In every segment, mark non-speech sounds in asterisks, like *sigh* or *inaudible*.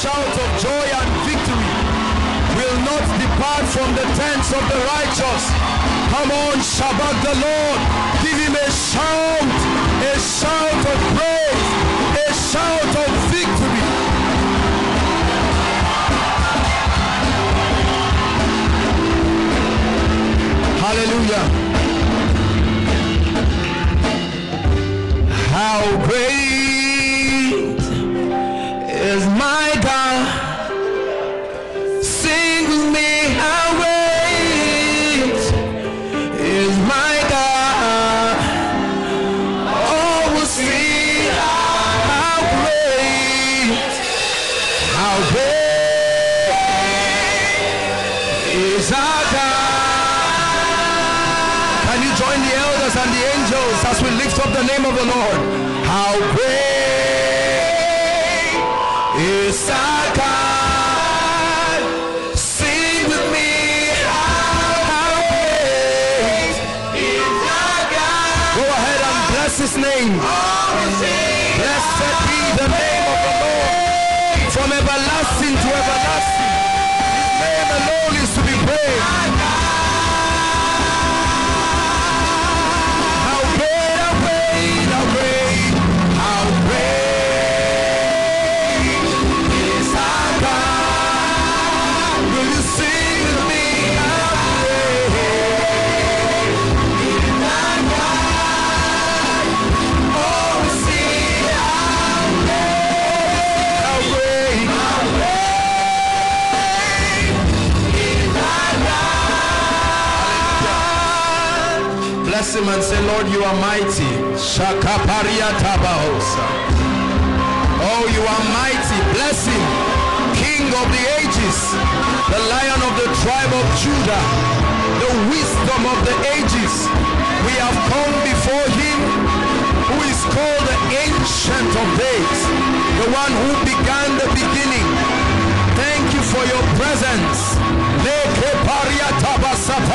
shout of joy and victory will not depart from the tents of the righteous. Come on, Shabbat the Lord. Give him a shout, a shout of praise, a shout of victory. Hallelujah. How great him and say, Lord, you are mighty. Oh, you are mighty. Bless him. King of the ages. The lion of the tribe of Judah. The wisdom of the ages. We have come before him who is called the ancient of days. The one who began the beginning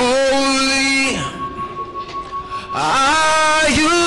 Holy are you.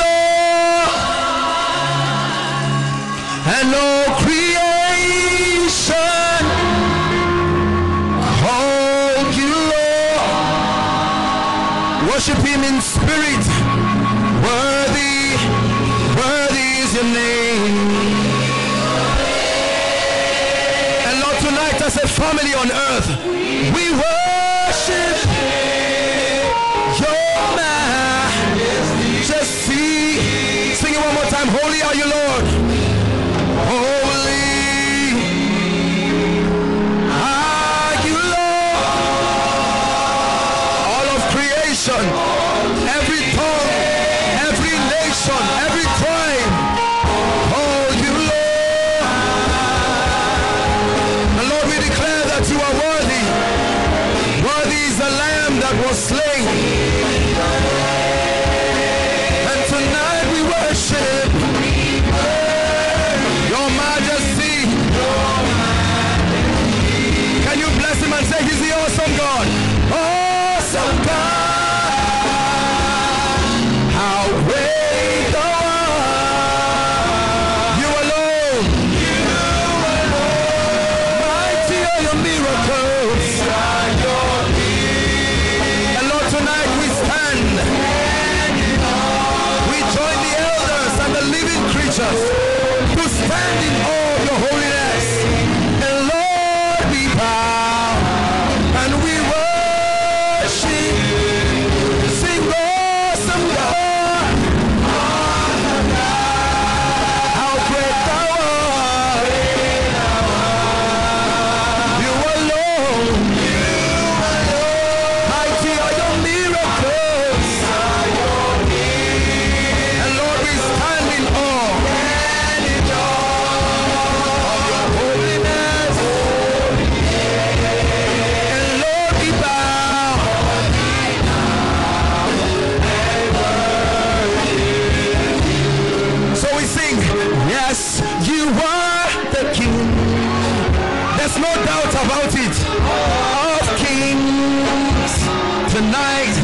right.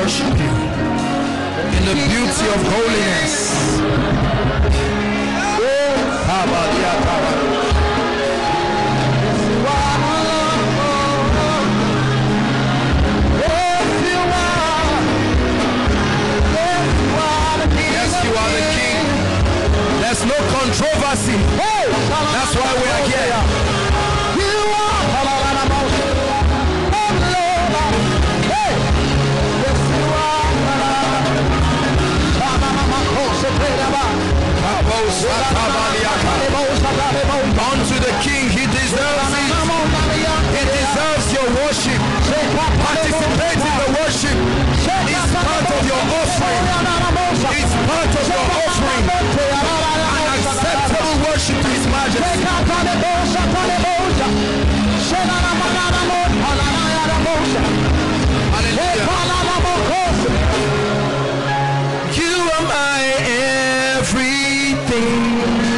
worship. Deus.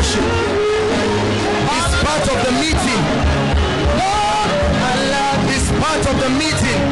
worship. It's part of the meeting. It's part of the meeting.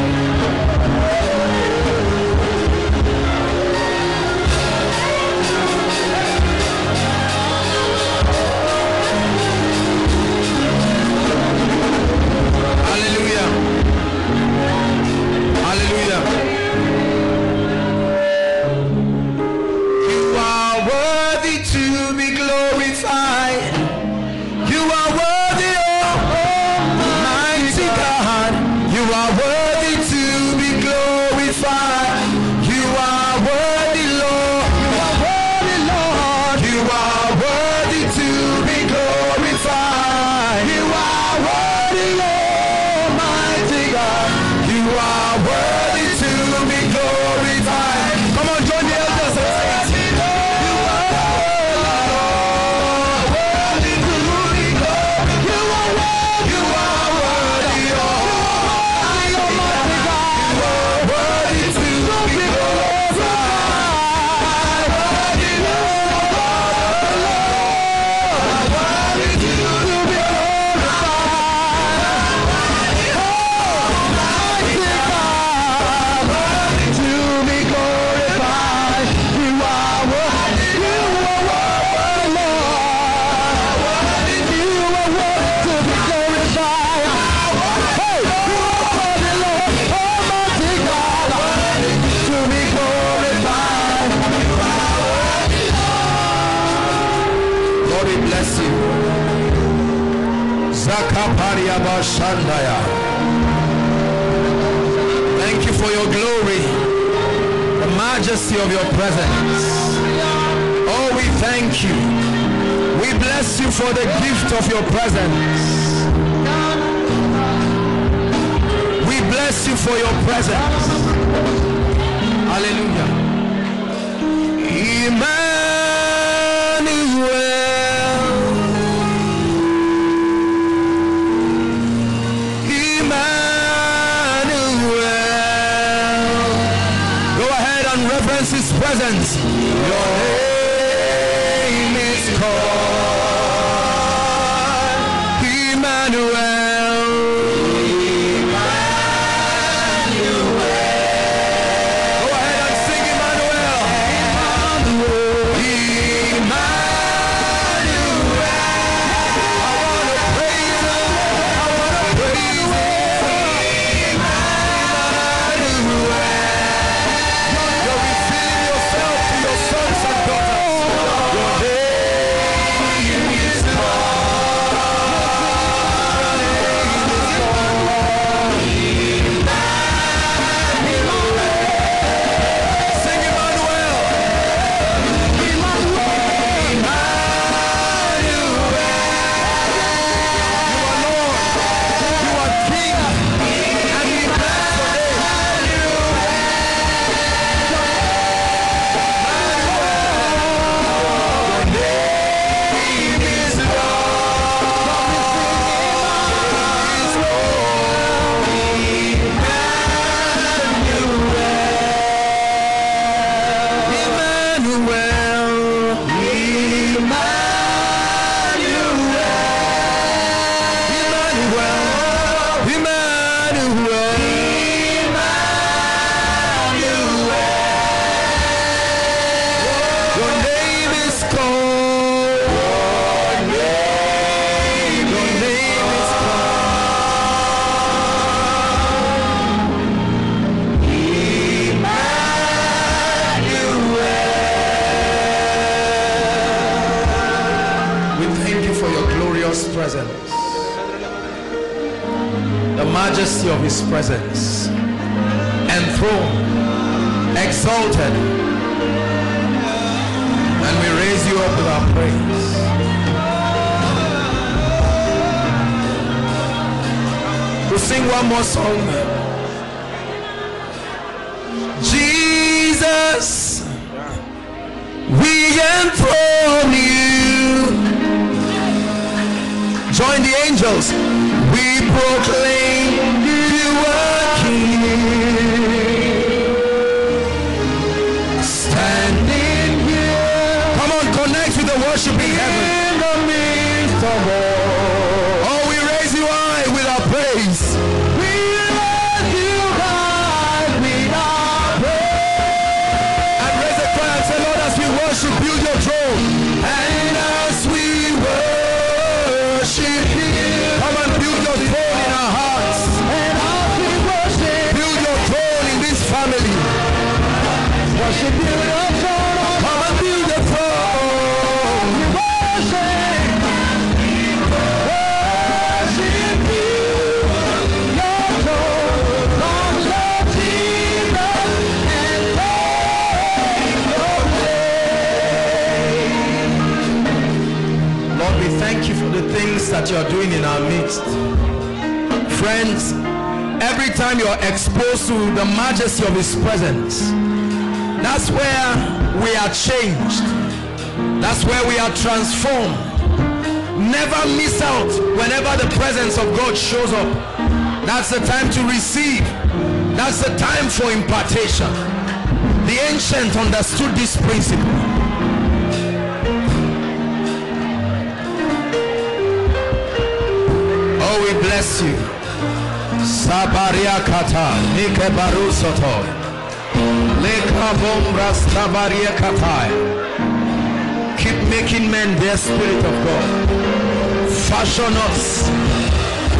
Thank you for your glory, the majesty of your presence. Oh, we thank you. We bless you for the gift of your presence. We bless you for your presence. Hallelujah. Emmanuel. His his presence. Enthroned, exalted. And we raise you up with our praise. We'll sing one more song. Jesus, we enthrone you. Join the angels. We proclaim midst. Friends, every time you're exposed to the majesty of his presence, that's where we are changed. That's where we are transformed. Never miss out whenever the presence of God shows up. That's the time to receive. That's the time for impartation. The ancient understood this principle. We bless you. Sabaria kata, Nike barusoto. Leka bombras tabaria kapai. Keep making men their spirit of God. Fashion us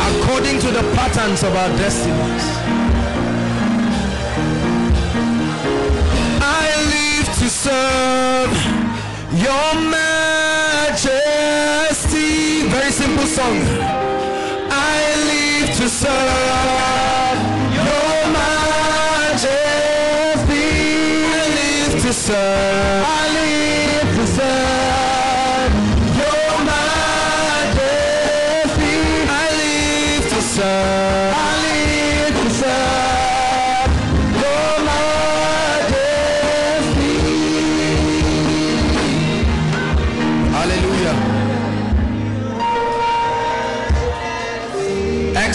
according to the patterns of our destinies. I live to serve your majesty. Very simple song. Serve your majesty. I live to serve. I live to serve your majesty. I live to serve.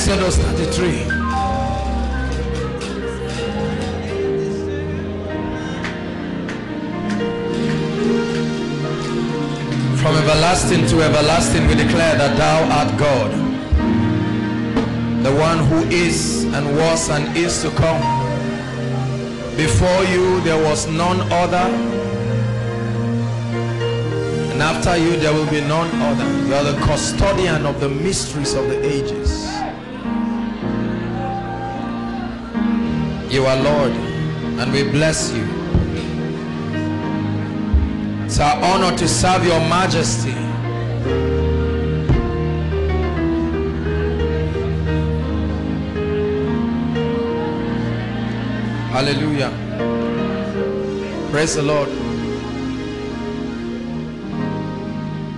Exodus 33. From everlasting to everlasting, we declare that thou art God, the one who is and was and is to come. Before you, there was none other, and after you, there will be none other. You are the custodian of the mysteries of the ages. You are Lord, and we bless you. It's our honor to serve your majesty. Hallelujah. Praise the Lord.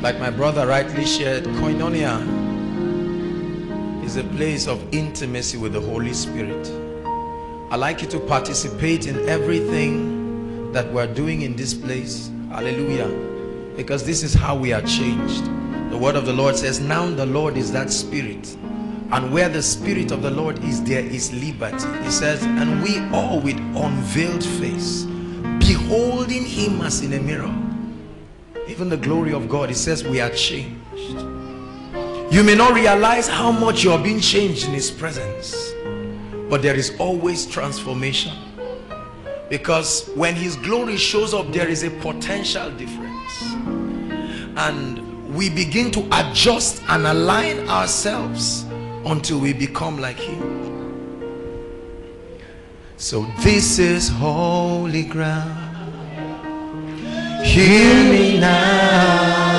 Like my brother rightly shared, Koinonia is a place of intimacy with the Holy Spirit. I'd like you to participate in everything that we're doing in this place. Hallelujah. Because this is how we are changed. The word of the Lord says, Now the Lord is that spirit. And where the spirit of the Lord is, there is liberty. He says, And we all with unveiled face, beholding him as in a mirror. Even the glory of God, he says, We are changed. You may not realize how much you are being changed in his presence, but there is always transformation. Because when his glory shows up there is a potential difference. And we begin to adjust and align ourselves until we become like him. So this is holy ground. Hear me now.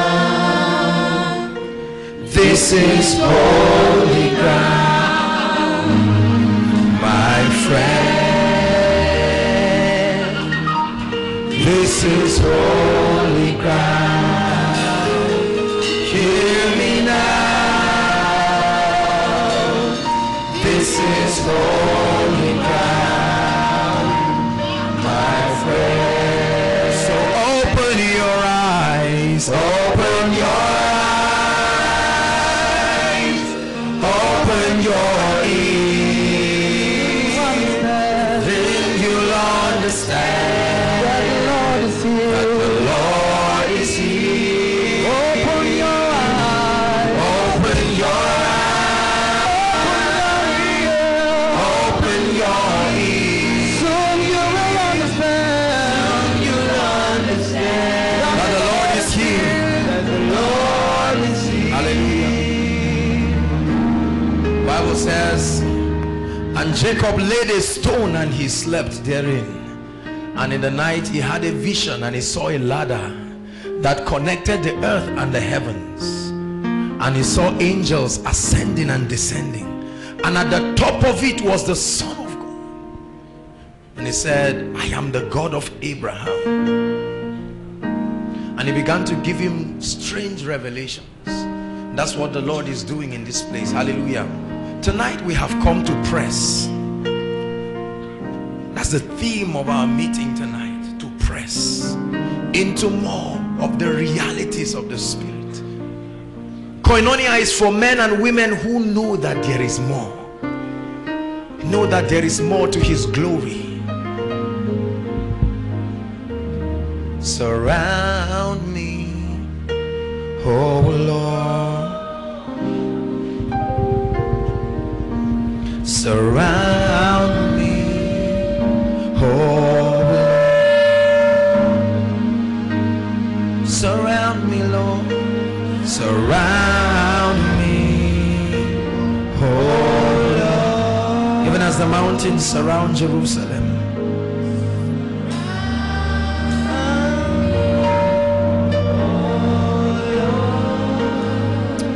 This is holy ground This is holy ground. Hear me now. This is holy Jacob laid a stone and he slept therein. And in the night he had a vision and he saw a ladder that connected the earth and the heavens. And he saw angels ascending and descending. And at the top of it was the Son of God. And he said, I am the God of Abraham. And he began to give him strange revelations. That's what the Lord is doing in this place. Hallelujah. Tonight we have come to press. That's the theme of our meeting tonight. To press into more of the realities of the Spirit. Koinonia is for men and women who know that there is more. Know that there is more to His glory. Surround me, oh Lord. Surround Surround me, oh Lord. Even as the mountains surround Jerusalem.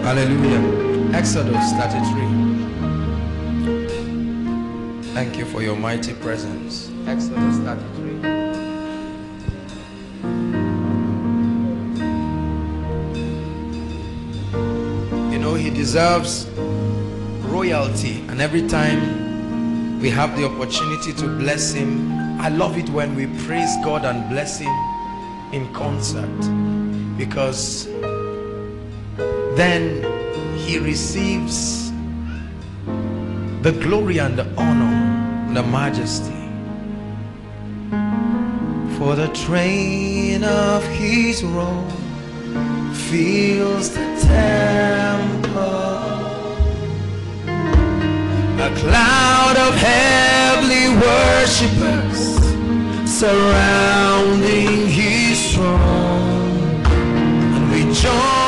Hallelujah. Exodus 33. Thank you for your mighty presence. Exodus 33. Deserves royalty, and every time we have the opportunity to bless him, I love it when we praise God and bless him in concert. Because then he receives the glory and the honor and the majesty. For the train of his robe fills the temple a cloud of heavenly worshippers surrounding his throne. And we join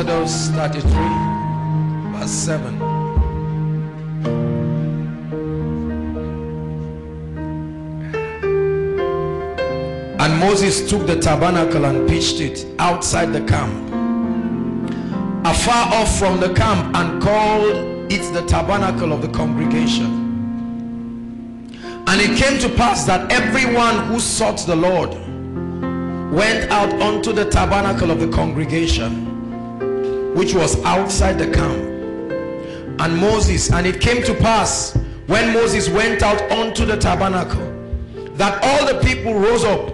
Exodus 33, verse 7. And Moses took the tabernacle and pitched it outside the camp, afar off from the camp, and called it the tabernacle of the congregation. And it came to pass that everyone who sought the Lord went out unto the tabernacle of the congregation, which was outside the camp. And Moses, and it came to pass when Moses went out unto the tabernacle, that all the people rose up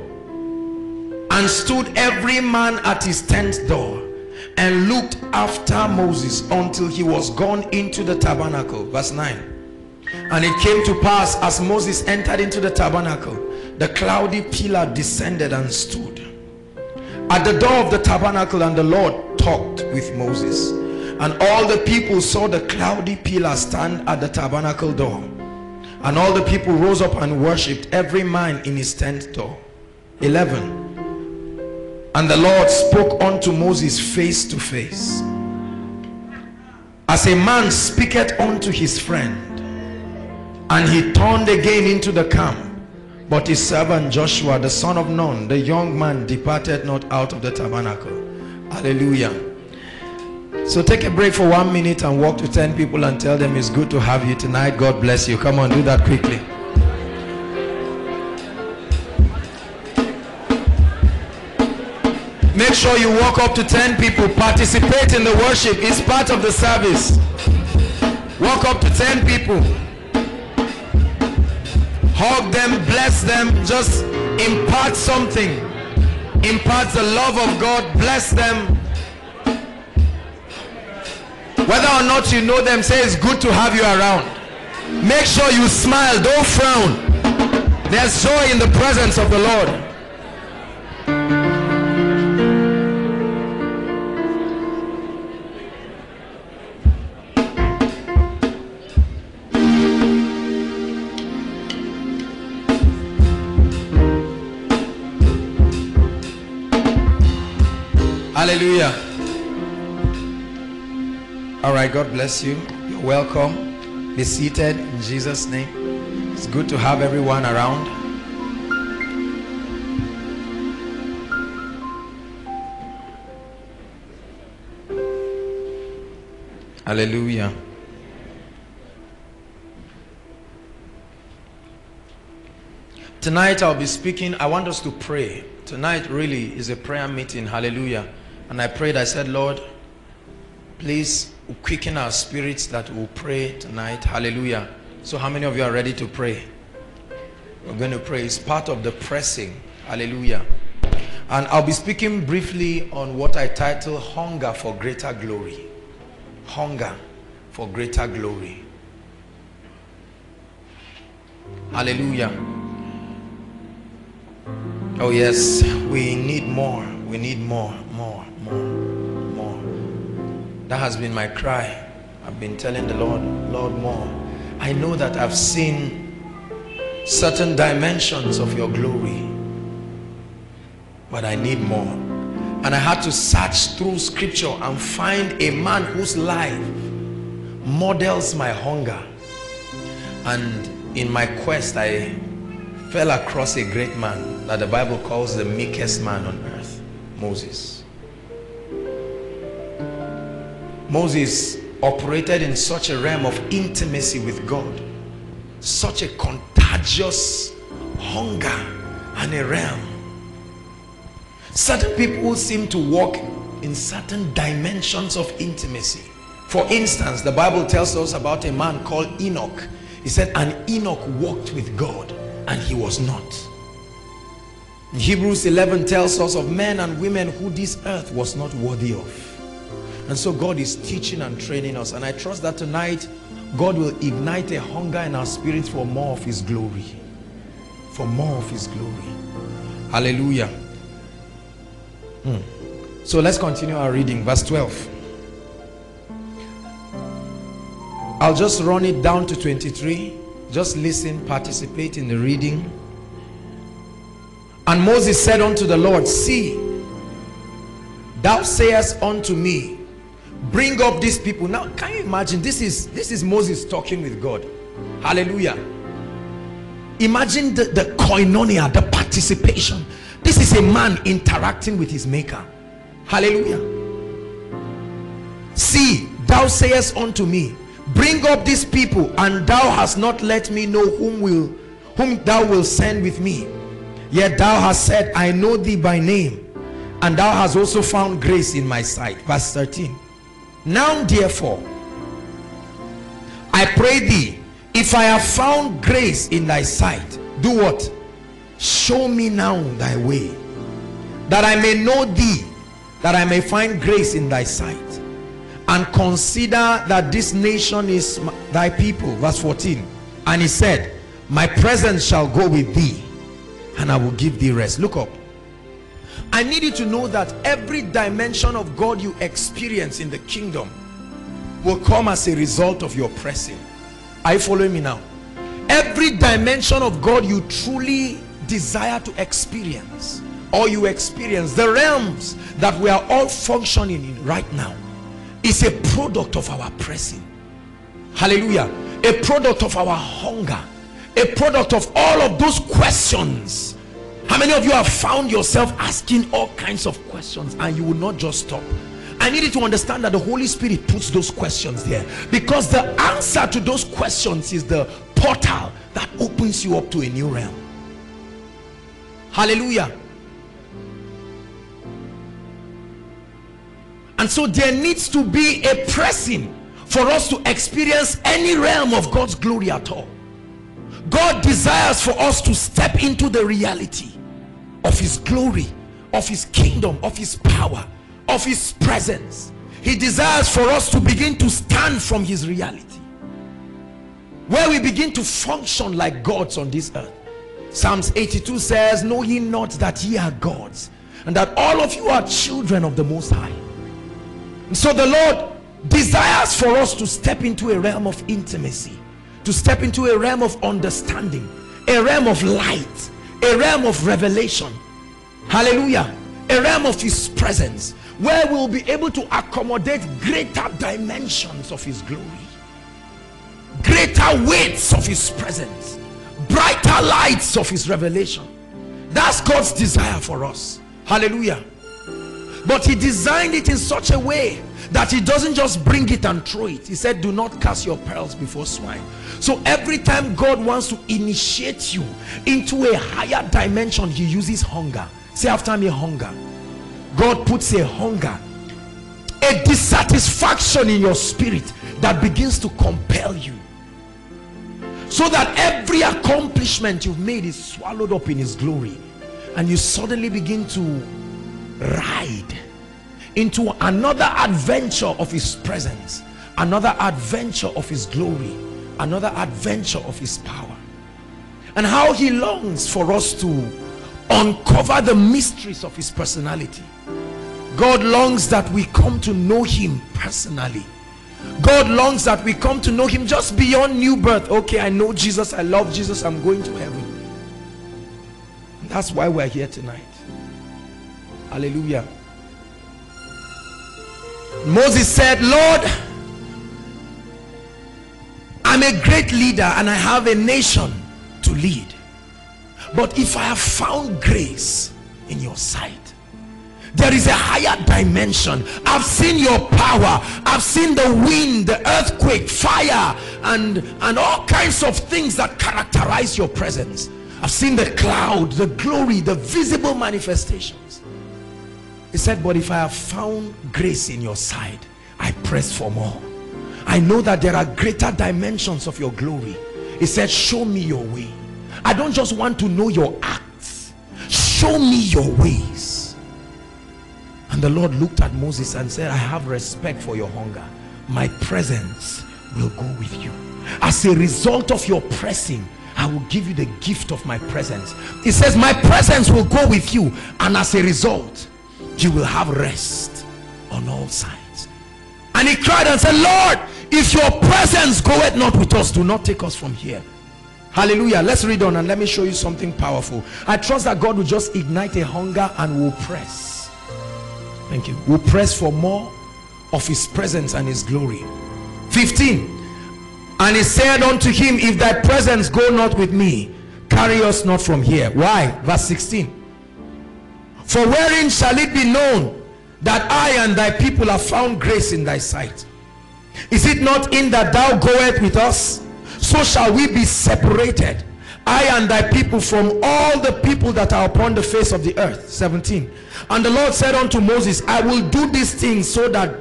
and stood every man at his tent door and looked after Moses until he was gone into the tabernacle. Verse 9. And it came to pass as Moses entered into the tabernacle, the cloudy pillar descended and stood at the door of the tabernacle, and the Lord talked with Moses. And all the people saw the cloudy pillar stand at the tabernacle door. And all the people rose up and worshipped, every man in his tent door. 11. And the Lord spoke unto Moses face to face, as a man speaketh unto his friend. And he turned again into the camp. But his servant Joshua, the son of Nun, the young man, departed not out of the tabernacle. Hallelujah. So take a break for one minute and walk to 10 people and tell them it's good to have you tonight. God bless you. Come on, do that quickly. Make sure you walk up to 10 people. Participate in the worship. It's part of the service. Walk up to 10 people. Hug them, bless them. Just impart something. Impart the love of God. Bless them. Whether or not you know them, say it's good to have you around. Make sure you smile. Don't frown. There's joy in the presence of the Lord. Hallelujah. All right, God bless you. You're welcome. Be seated in Jesus' name. It's good to have everyone around. Hallelujah. Tonight I'll be speaking. I want us to pray. Tonight really is a prayer meeting. Hallelujah. And I prayed, I said, Lord, please quicken our spirits that will pray tonight. Hallelujah. So how many of you are ready to pray? We're going to pray. It's part of the pressing. Hallelujah. And I'll be speaking briefly on what I title Hunger for Greater Glory. Hunger for Greater Glory. Hallelujah. Oh yes, we need more. We need more, more, more, more. That has been my cry. I've been telling the Lord, Lord, more. I know that I've seen certain dimensions of your glory but I need more. And I had to search through scripture and find a man whose life models my hunger. And in my quest, I fell across a great man that the Bible calls the meekest man on earth, Moses. Moses operated in such a realm of intimacy with God, such a contagious hunger and a realm. Certain people seem to walk in certain dimensions of intimacy. For instance the bible tells us about a man called enoch. He said and enoch walked with god and he was not. Hebrews 11 tells us of men and women who this earth was not worthy of and so god is teaching and training us and i trust that tonight god will ignite a hunger in our spirits for more of his glory for more of his glory hallelujah Hmm. So let's continue our reading. Verse 12. I'll just run it down to 23. Just listen, participate in the reading. And Moses said unto the Lord, See, thou sayest unto me, bring up these people. Now, can you imagine? This is this is Moses talking with God. Hallelujah. Imagine the, the koinonia, the participation this is a man interacting with his maker. Hallelujah. See, thou sayest unto me, bring up these people, and thou hast not let me know whom will whom thou wilt send with me. Yet thou hast said, I know thee by name, and thou hast also found grace in my sight. Verse 13. Now therefore, I pray thee, if I have found grace in thy sight, do what? show me now thy way that I may know thee that I may find grace in thy sight. And consider that this nation is thy people verse 14 and he said my presence shall go with thee and I will give thee rest. Look up I need you to know that every dimension of God you experience in the kingdom will come as a result of your pressing. Are you following me now? Every dimension of God you truly desire to experience or you experience the realms that we are all functioning in right now is a product of our pressing. Hallelujah. A product of our hunger. A product of all of those questions how many of you have found yourself asking all kinds of questions and you will not just stop? I need you to understand that the Holy Spirit puts those questions there because the answer to those questions is the portal that opens you up to a new realm. Hallelujah. And so there needs to be a pressing for us to experience any realm of God's glory at all. God desires for us to step into the reality of his glory of his kingdom of his power of his presence. He desires for us to begin to stand from his reality. Where we begin to function like gods on this earth. Psalms 82 says, Know ye not that ye are gods, and that all of you are children of the Most High. And so the Lord desires for us to step into a realm of intimacy, to step into a realm of understanding, a realm of light, a realm of revelation. Hallelujah. A realm of His presence, where we'll be able to accommodate greater dimensions of His glory, greater weights of His presence. Brighter lights of his revelation. That's God's desire for us. Hallelujah but he designed it in such a way that he doesn't just bring it and throw it. He said do not cast your pearls before swine. So every time God wants to initiate you into a higher dimension he uses hunger. Say after me hunger. God puts a hunger a dissatisfaction in your spirit that begins to compel you. So that every accomplishment you've made is swallowed up in his glory. And you suddenly begin to ride into another adventure of his presence another adventure of his glory another adventure of his power. And how he longs for us to uncover the mysteries of his personality. God longs that we come to know him personally. God longs that we come to know him just beyond new birth. Okay I know Jesus. I love Jesus. I'm going to heaven. That's why we're here tonight hallelujah. Moses said Lord I'm a great leader and I have a nation to lead. But if I have found grace in your sight there is a higher dimension. I've seen your power. I've seen the wind the earthquake fire and and all kinds of things that characterize your presence. I've seen the cloud the glory the visible manifestations he said but if i have found grace in your side i press for more i know that there are greater dimensions of your glory he said show me your way i don't just want to know your acts show me your ways and the Lord looked at Moses and said, I have respect for your hunger. My presence will go with you. As a result of your pressing, I will give you the gift of my presence. He says, my presence will go with you. And as a result, you will have rest on all sides. And he cried and said, Lord, if your presence goeth not with us, do not take us from here. Hallelujah. Let's read on and let me show you something powerful. I trust that God will just ignite a hunger and will press Thank you. We'll press for more of his presence and his glory. 15. And he said unto him, If thy presence go not with me, carry us not from here. Why? Verse 16. For wherein shall it be known that I and thy people have found grace in thy sight? Is it not in that thou goest with us? So shall we be separated, I and thy people from all the people that are upon the face of the earth. 17 and the Lord said unto Moses, I will do this thing so that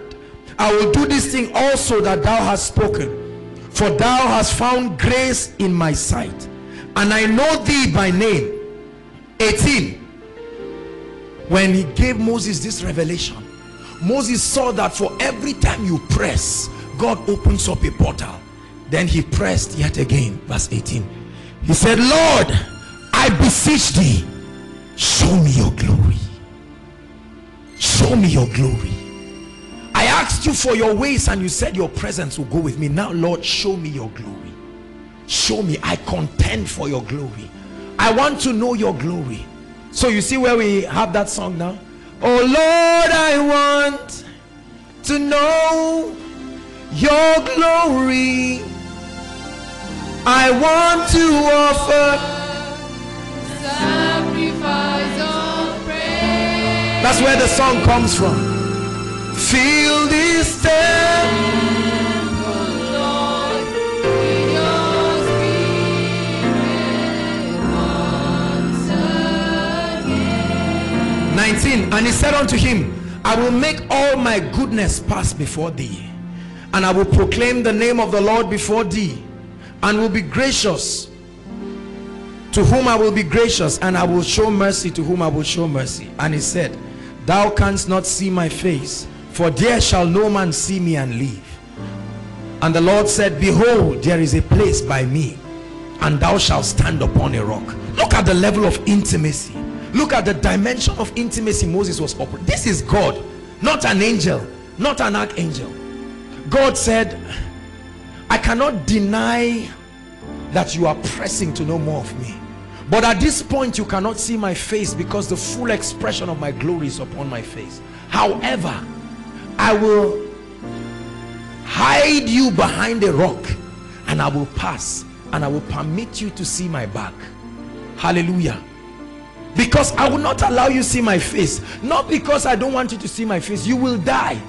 I will do this thing also that thou hast spoken. For thou hast found grace in my sight, and I know thee by name. 18. When he gave Moses this revelation, Moses saw that for every time you press, God opens up a portal. Then he pressed yet again. Verse 18. He said, Lord, I beseech thee, show me your glory show me your glory I asked you for your ways and you said your presence will go with me now Lord show me your glory show me I contend for your glory I want to know your glory so you see where we have that song now oh Lord I want to know your glory I want to offer sacrifice of praise. That's where the song comes from. Feel this temple, 19. And he said unto him, I will make all my goodness pass before thee, and I will proclaim the name of the Lord before thee, and will be gracious to whom I will be gracious, and I will show mercy to whom I will show mercy. And he said, thou canst not see my face for there shall no man see me and live and the Lord said behold there is a place by me and thou shalt stand upon a rock look at the level of intimacy look at the dimension of intimacy Moses was operating this is God not an angel not an archangel. God said I cannot deny that you are pressing to know more of me. But at this point you cannot see my face because the full expression of my glory is upon my face. However i will hide you behind a rock and i will pass and i will permit you to see my back. Hallelujah because i will not allow you see my face. Not because i don't want you to see my face. You will die.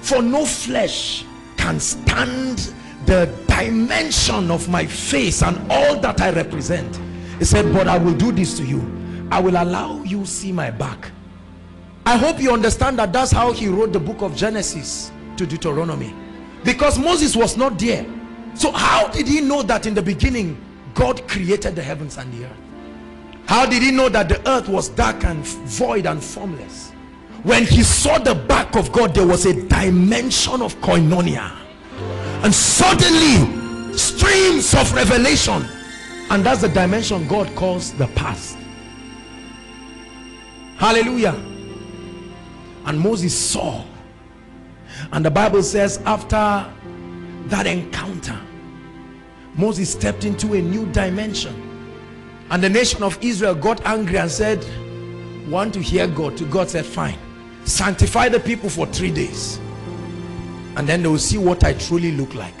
For no flesh can stand the dimension of my face and all that i represent. He said but i will do this to you. I will allow you see my back. I hope you understand that that's how he wrote the book of Genesis to Deuteronomy. Because Moses was not there. So how did he know that in the beginning God created the heavens and the earth how did he know that the earth was dark and void and formless? When he saw the back of God there was a dimension of koinonia. And suddenly streams of revelation. And that's the dimension God calls the past. Hallelujah. And Moses saw. And the Bible says after that encounter Moses stepped into a new dimension and the nation of Israel got angry and said want to hear God? To God said fine. Sanctify the people for three days and then they will see what I truly look like.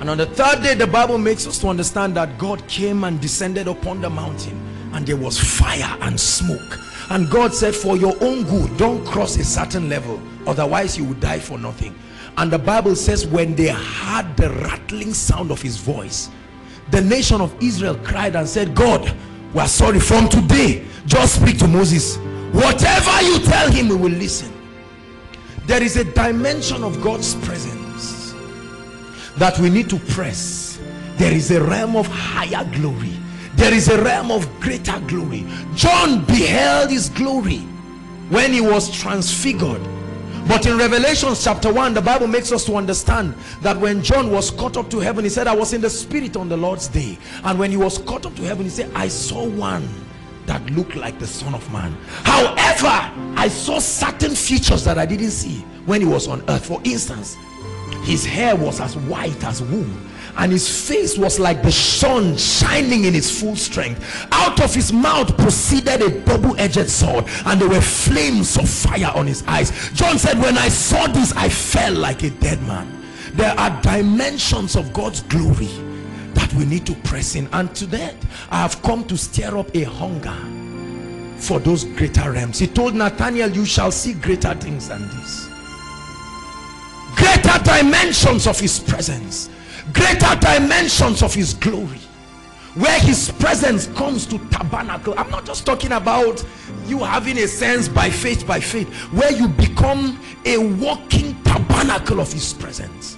And on the third day the Bible makes us to understand that God came and descended upon the mountain and there was fire and smoke. And God said for your own good don't cross a certain level otherwise you will die for nothing. And the Bible says when they heard the rattling sound of his voice the nation of Israel cried and said God we are sorry from today. Just speak to Moses. Whatever you tell him we will listen. There is a dimension of God's presence that we need to press. There is a realm of higher glory. There is a realm of greater glory. John beheld his glory when he was transfigured but in Revelation chapter 1 the Bible makes us to understand that when John was caught up to heaven he said I was in the spirit on the Lord's day. And when he was caught up to heaven he said I saw one that looked like the son of man. However I saw certain features that I didn't see when he was on earth. For instance his hair was as white as wool and his face was like the sun shining in its full strength. Out of his mouth proceeded a double-edged sword and there were flames of fire on his eyes. John said when i saw this i fell like a dead man. There are dimensions of god's glory that we need to press in. And to that i have come to stir up a hunger for those greater realms. He told nathaniel you shall see greater things than this. Greater dimensions of his presence greater dimensions of his glory where his presence comes to tabernacle. I'm not just talking about you having a sense by faith by faith where you become a walking tabernacle of his presence.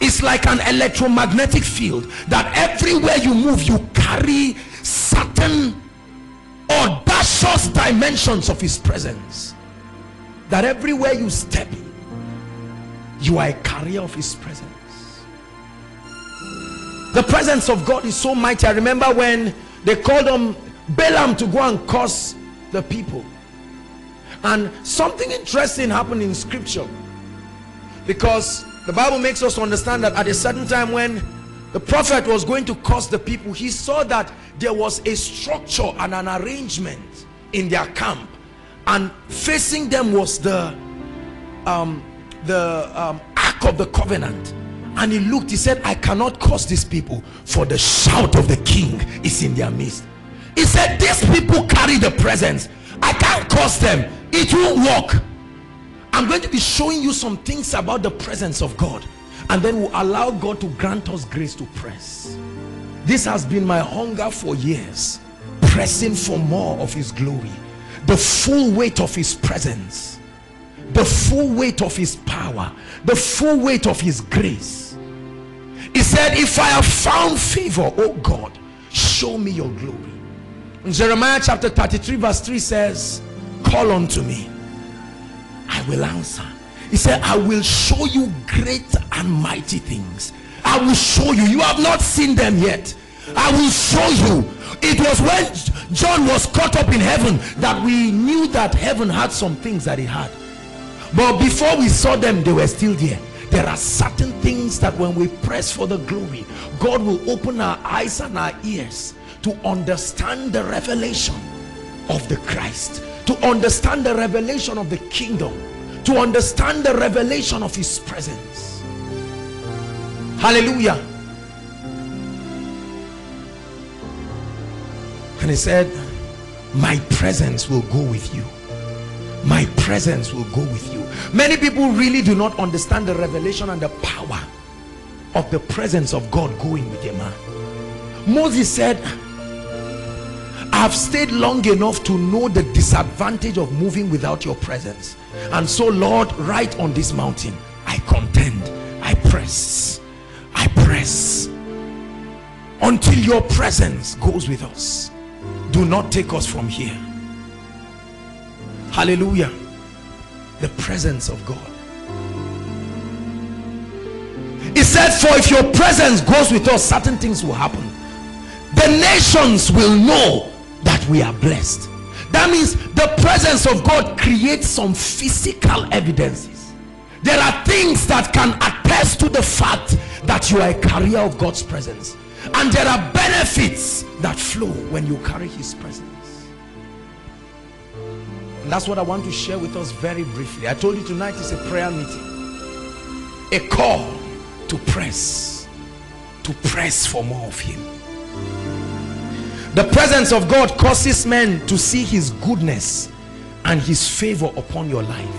It's like an electromagnetic field that everywhere you move you carry certain audacious dimensions of his presence. That everywhere you step you are a carrier of his presence the presence of God is so mighty. I remember when they called on Balaam to go and curse the people. And something interesting happened in scripture. Because the Bible makes us understand that at a certain time when the prophet was going to curse the people he saw that there was a structure and an arrangement in their camp. And facing them was the um, the um, ark of the covenant and he looked he said i cannot curse these people for the shout of the king is in their midst. He said these people carry the presence. I can't curse them. It won't work. I'm going to be showing you some things about the presence of god and then we'll allow god to grant us grace to press. This has been my hunger for years pressing for more of his glory the full weight of his presence the full weight of his power the full weight of his grace. He said if i have found favor oh god show me your glory. In jeremiah chapter 33 verse 3 says call unto me i will answer. He said i will show you great and mighty things. I will show you. You have not seen them yet. I will show you. It was when john was caught up in heaven that we knew that heaven had some things that he had but before we saw them they were still there. There are certain things that when we press for the glory god will open our eyes and our ears to understand the revelation of the christ to understand the revelation of the kingdom to understand the revelation of his presence. Hallelujah. And he said my presence will go with you my presence will go with you many people really do not understand the revelation and the power of the presence of God going with a man Moses said I've stayed long enough to know the disadvantage of moving without your presence. And so, Lord, right on this mountain, I contend, I press, I press until your presence goes with us. Do not take us from here. Hallelujah. The presence of God. He said, For if your presence goes with us, certain things will happen. The nations will know that we are blessed. That means the presence of God creates some physical evidences. There are things that can attest to the fact that you are a carrier of God's presence. And there are benefits that flow when you carry his presence. That's what I want to share with us very briefly. I told you tonight is a prayer meeting. A call to press. To press for more of him. The presence of God causes men to see his goodness and his favor upon your life.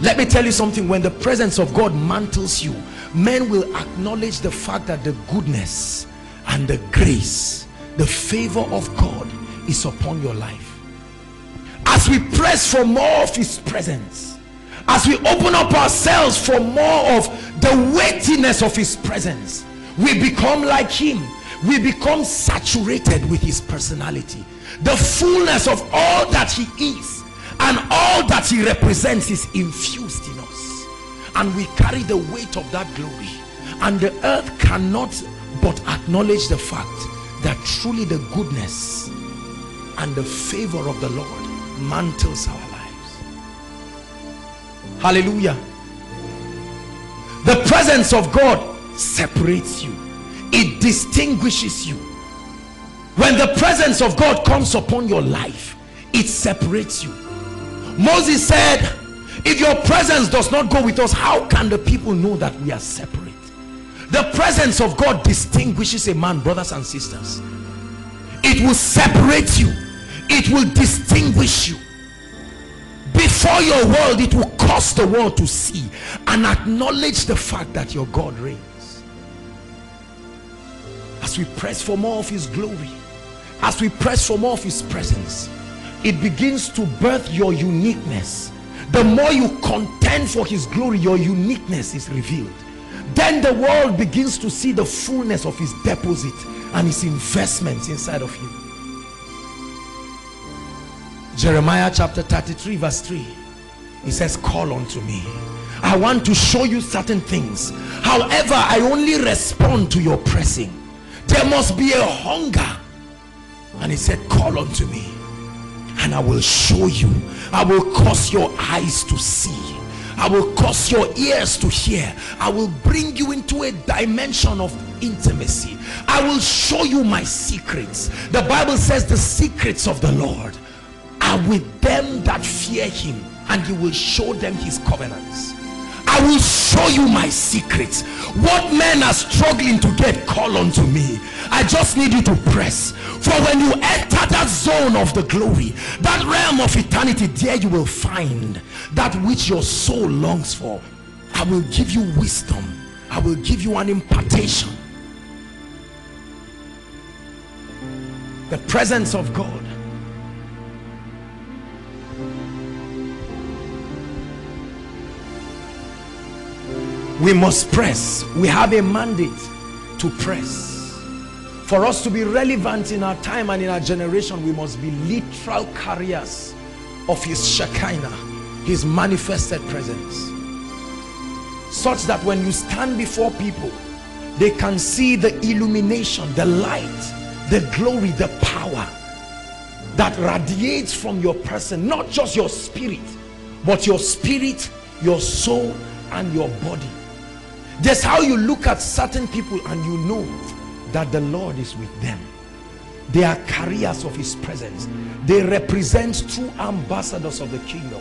Let me tell you something. When the presence of God mantles you, men will acknowledge the fact that the goodness and the grace the favor of God is upon your life as we press for more of his presence as we open up ourselves for more of the weightiness of his presence we become like him. We become saturated with his personality. The fullness of all that he is and all that he represents is infused in us. And we carry the weight of that glory. And the earth cannot but acknowledge the fact that truly the goodness and the favor of the Lord mantles our lives. Hallelujah. The presence of God separates you. It distinguishes you. When the presence of God comes upon your life, it separates you. Moses said, if your presence does not go with us, how can the people know that we are separate? The presence of God distinguishes a man, brothers and sisters. It will separate you. It will distinguish you. Before your world, it will cause the world to see and acknowledge the fact that your God reigns. As we press for more of his glory, as we press for more of his presence, it begins to birth your uniqueness. The more you contend for his glory, your uniqueness is revealed then the world begins to see the fullness of his deposit and his investments inside of you jeremiah chapter 33 verse 3 he says call unto me. I want to show you certain things. However i only respond to your pressing. There must be a hunger. And he said call unto me and i will show you. I will cause your eyes to see. I will cause your ears to hear. I will bring you into a dimension of intimacy. I will show you my secrets. The Bible says the secrets of the Lord are with them that fear him and he will show them his covenants. I will show you my secrets. What men are struggling to get, call unto me. I just need you to press. For when you enter that zone of the glory, that realm of eternity, there you will find that which your soul longs for. I will give you wisdom. I will give you an impartation. The presence of God we must press. We have a mandate to press. For us to be relevant in our time and in our generation we must be literal carriers of his Shekinah his manifested presence. Such that when you stand before people they can see the illumination the light the glory the power that radiates from your person not just your spirit but your spirit your soul and your body just how you look at certain people and you know that the Lord is with them. They are carriers of his presence. They represent true ambassadors of the kingdom.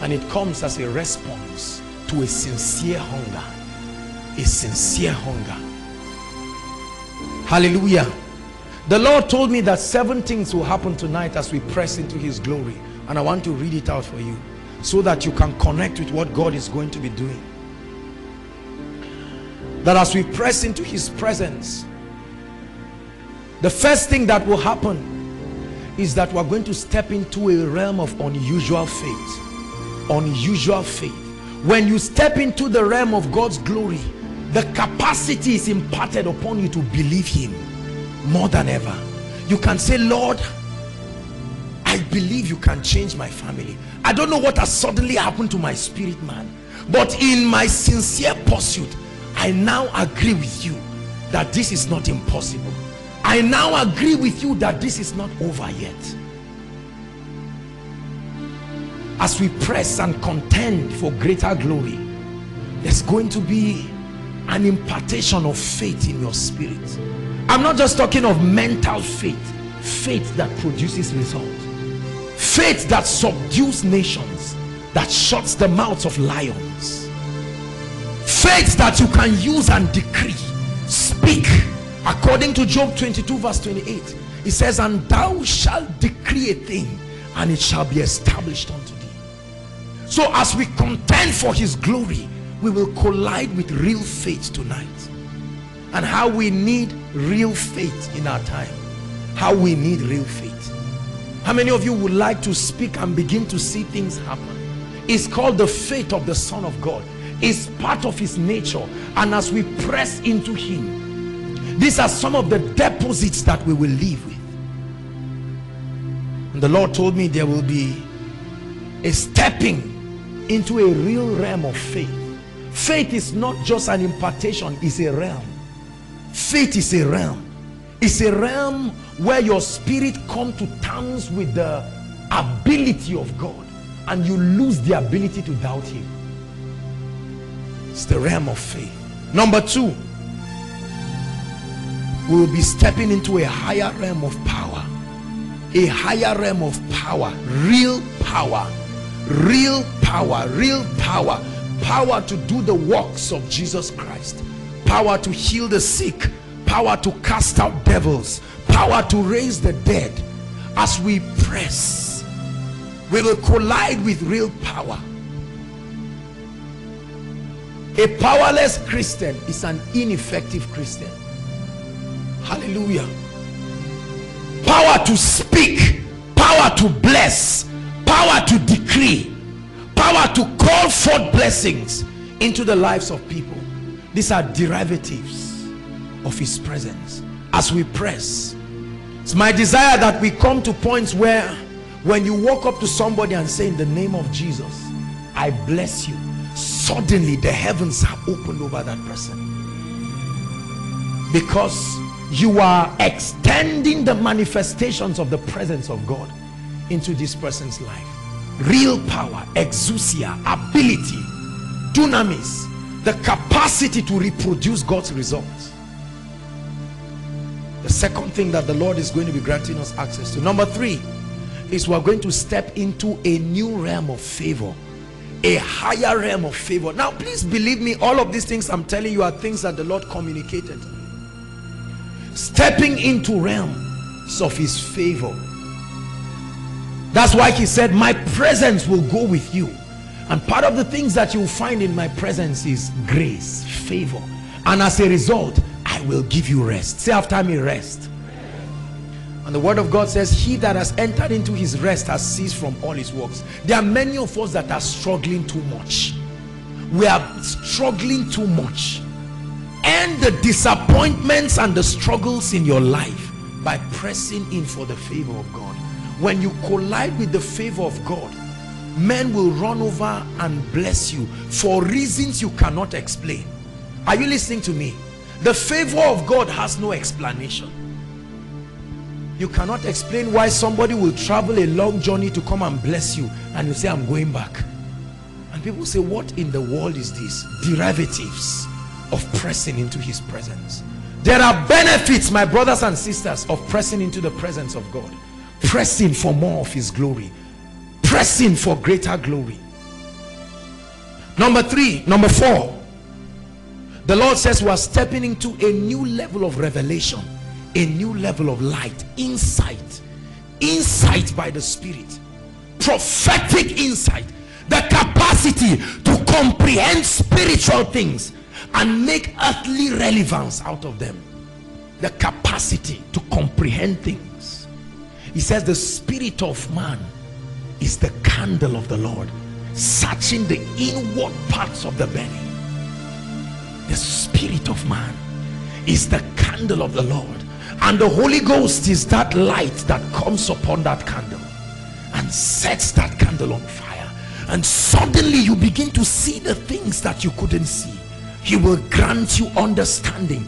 And it comes as a response to a sincere hunger. A sincere hunger. Hallelujah. The Lord told me that seven things will happen tonight as we press into his glory. And I want to read it out for you so that you can connect with what God is going to be doing that as we press into his presence the first thing that will happen is that we're going to step into a realm of unusual faith. Unusual faith. When you step into the realm of God's glory the capacity is imparted upon you to believe him more than ever. You can say Lord I believe you can change my family. I don't know what has suddenly happened to my spirit man but in my sincere pursuit I now agree with you that this is not impossible. I now agree with you that this is not over yet. As we press and contend for greater glory there's going to be an impartation of faith in your spirit. I'm not just talking of mental faith faith that produces results faith that subdues nations that shuts the mouths of lions faith that you can use and decree. Speak according to Job 22 verse 28 it says and thou shalt decree a thing and it shall be established unto thee. So as we contend for his glory we will collide with real faith tonight. And how we need real faith in our time. How we need real faith. How many of you would like to speak and begin to see things happen? It's called the faith of the son of god is part of his nature and as we press into him these are some of the deposits that we will live with. And the lord told me there will be a stepping into a real realm of faith. Faith is not just an impartation it's a realm. Faith is a realm. It's a realm where your spirit come to terms with the ability of God and you lose the ability to doubt him it's the realm of faith. Number two we will be stepping into a higher realm of power. A higher realm of power. Real power. Real power. Real power. Power to do the works of Jesus Christ. Power to heal the sick. Power to cast out devils. Power to raise the dead. As we press we will collide with real power a powerless Christian is an ineffective Christian. Hallelujah. Power to speak power to bless power to decree power to call forth blessings into the lives of people. These are derivatives of his presence. As we press it's my desire that we come to points where when you walk up to somebody and say in the name of Jesus I bless you suddenly the heavens are opened over that person. Because you are extending the manifestations of the presence of God into this person's life. Real power exousia ability dunamis the capacity to reproduce God's results. The second thing that the Lord is going to be granting us access to number three is we're going to step into a new realm of favor a higher realm of favor. Now please believe me all of these things I'm telling you are things that the Lord communicated. Stepping into realms of his favor. That's why he said my presence will go with you. And part of the things that you'll find in my presence is grace favor. And as a result I will give you rest. Say after me rest and the word of God says he that has entered into his rest has ceased from all his works. There are many of us that are struggling too much. We are struggling too much. And the disappointments and the struggles in your life by pressing in for the favor of God. When you collide with the favor of God men will run over and bless you for reasons you cannot explain. Are you listening to me? The favor of God has no explanation you cannot explain why somebody will travel a long journey to come and bless you and you say I'm going back. And people say what in the world is this? Derivatives of pressing into his presence. There are benefits my brothers and sisters of pressing into the presence of God. Pressing for more of his glory. Pressing for greater glory. Number three number four. The Lord says we are stepping into a new level of revelation a new level of light insight insight by the spirit prophetic insight the capacity to comprehend spiritual things and make earthly relevance out of them the capacity to comprehend things. He says the spirit of man is the candle of the Lord, searching the inward parts of the belly. The spirit of man is the candle of the Lord. And the Holy Ghost is that light that comes upon that candle and sets that candle on fire. And suddenly you begin to see the things that you couldn't see. He will grant you understanding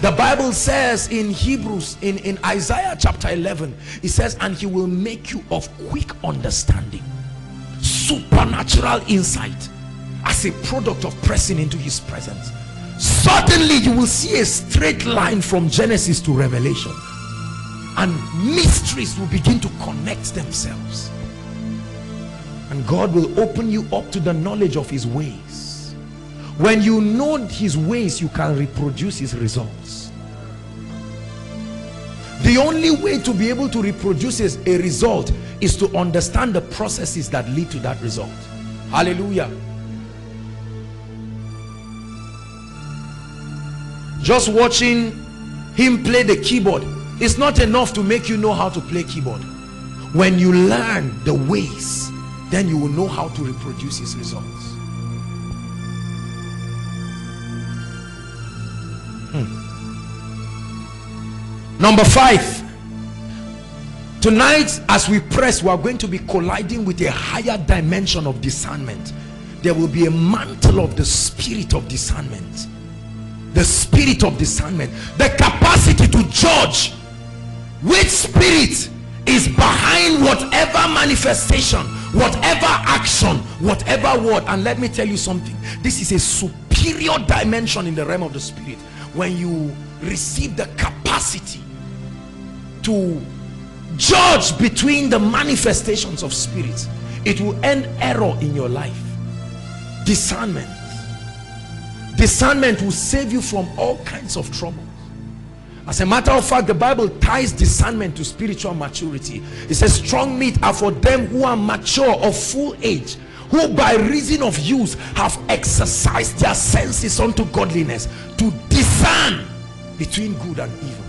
the bible says in hebrews in in isaiah chapter 11 it says and he will make you of quick understanding supernatural insight as a product of pressing into his presence suddenly you will see a straight line from genesis to revelation. And mysteries will begin to connect themselves. And god will open you up to the knowledge of his ways. When you know his ways you can reproduce his results. The only way to be able to reproduce a result is to understand the processes that lead to that result. Hallelujah just watching him play the keyboard is not enough to make you know how to play keyboard. When you learn the ways then you will know how to reproduce his results. Hmm. Number five. Tonight as we press we are going to be colliding with a higher dimension of discernment. There will be a mantle of the spirit of discernment the spirit of discernment the capacity to judge which spirit is behind whatever manifestation whatever action whatever word. And let me tell you something. This is a superior dimension in the realm of the spirit. When you receive the capacity to judge between the manifestations of spirits it will end error in your life. Discernment discernment will save you from all kinds of trouble. As a matter of fact the bible ties discernment to spiritual maturity. It says strong meat are for them who are mature of full age who by reason of use have exercised their senses unto godliness to discern between good and evil.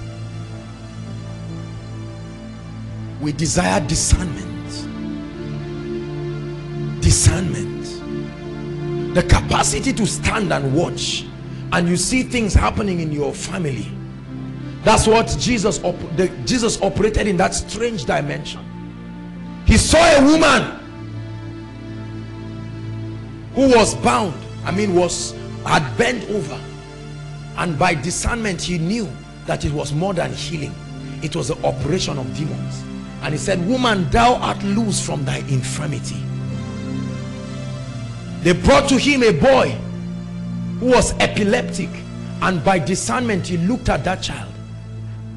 We desire discernment. Discernment the capacity to stand and watch and you see things happening in your family. That's what jesus the, jesus operated in that strange dimension. He saw a woman who was bound i mean was had bent over. And by discernment he knew that it was more than healing. It was the operation of demons. And he said woman thou art loose from thy infirmity they brought to him a boy who was epileptic and by discernment he looked at that child.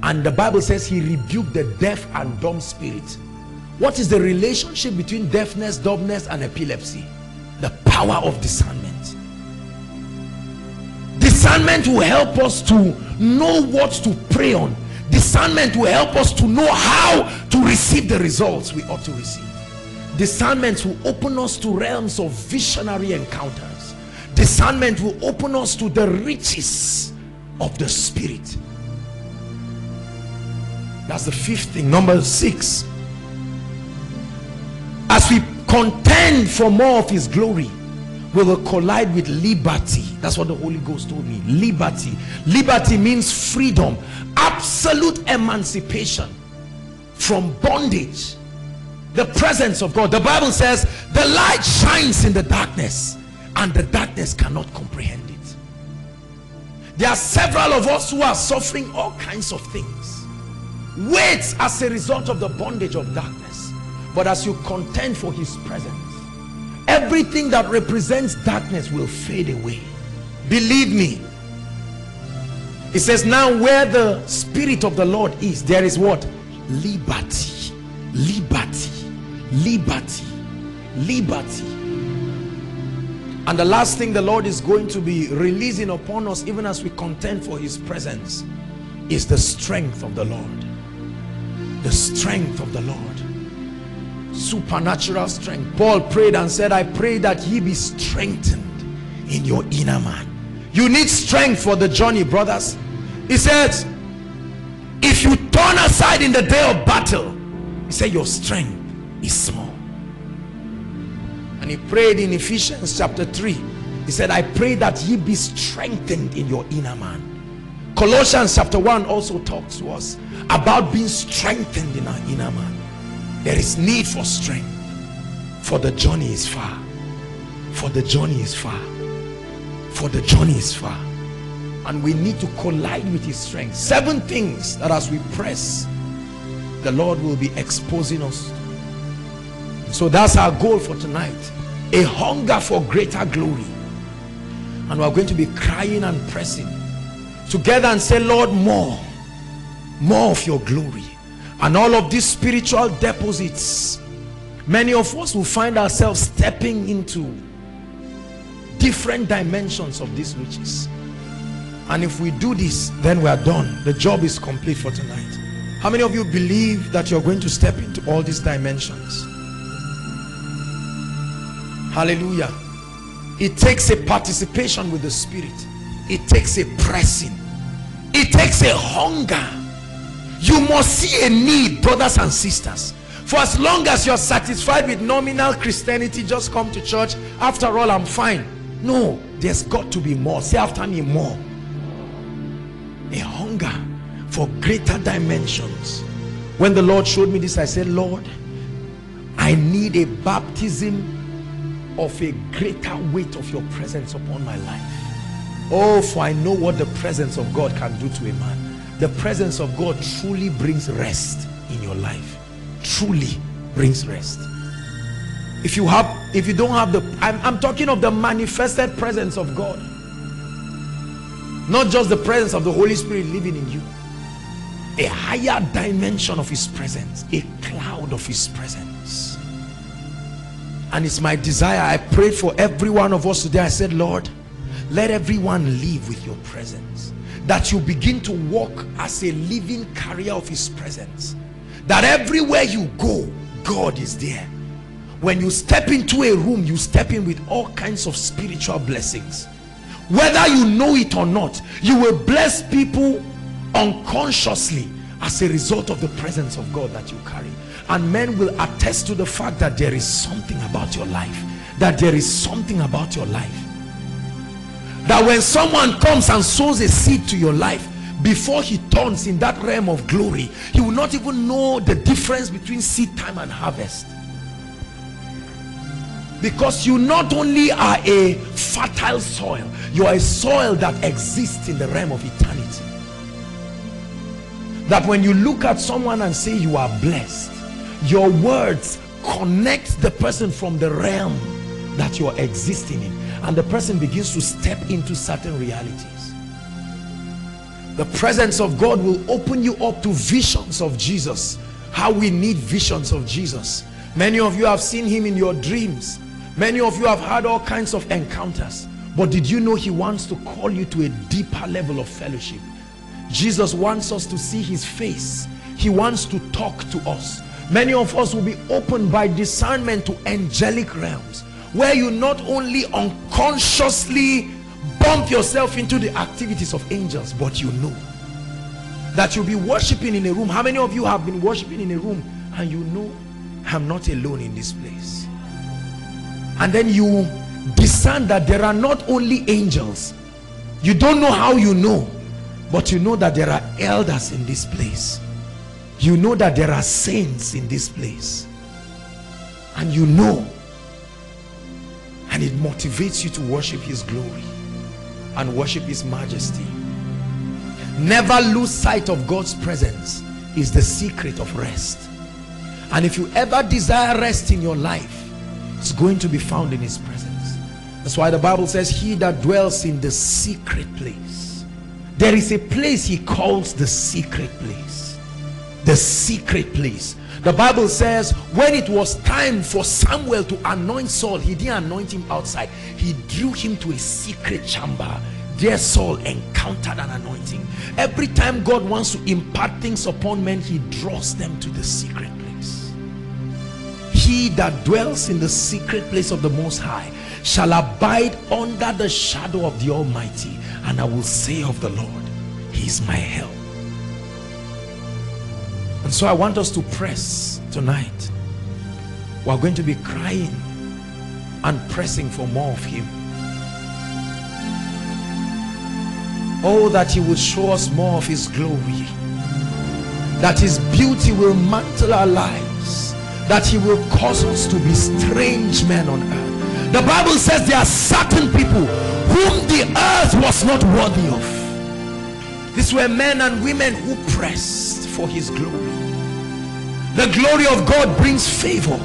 And the bible says he rebuked the deaf and dumb spirit. What is the relationship between deafness dumbness and epilepsy? The power of discernment. Discernment will help us to know what to pray on. Discernment will help us to know how to receive the results we ought to receive discernment will open us to realms of visionary encounters. Discernment will open us to the riches of the spirit. That's the fifth thing. Number six. As we contend for more of his glory we will collide with liberty. That's what the holy ghost told me. Liberty. Liberty means freedom absolute emancipation from bondage the presence of god. The bible says the light shines in the darkness and the darkness cannot comprehend it. There are several of us who are suffering all kinds of things. Weights as a result of the bondage of darkness. But as you contend for his presence everything that represents darkness will fade away. Believe me. It says now where the spirit of the lord is there is what? Liberty. Liberty liberty. Liberty. And the last thing the lord is going to be releasing upon us even as we contend for his presence is the strength of the lord. The strength of the lord. Supernatural strength. Paul prayed and said i pray that ye be strengthened in your inner man. You need strength for the journey brothers. He says if you turn aside in the day of battle he said your strength is small. And he prayed in Ephesians chapter 3 he said I pray that ye be strengthened in your inner man. Colossians chapter 1 also talks to us about being strengthened in our inner man. There is need for strength for the journey is far for the journey is far for the journey is far. And we need to collide with his strength. Seven things that as we press the Lord will be exposing us so that's our goal for tonight. A hunger for greater glory. And we're going to be crying and pressing together and say Lord more more of your glory and all of these spiritual deposits. Many of us will find ourselves stepping into different dimensions of these riches. And if we do this then we are done. The job is complete for tonight. How many of you believe that you're going to step into all these dimensions hallelujah. It takes a participation with the spirit. It takes a pressing. It takes a hunger. You must see a need brothers and sisters. For as long as you're satisfied with nominal christianity just come to church. After all i'm fine. No there's got to be more. Say after me more. A hunger for greater dimensions. When the lord showed me this i said lord i need a baptism of a greater weight of your presence upon my life. Oh for i know what the presence of god can do to a man. The presence of god truly brings rest in your life. Truly brings rest. If you have if you don't have the I'm, I'm talking of the manifested presence of god. Not just the presence of the Holy Spirit living in you. A higher dimension of his presence. A cloud of his presence and it's my desire. I prayed for every one of us today. I said Lord let everyone live with your presence. That you begin to walk as a living carrier of his presence. That everywhere you go God is there. When you step into a room you step in with all kinds of spiritual blessings. Whether you know it or not you will bless people unconsciously as a result of the presence of God that you carry and men will attest to the fact that there is something about your life. That there is something about your life. That when someone comes and sows a seed to your life before he turns in that realm of glory he will not even know the difference between seed time and harvest. Because you not only are a fertile soil you are a soil that exists in the realm of eternity. That when you look at someone and say you are blessed your words connect the person from the realm that you are existing in. And the person begins to step into certain realities. The presence of God will open you up to visions of Jesus. How we need visions of Jesus. Many of you have seen him in your dreams. Many of you have had all kinds of encounters. But did you know he wants to call you to a deeper level of fellowship? Jesus wants us to see his face. He wants to talk to us many of us will be opened by discernment to angelic realms where you not only unconsciously bump yourself into the activities of angels but you know that you'll be worshiping in a room. How many of you have been worshiping in a room and you know I'm not alone in this place and then you discern that there are not only angels. You don't know how you know but you know that there are elders in this place you know that there are saints in this place. And you know. And it motivates you to worship his glory and worship his majesty. Never lose sight of God's presence is the secret of rest. And if you ever desire rest in your life it's going to be found in his presence. That's why the bible says he that dwells in the secret place. There is a place he calls the secret place the secret place. The bible says when it was time for samuel to anoint saul he didn't anoint him outside. He drew him to a secret chamber. There saul encountered an anointing. Every time god wants to impart things upon men he draws them to the secret place. he that dwells in the secret place of the most high shall abide under the shadow of the almighty and i will say of the lord he is my help And so I want us to press tonight. We're going to be crying and pressing for more of him. Oh, that he would show us more of his glory. That his beauty will mantle our lives. That he will cause us to be strange men on earth. The Bible says there are certain people whom the earth was not worthy of. These were men and women who pressed for his glory. The glory of God brings favor,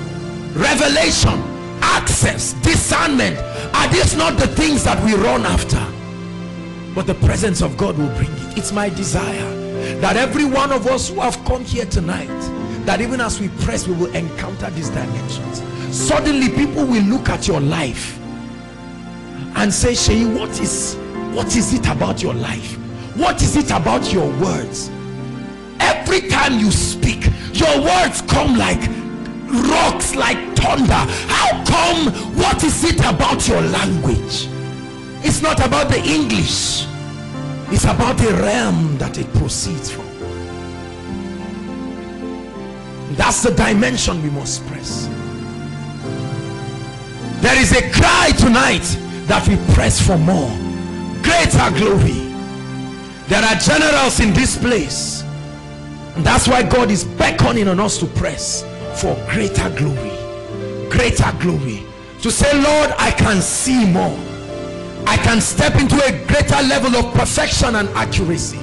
revelation, access, discernment. Are these not the things that we run after? But the presence of God will bring it. It's my desire that every one of us who have come here tonight, that even as we press, we will encounter these dimensions. Suddenly people will look at your life and say, Shay, what is, what is it about your life? What is it about your words? Every time you speak, your words come like rocks, like thunder. How come? What is it about your language? It's not about the English. It's about the realm that it proceeds from. That's the dimension we must press. There is a cry tonight that we press for more. Greater glory. There are generals in this place. That's why God is beckoning on us to press for greater glory. Greater glory. To say, Lord, I can see more. I can step into a greater level of perfection and accuracy.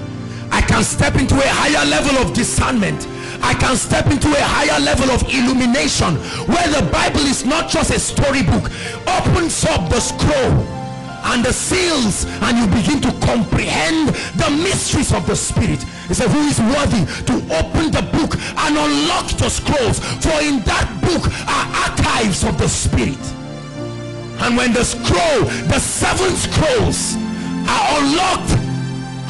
I can step into a higher level of discernment. I can step into a higher level of illumination where the Bible is not just a storybook. Opens up the scroll and the seals and you begin to comprehend the mysteries of the spirit. He said who is worthy to open the book and unlock the scrolls? For in that book are archives of the spirit. And when the scroll the seven scrolls are unlocked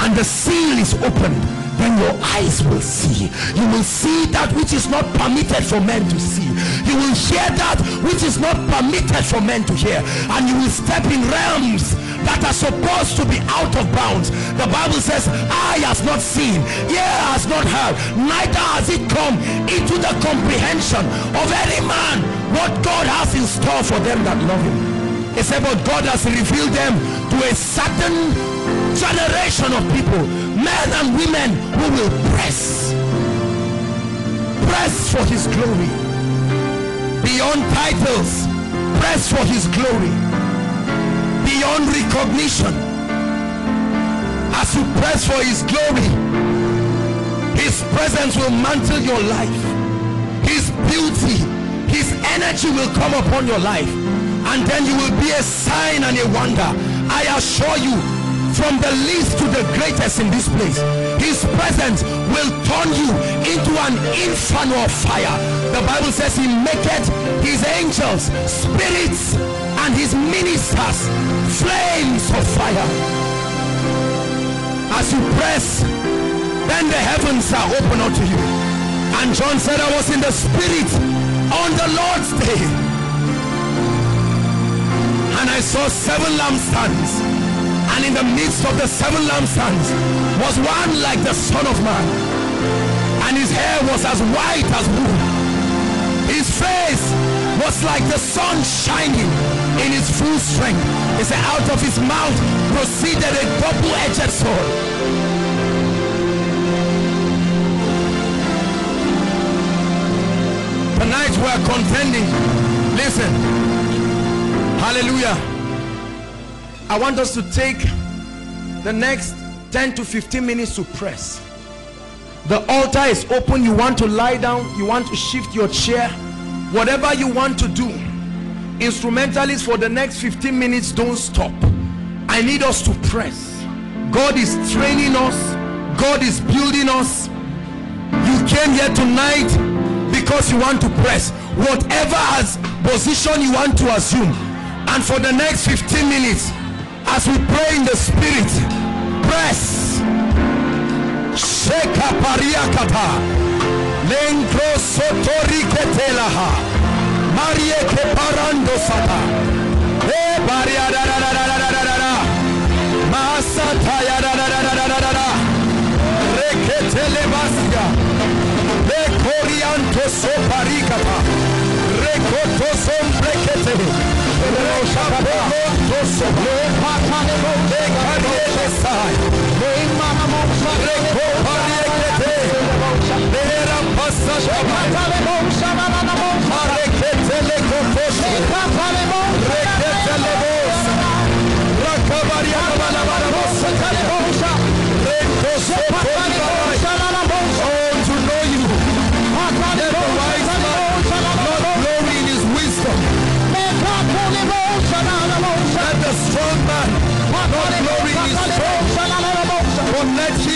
and the seal is opened then your eyes will see. You will see that which is not permitted for men to see. You will hear that which is not permitted for men to hear. And you will step in realms that are supposed to be out of bounds. The bible says eye has not seen ear has not heard neither has it come into the comprehension of any man what god has in store for them that love him. Said but god has revealed them to a certain generation of people men and women who will press press for his glory. Beyond titles press for his glory. Beyond recognition as you press for his glory his presence will mantle your life. His beauty his energy will come upon your life. And then you will be a sign and a wonder. I assure you from the least to the greatest in this place. His presence will turn you into an inferno of fire. The bible says he maketh his angels spirits and his ministers flames of fire. As you press then the heavens are open unto you. And john said i was in the spirit on the lord's day. And i saw seven lampstands and in the midst of the seven lampstands was one like the son of man. And his hair was as white as wool. His face was like the sun shining in his full strength. He said out of his mouth proceeded a double-edged sword. Tonight we are contending. Listen. Hallelujah I want us to take the next 10 to 15 minutes to press. The altar is open. You want to lie down. You want to shift your chair. Whatever you want to do. Instrumentalists for the next 15 minutes don't stop. I need us to press. God is training us. God is building us. You came here tonight because you want to press. Whatever as position you want to assume. And for the next 15 minutes, as we pray in the spirit press. Sheka pariakata lenkro sotori ketelaha marie ke parando sata. E baria da da da da da da da da masata ya da da da da da da da reketele basia e korianto soparikata. Rekoto sombrekete rekapoma le Oh,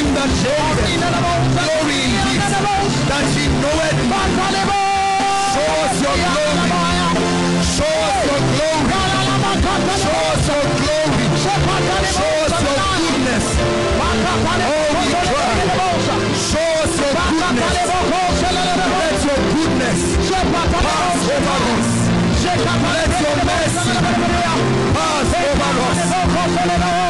him that glory in that he knoweth. Show us your glory. Show us your glory. Show us your glory. Show us your goodness. Oh, we cry. Show us your goodness. Let your goodness pass over us. Let your mercy pass over us.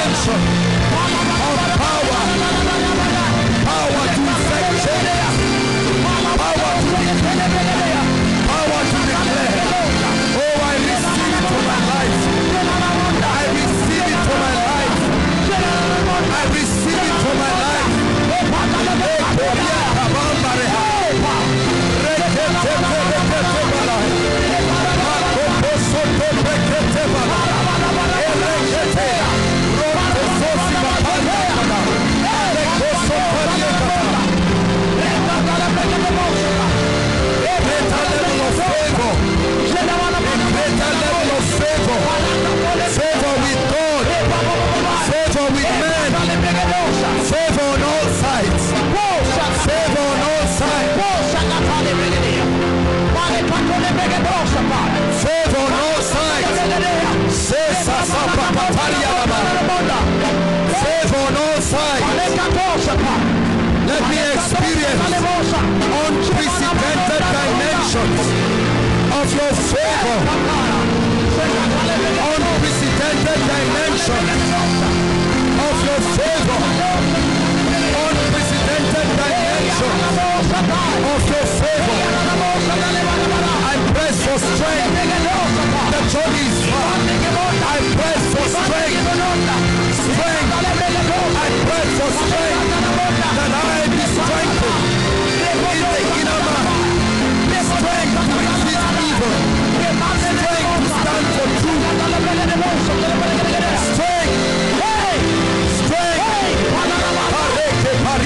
dimension of power. Power to effect change. Power to declare. Power to declare. Oh, I receive it for my life. I receive it for my life. I receive it for my life. Ekoria kabambareha. All sides. Let me experience unprecedented dimensions of your favor. Unprecedented dimensions of your favor. Unprecedented protection. Of your favor. I pray for strength. The journey is far. I pray for strength. Strength. I pray for strength. That I be strengthened. In the. Strength to resist evil. Strength to stand for truth.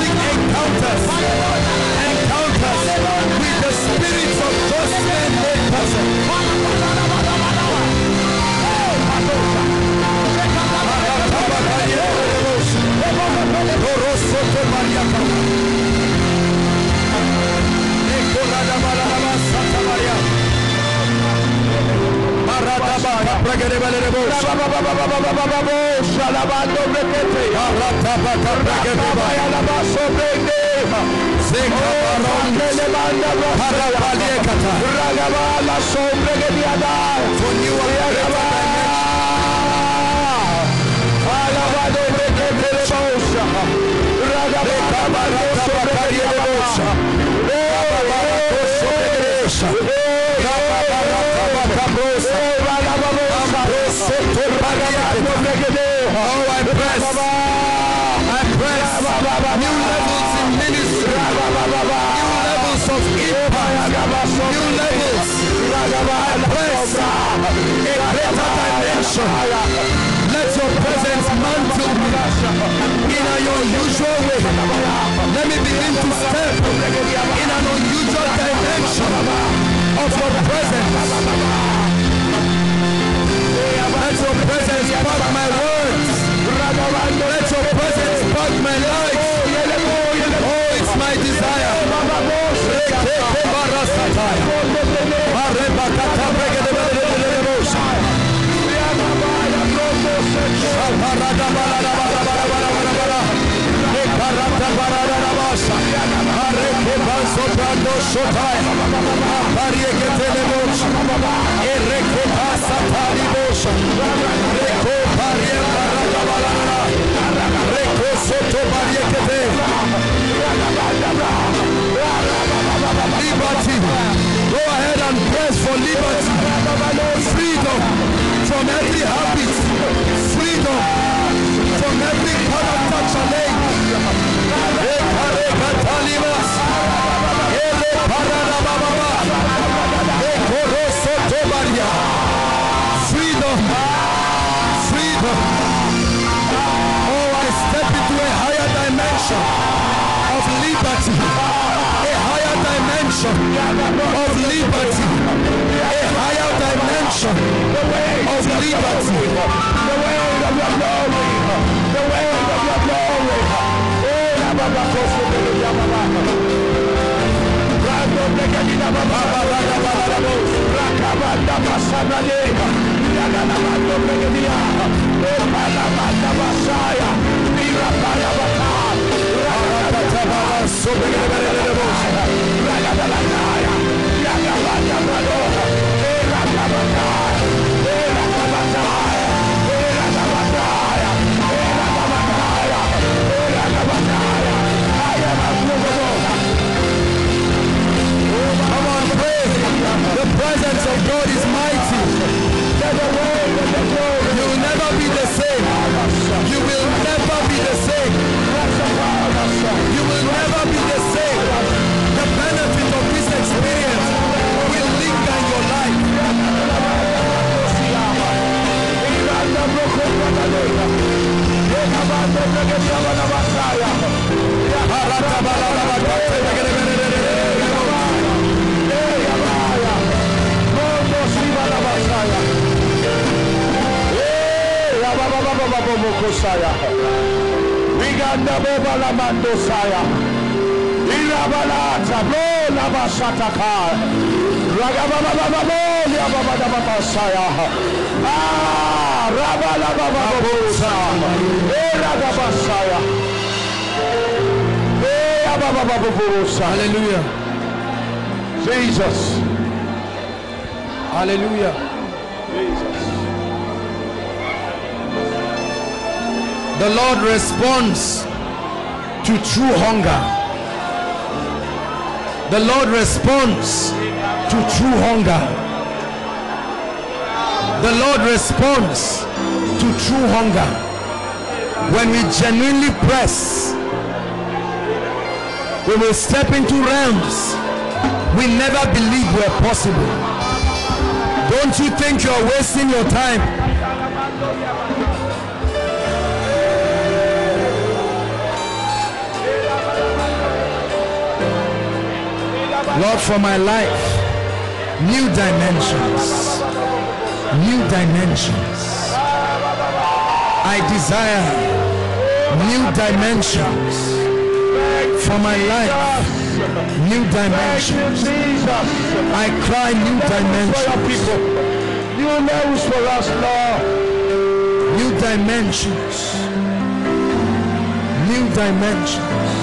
encounters, encounters with the spirits of just men made For you New levels in ministry. New levels of impact. New levels. I press. A greater dimension. Let your presence mantle me in an unusual way. Let me begin to step in an unusual dimension of your presence. Let your presence spark my words. Let your presence spark my life. Bosha. Reko parie barada barada. Reko soto barieke te. Liberty. Go ahead and press for liberty. Freedom from every habit. Freedom from every character challenge. Freedom. Freedom. Oh, I step into a higher dimension of liberty. Dimension of liberty. A higher dimension of liberty. The way of your glory. The way of your glory. Rakabanda basaya. Mira para baba. Presence of God is mighty. You will never be the same. You will never be the same. You will never Viganda boba la mando saya. Ilabalata bo. Ah, rabala baba bo sa. Era da basaya. Baba baba bo sa. Hallelujah. Jesus. Hallelujah. The Lord responds to true hunger. The Lord responds to true hunger. The Lord responds to true hunger. When we genuinely press, we will step into realms we never believed were possible. Don't you think you're wasting your time? Lord, for my life, new dimensions, new dimensions. I desire new dimensions for my life, new dimensions. I cry new dimensions. New levels for us, Lord. new dimensions, new dimensions.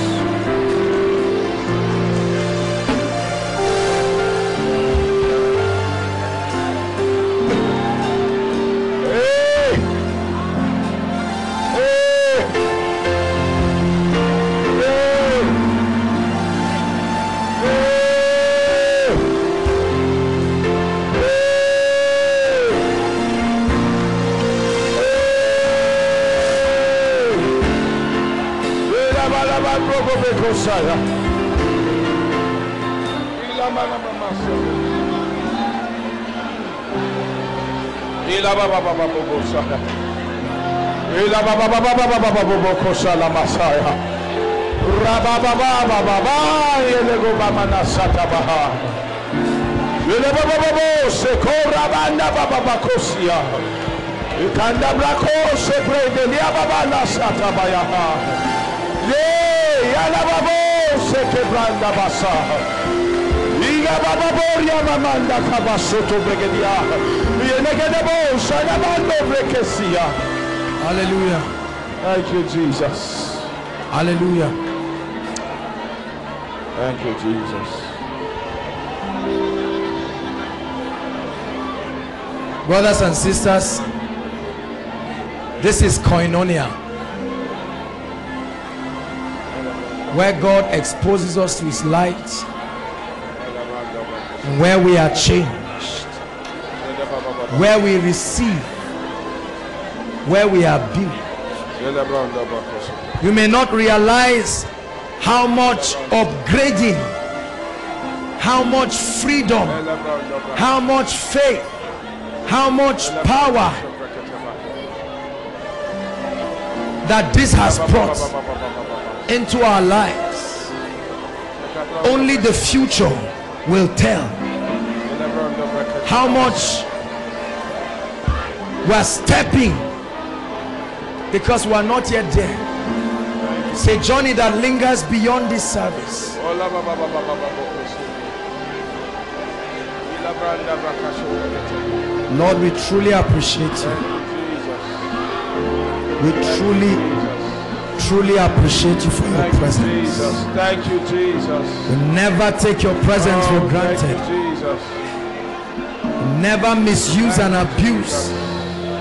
Kosia. Ikanda brako se prende lia baba nasata baya. Ye yala baba se ke branda basa. Iga baba boria mamanda kabasoto begedia. Yenegede bo shanabando brekesia. Hallelujah. Thank you, Jesus. Hallelujah. Thank you, Jesus. Brothers and sisters, this is koinonia. Where God exposes us to his light where we are changed, where we receive, where we are built. You may not realize how much upgrading, how much freedom, how much faith, how much power that this has brought into our lives. Only the future will tell how much we're stepping because we are not yet there. A journey that lingers beyond this service. Lord, we truly appreciate you. We truly, truly appreciate you for your presence. Jesus. Thank you, Jesus. We never take your presence for Oh, thank granted. you, Jesus. Never misuse and abuse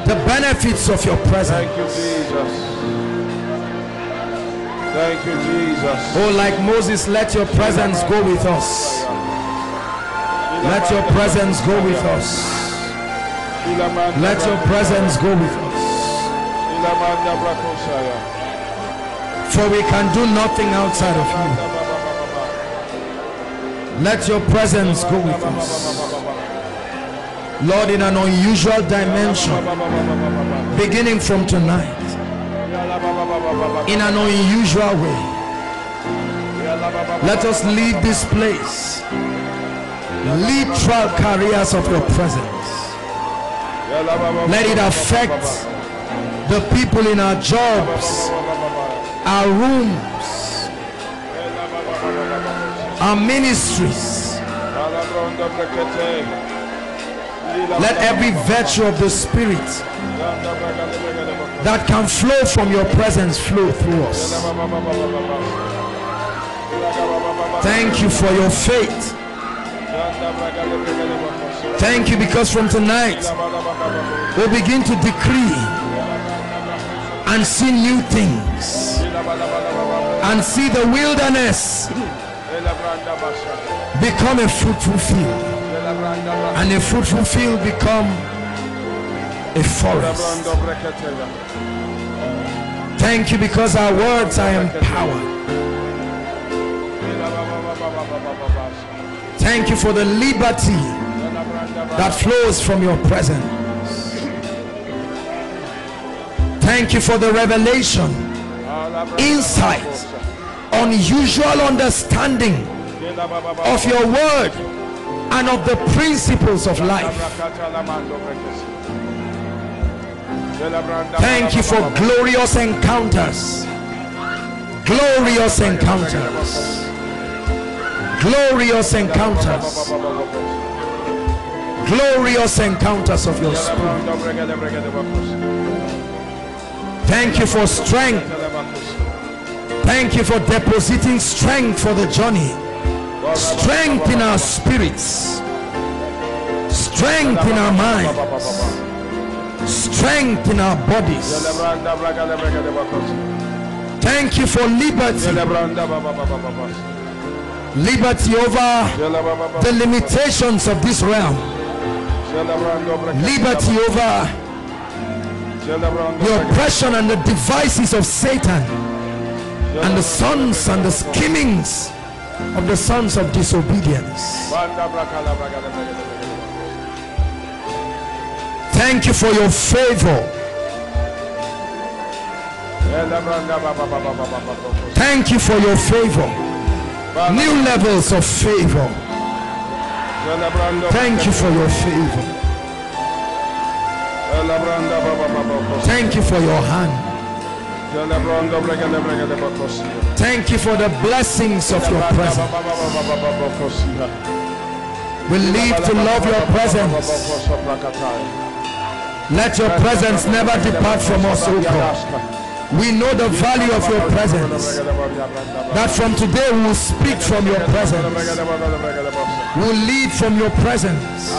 the benefits of your Thank presence. you, Jesus. Thank you, Jesus. Oh, like Moses, let your presence go with us. Let your presence go with us. Let your presence go with us. For we can do nothing outside of you. Let your presence go with us. Lord, in an unusual dimension, beginning from tonight, in an unusual way, let us leave this place. Literal careers of your presence. Let it affect the people in our jobs, our rooms, our ministries. Let every virtue of the Spirit that can flow from your presence flow through us. Thank you for your faith. Thank you because from tonight we'll begin to decree and see new things and see the wilderness become a fruitful field and a fruitful field become a forest. Thank you because our words are empowered. Thank you for the liberty that flows from your presence. Thank you for the revelation, insight, unusual understanding of your word and of the principles of life. Thank you for glorious encounters. Glorious encounters. Glorious encounters. Glorious encounters of your spirit. Thank you for strength. Thank you for depositing strength for the journey. Strength in our spirits. Strength in our minds. Strength in our bodies. Thank you for liberty. Liberty over the limitations of this realm. Liberty over the oppression and the devices of Satan and the sons and the schemings of the sons of disobedience. Thank you for your favor. Thank you for your favor. New levels of favor. Thank you for your favor. Thank you for your hand. Thank you for the blessings of your presence. We live to love your presence. Let your presence never depart from us, O God. We know the value of your presence. That from today we will speak from your presence. Will lead from your presence.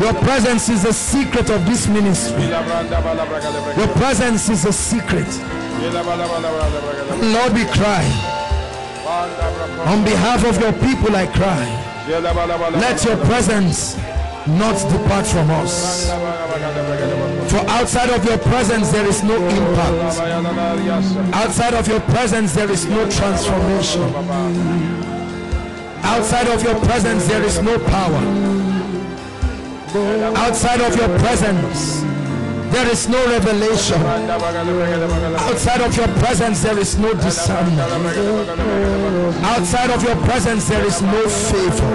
Your presence is the secret of this ministry. Your presence is the secret. Lord, we cry. On behalf of your people, I cry. Let your presence not depart from us. For outside of your presence, there is no impact. Outside of your presence, there is no transformation. Outside of your presence, there is no power. Outside of your presence, there is no revelation. Outside of your presence, there is no discernment. Outside of your presence, there is no favor.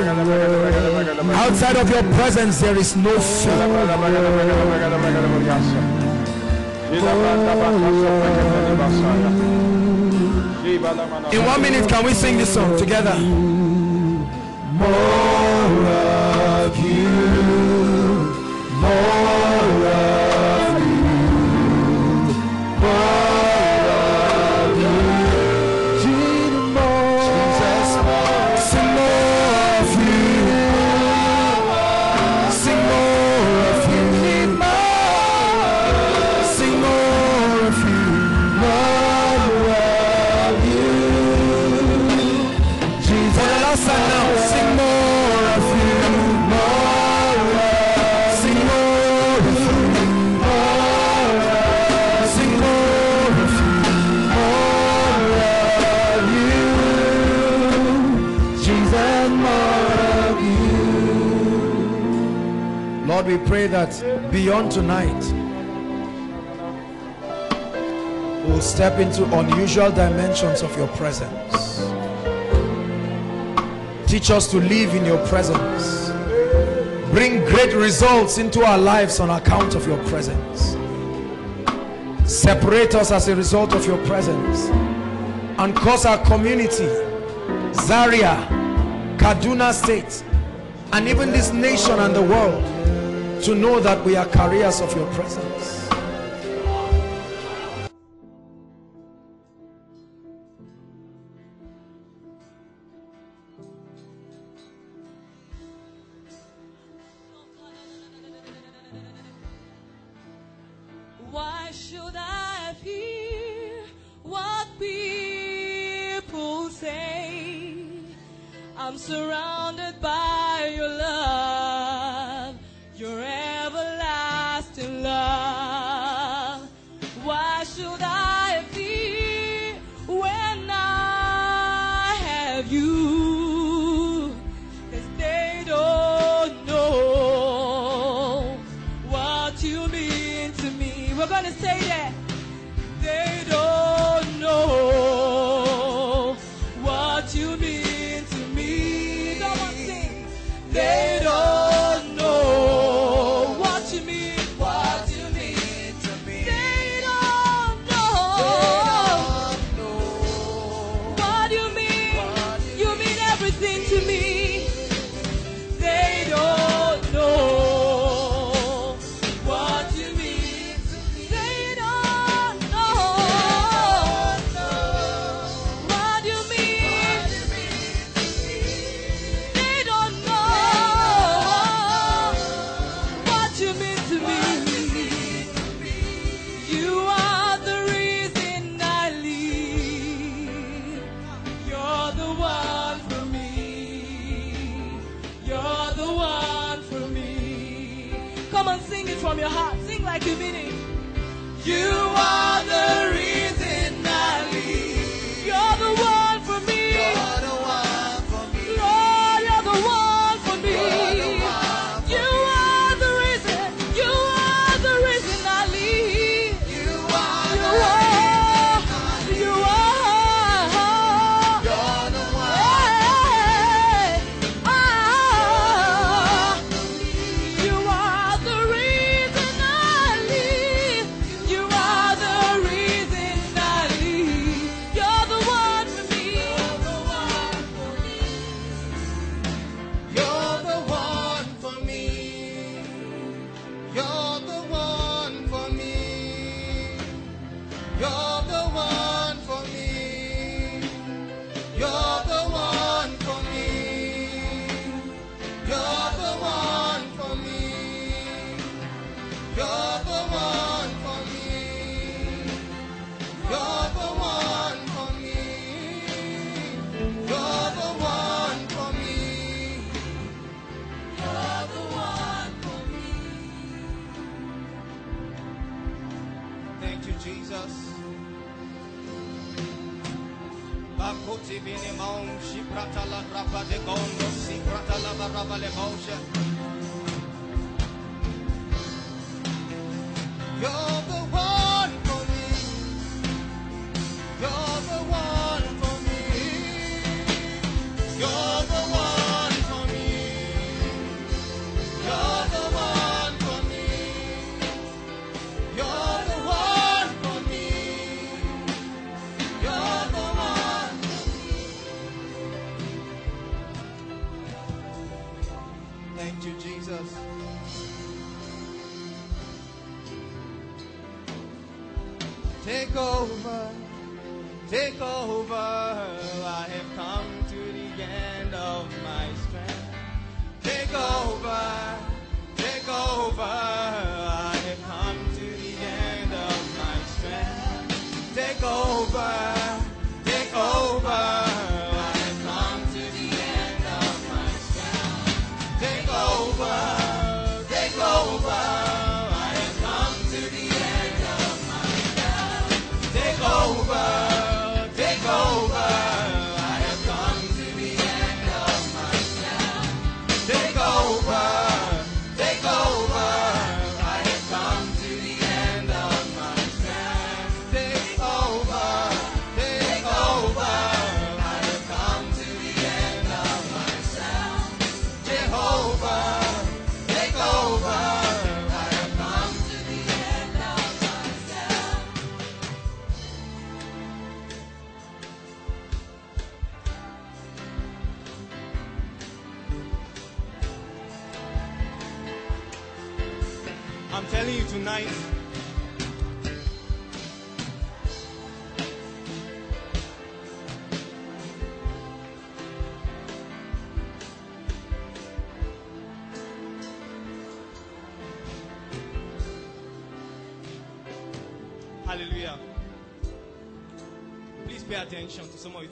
Outside of your presence, there is no favor. In one minute, can we sing this song together? More of you, more we pray that beyond tonight, we'll step into unusual dimensions of your presence. Teach us to live in your presence. Bring great results into our lives on account of your presence. Separate us as a result of your presence. And cause our community, Zaria, Kaduna State, and even this nation and the world to know that we are carriers of your presence. Why should I fear what people say? I'm surrounded Divine mão, lá, Rabba de Gondos, Shipratala Rabba de Gondos.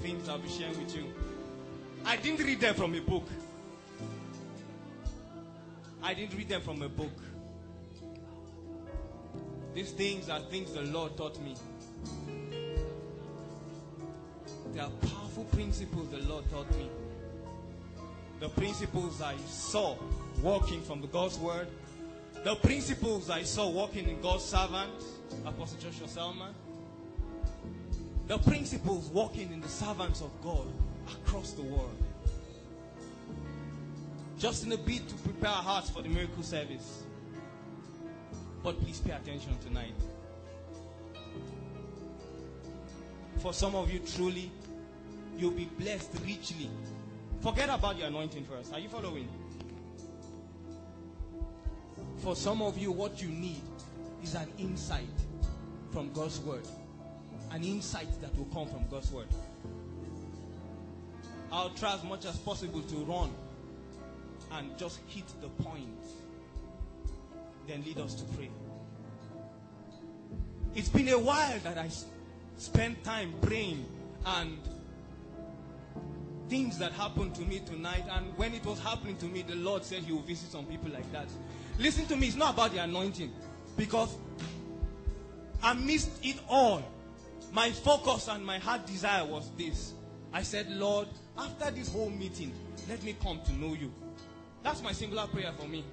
Things I'll be sharing with you. I didn't read them from a book. I didn't read them from a book. These things are things the Lord taught me. They are powerful principles the Lord taught me. The principles I saw walking from the God's word. The principles I saw walking in God's servant, Apostle Joshua Selman. The principles walking in the servants of God across the world. Just in a bit to prepare our hearts for the miracle service. But please pay attention tonight. For some of you, truly, you'll be blessed richly. Forget about the anointing first. Are you following? For some of you, what you need is an insight from God's word. An insight that will come from God's word. I'll try as much as possible to run and just hit the point. Then lead us to pray. It's been a while that I spent time praying and things that happened to me tonight. And when it was happening to me, the Lord said He will visit some people like that. Listen to me, it's not about the anointing. Because I missed it all, my focus and my heart desire was this. I said, Lord, after this whole meeting, let me come to know you. That's my singular prayer for me.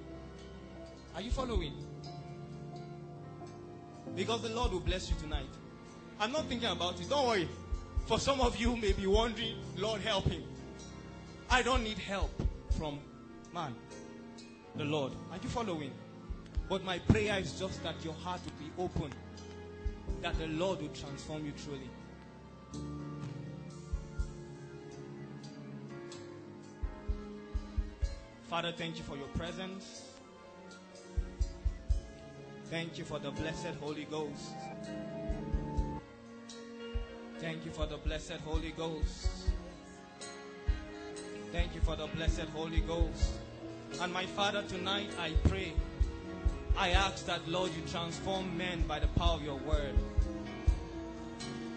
Are you following? Because the Lord will bless you tonight. I'm not thinking about it. Don't worry. For some of you may be wondering, Lord, help him. I don't need help from man, the Lord. Are you following? But my prayer is just that your heart will be open, that the Lord will transform you truly. Father, thank you for your presence. Thank you for the blessed Holy Ghost. Thank you for the blessed Holy Ghost. Thank you for the blessed Holy Ghost. And my Father, tonight I pray, I ask that, Lord, you transform men by the power of your word.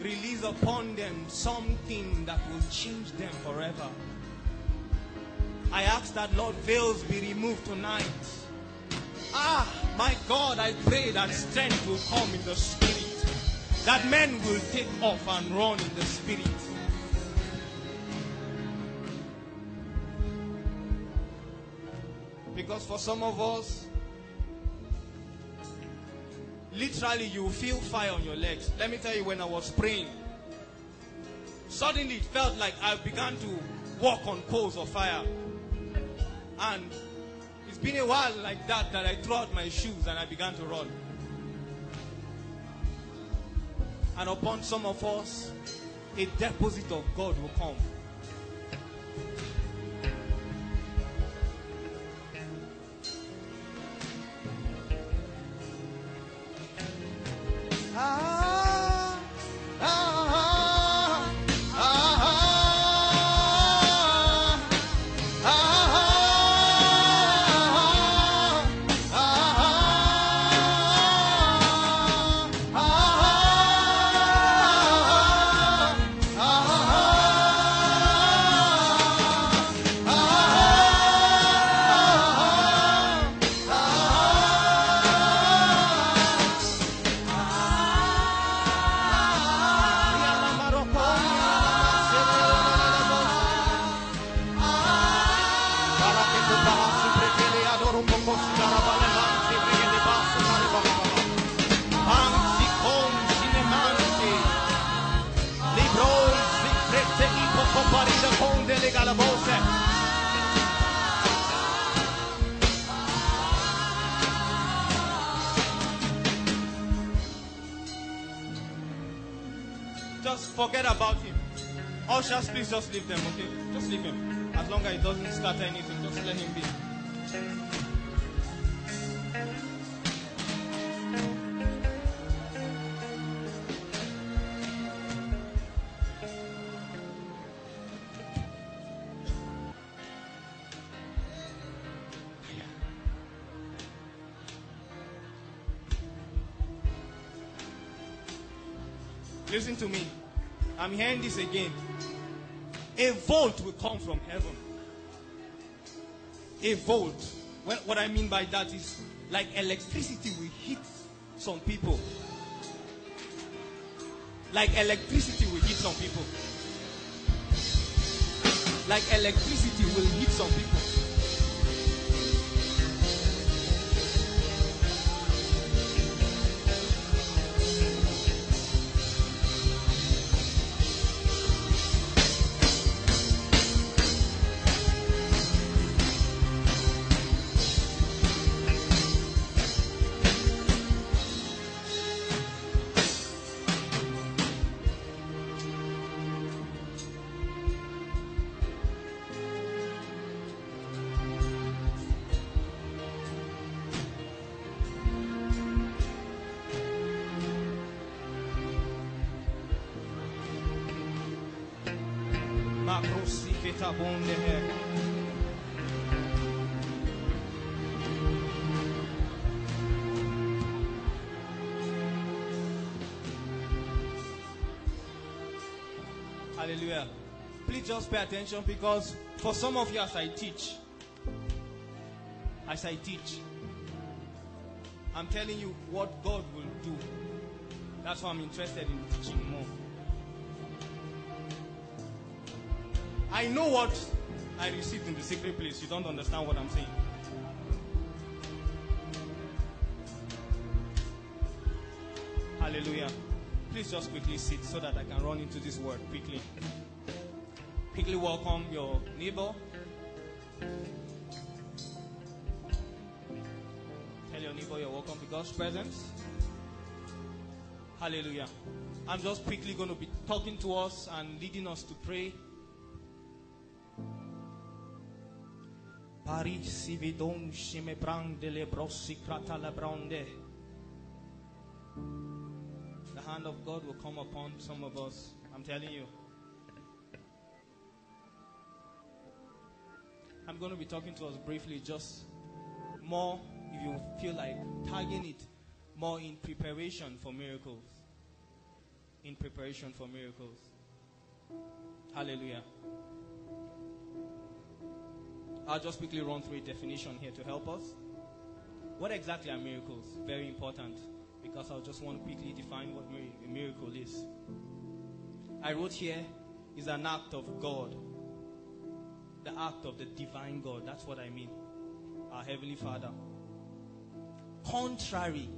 Release upon them something that will change them forever. I ask that, Lord, veils be removed tonight. Ah, my God, I pray that strength will come in the spirit. That men will take off and run in the spirit. Because for some of us, literally you feel fire on your legs. Let me tell you, when I was praying, suddenly it felt like I began to walk on coals of fire. And it's been a while like that that I threw out my shoes and I began to run. And upon some of us, a deposit of God will come. Listen to me. I'm hearing this again. A volt will come from heaven. A volt. Well, what I mean by that is like electricity will hit some people. Like electricity will hit some people. Like electricity will hit some people. Just pay attention because for some of you, as I teach, as I teach, I'm telling you what God will do That's why I'm interested in teaching more. I know what I received in the secret place. You don't understand what I'm saying. Hallelujah. Please just quickly sit so that I can run into this word quickly. Quickly welcome your neighbor. Tell your neighbor you're welcome to God's presence. Hallelujah. I'm just quickly going to be talking to us and leading us to pray. Le. The hand of God will come upon some of us. I'm telling you. I'm going to be talking to us briefly, just more, if you feel like tagging it, more in preparation for miracles. In preparation for miracles. Hallelujah. I'll just quickly run through a definition here to help us. What exactly are miracles? Very important because I just want to quickly define what a miracle is. I wrote here is an act of God, the act of the divine God. That's what I mean. Our Heavenly Father. Contrary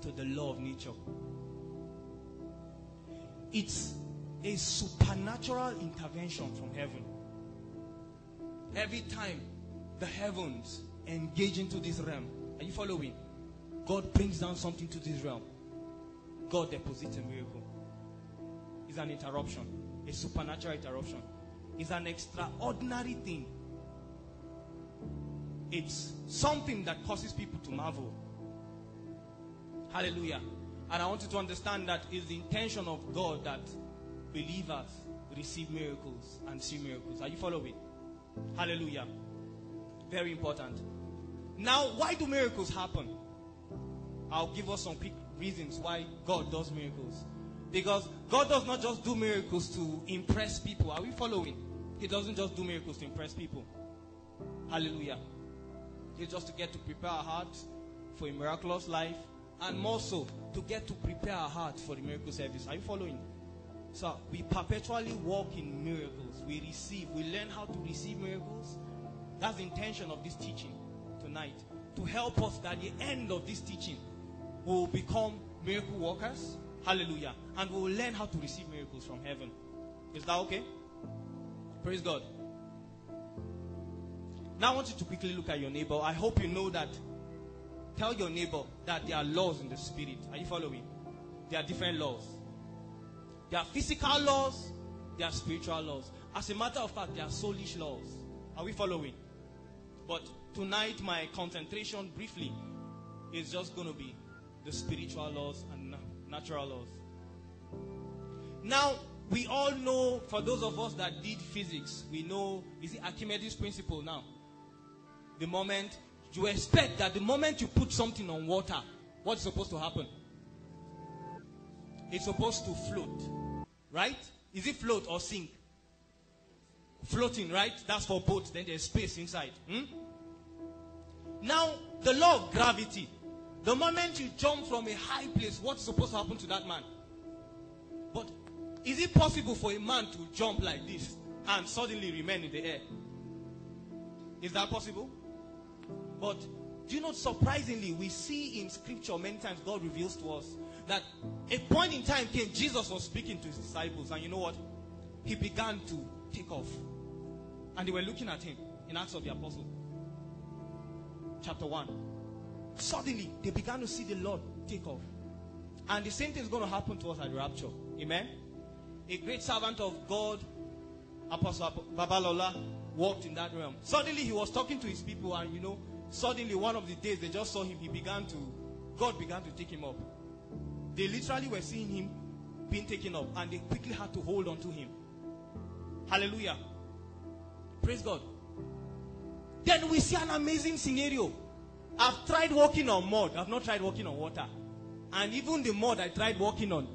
to the law of nature. It's a supernatural intervention from heaven. Every time the heavens engage into this realm, are you following? God brings down something to this realm. God deposits a miracle. It's an interruption, a supernatural interruption. It's an extraordinary thing. It's something that causes people to marvel. Hallelujah. And I want you to understand that it's the intention of God that believers receive miracles and see miracles. Are you following? Hallelujah. Very important. Now, why do miracles happen? I'll give us some quick reasons why God does miracles. Because God does not just do miracles to impress people. Are we following? He doesn't just do miracles to impress people. Hallelujah. It's just to get to prepare our hearts for a miraculous life and more so to get to prepare our hearts for the miracle service. Are you following? So we perpetually walk in miracles. We receive, we learn how to receive miracles. That's the intention of this teaching tonight. To help us that at the end of this teaching, we will become miracle workers. Hallelujah. And we will learn how to receive miracles from heaven. Is that okay? Praise God. Now I want you to quickly look at your neighbor. I hope you know that. Tell your neighbor that there are laws in the spirit. Are you following? There are different laws. There are physical laws, there are spiritual laws. As a matter of fact, there are soulish laws. Are we following? But tonight, my concentration briefly is just going to be the spiritual laws and natural laws. Now, we all know, for those of us that did physics, we know, is it Archimedes' principle now? The moment you expect that the moment you put something on water, what's supposed to happen? It's supposed to float, right? Is it float or sink? Floating, right? That's for boats. Then there's space inside. Hmm? Now, the law of gravity. The moment you jump from a high place, what's supposed to happen to that man? Is it possible for a man to jump like this and suddenly remain in the air? Is that possible? But do you know, surprisingly, we see in scripture many times God reveals to us that a point in time came, Jesus was speaking to his disciples, and you know what? He began to take off. And they were looking at him in Acts of the Apostle, chapter 1. Suddenly, they began to see the Lord take off. And the same thing is going to happen to us at the rapture. Amen? A great servant of God, Apostle Babalola, walked in that realm. Suddenly, he was talking to his people, and you know, suddenly one of the days they just saw him, he began to, God began to take him up. They literally were seeing him being taken up, and they quickly had to hold on to him. Hallelujah. Praise God. Then we see an amazing scenario. I've tried walking on mud, I've not tried walking on water. And even the mud I tried walking on,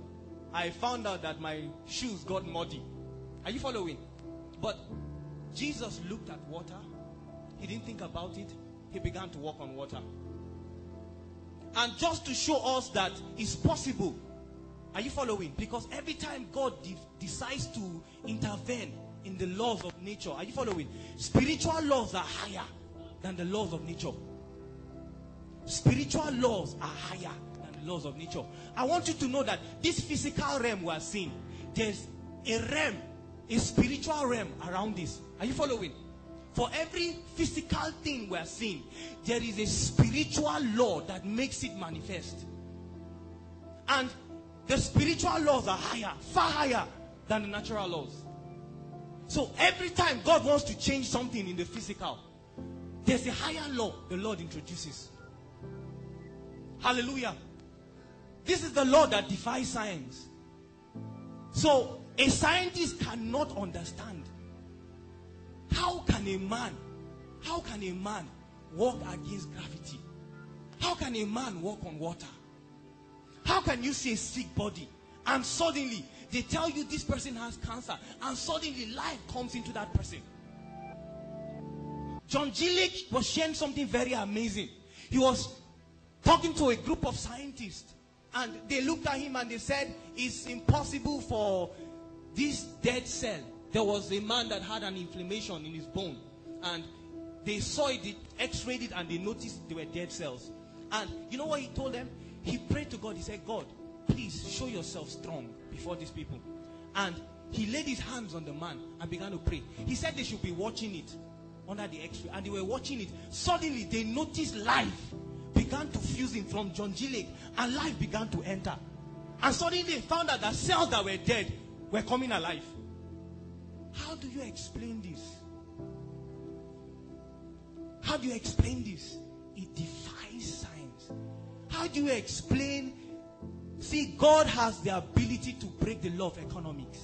I found out that my shoes got muddy. Are you following? But Jesus looked at water, he didn't think about it, he began to walk on water. And just to show us that it's possible. Are you following? Because every time God de- decides to intervene in the laws of nature, are you following? Spiritual laws are higher than the laws of nature. Spiritual laws are higher laws of nature. I want you to know that this physical realm we are seeing, there's a realm, a spiritual realm around this. Are you following? For every physical thing we are seeing, there is a spiritual law that makes it manifest. And the spiritual laws are higher, far higher than the natural laws. So every time God wants to change something in the physical, there's a higher law the Lord introduces. Hallelujah. This is the law that defies science. So a scientist cannot understand how can a man, how can a man walk against gravity? How can a man walk on water? How can you see a sick body and suddenly they tell you this person has cancer and suddenly life comes into that person? John G. Lake was sharing something very amazing. He was talking to a group of scientists and they looked at him and they said it's impossible for this dead cell. There was a man that had an inflammation in his bone and they saw it, they x-rayed it and they noticed they were dead cells. And you know what he told them? He prayed to God. He said, God, please show yourself strong before these people. And he laid his hands on the man and began to pray. He said they should be watching it under the x-ray. And they were watching it. Suddenly they noticed life began to fuse in from John G. Lake and life began to enter. And suddenly they found out that cells that were dead were coming alive. How do you explain this? How do you explain this? It defies science. How do you explain? See, God has the ability to break the law of economics.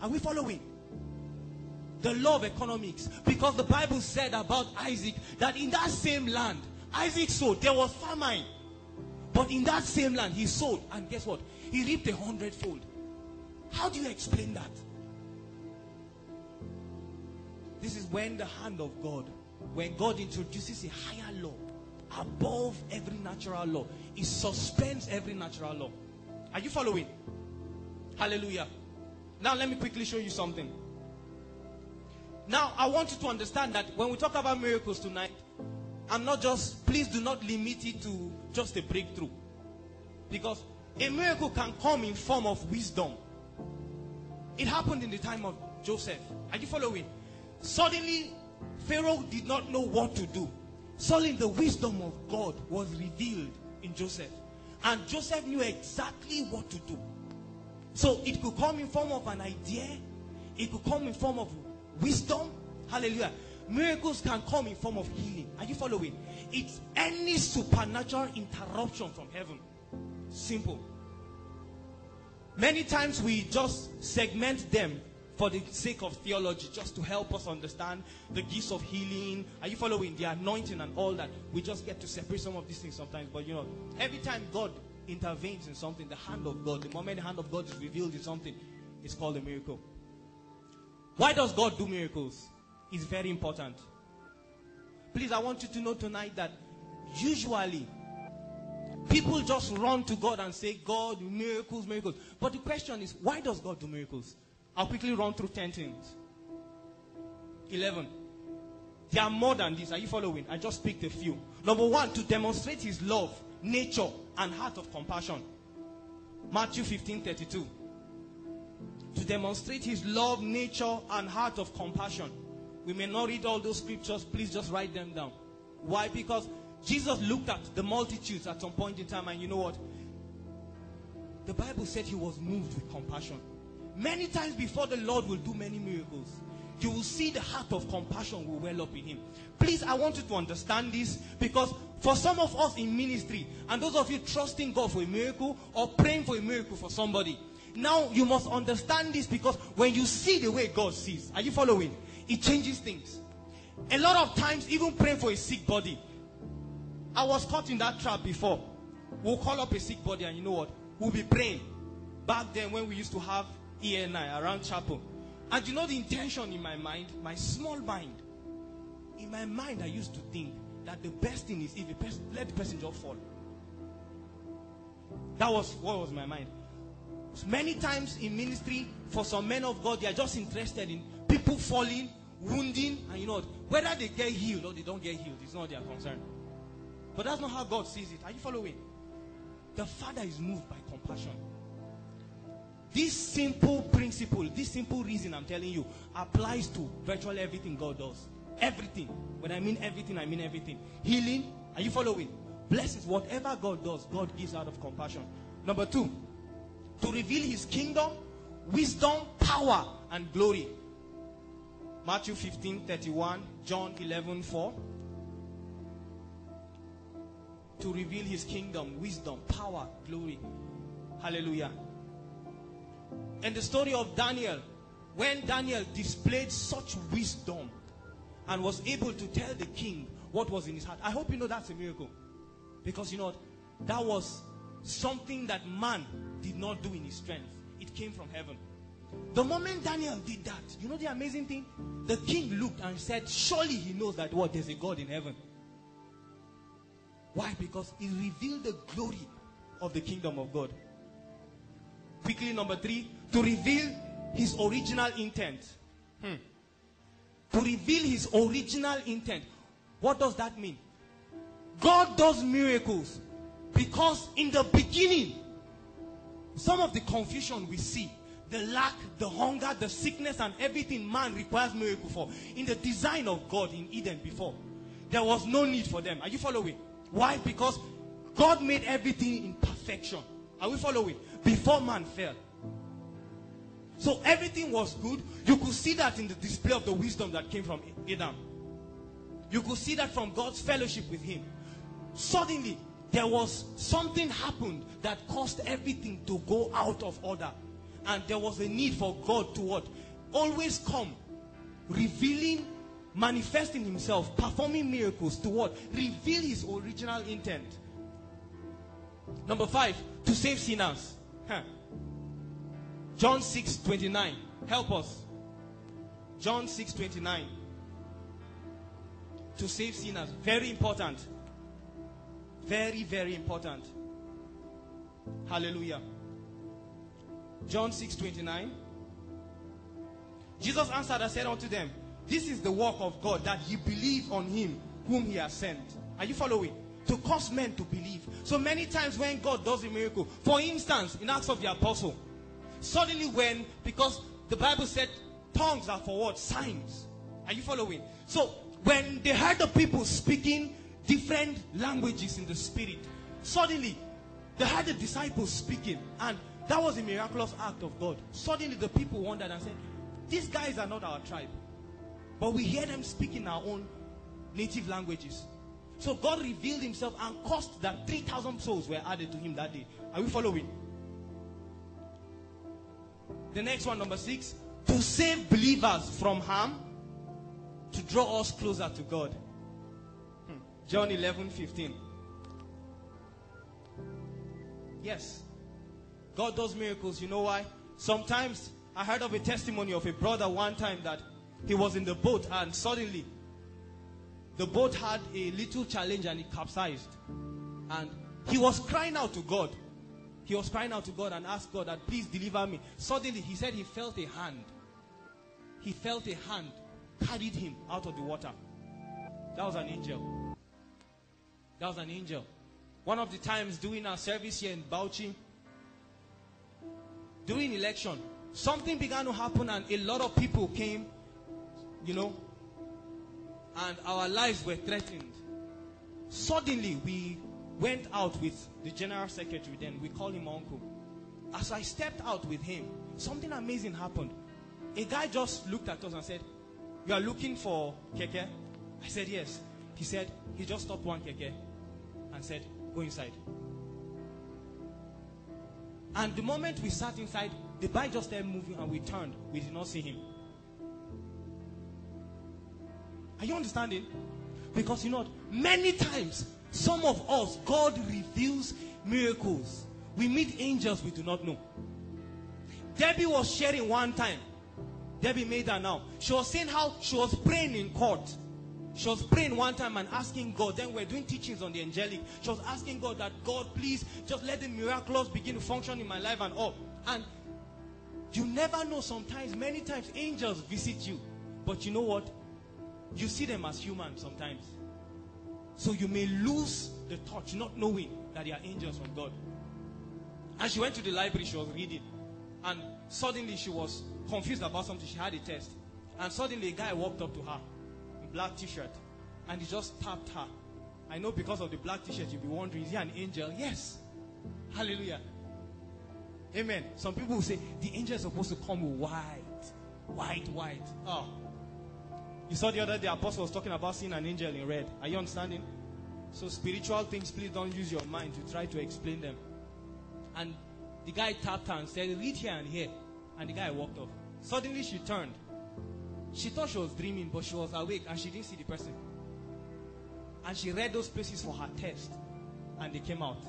Are we following? The law of economics. Because the Bible said about Isaac that in that same land, Isaac sowed, there was famine. But in that same land, he sowed. And guess what? He reaped a hundredfold. How do you explain that? This is when the hand of God, when God introduces a higher law above every natural law, it suspends every natural law. Are you following? Hallelujah. Now, let me quickly show you something. Now, I want you to understand that when we talk about miracles tonight, I'm not just, please do not limit it to just a breakthrough. Because a miracle can come in form of wisdom. It happened in the time of Joseph. Are you following? Suddenly, Pharaoh did not know what to do. Suddenly, the wisdom of God was revealed in Joseph. And Joseph knew exactly what to do. So it could come in form of an idea. It could come in form of wisdom. Hallelujah. Miracles can come in form of healing. Are you following? It's any supernatural interruption from heaven. Simple. Many times we just segment them for the sake of theology, just to help us understand the gifts of healing. Are you following? The anointing and all that. We just get to separate some of these things sometimes. But you know, every time God intervenes in something, the hand of God, the moment the hand of God is revealed in something, it's called a miracle. Why does God do miracles? It's very important. Please, I want you to know tonight that usually people just run to God and say, God, miracles, miracles. But the question is, why does God do miracles? I'll quickly run through 10 things. 11. There are more than this. Are you following? I just picked a few. Number one, to demonstrate his love, nature, and heart of compassion. Matthew 15 32. To demonstrate his love, nature, and heart of compassion. We may not read all those scriptures. Please just write them down. Why? Because Jesus looked at the multitudes at some point in time, and you know what? The Bible said he was moved with compassion. Many times before the Lord will do many miracles, you will see the heart of compassion will well up in him. Please, I want you to understand this because for some of us in ministry, and those of you trusting God for a miracle or praying for a miracle for somebody, now you must understand this because when you see the way God sees, are you following? It changes things. A lot of times, even praying for a sick body, I was caught in that trap before. We'll call up a sick body, and you know what? We'll be praying. Back then, when we used to have ENI around chapel. And you know the intention in my mind, my small mind. In my mind, I used to think that the best thing is if the person let the person just fall. That was what was my mind. Many times in ministry, for some men of God, they are just interested in people falling, wounding, and you know? Whether they get healed or they don't get healed, it's not their concern. But that's not how God sees it. Are you following? The Father is moved by compassion. This simple principle, this simple reason I'm telling you, applies to virtually everything God does. Everything. When I mean everything, I mean everything. Healing, are you following? Blessings, whatever God does, God gives out of compassion. Number two, to reveal his kingdom, wisdom, power, and glory. Matthew 15 31, John 11 4. To reveal his kingdom, wisdom, power, glory. Hallelujah. And the story of Daniel, when Daniel displayed such wisdom and was able to tell the king what was in his heart, I hope you know that's a miracle. Because you know? That was something that man did not do in his strength, it came from heaven. The moment Daniel did that, you know the amazing thing? The king looked and said, Surely he knows that what there's a God in heaven. Why? Because he revealed the glory of the kingdom of God. Quickly, number three, to reveal his original intent. Hmm. To reveal his original intent. What does that mean? God does miracles because in the beginning, some of the confusion we see, the lack, the hunger, the sickness, and everything man requires miracle for, in the design of God in Eden before, there was no need for them. Are you following? Why? Because God made everything in perfection. Are we following? Before man fell. So everything was good. You could see that in the display of the wisdom that came from Adam. You could see that from God's fellowship with him. Suddenly, there was something happened that caused everything to go out of order. And there was a need for God to what? Always come, revealing, manifesting himself, performing miracles to what? Reveal his original intent. Number five, to save sinners. Huh. John 6 29. Help us. John 6 29. To save sinners. Very important. Very, very important. Hallelujah. John 6 29. Jesus answered and said unto them, This is the work of God, that ye believe on him whom he has sent. Are you following? To cause men to believe. So many times when God does a miracle, for instance, in Acts of the Apostle, suddenly when, because the Bible said tongues are for what? Signs. Are you following? So when they heard the people speaking different languages in the spirit, suddenly they heard the disciples speaking, and that was a miraculous act of God. Suddenly the people wondered and said, These guys are not our tribe. But we hear them speaking our own native languages. So God revealed himself and caused that 3,000 souls were added to him that day. Are we following? The next one, number six, to save believers from harm, to draw us closer to God. Hmm. John 11 15. Yes. God does miracles. You know why? Sometimes I heard of a testimony of a brother one time that he was in the boat and suddenly the boat had a little challenge and it capsized. And he was crying out to God. He was crying out to God and asked God that please deliver me. Suddenly he said he felt a hand. He felt a hand carried him out of the water. That was an angel. That was an angel. One of the times doing our service here in Bauchi, during election, something began to happen and a lot of people came, you know, and our lives were threatened. Suddenly, we went out with the general secretary, then we call him uncle. As I stepped out with him, something amazing happened. A guy just looked at us and said, You are looking for keke? I said, Yes. He said, He just stopped one keke and said, Go inside. And the moment we sat inside, the bike just started moving and we turned. We did not see him. Are you understanding? Because you know, many times, some of us, God reveals miracles. We meet angels we do not know. Debbie was sharing one time. Debbie made her now. She was saying how she was praying in court. She was praying one time and asking God. Then we're doing teachings on the angelic. She was asking God that God, please just let the miraculous begin to function in my life and all. And you never know sometimes, many times, angels visit you. But you know what? You see them as human sometimes. So you may lose the touch, not knowing that they are angels from God. And she went to the library, she was reading. And suddenly she was confused about something. She had a test. And suddenly a guy walked up to her black t-shirt. And he just tapped her. I know because of the black t-shirt you'll be wondering, is he an angel? Yes. Hallelujah. Amen. Some people will say the angel is supposed to come white. White, white. Oh. You saw the other day, Apostle was talking about seeing an angel in red. Are you understanding? So, spiritual things, please don't use your mind to try to explain them. And the guy tapped her and said, Read here and here. And the guy walked off. Suddenly, she turned. She thought she was dreaming, but she was awake and she didn't see the person. And she read those places for her test. And they came out.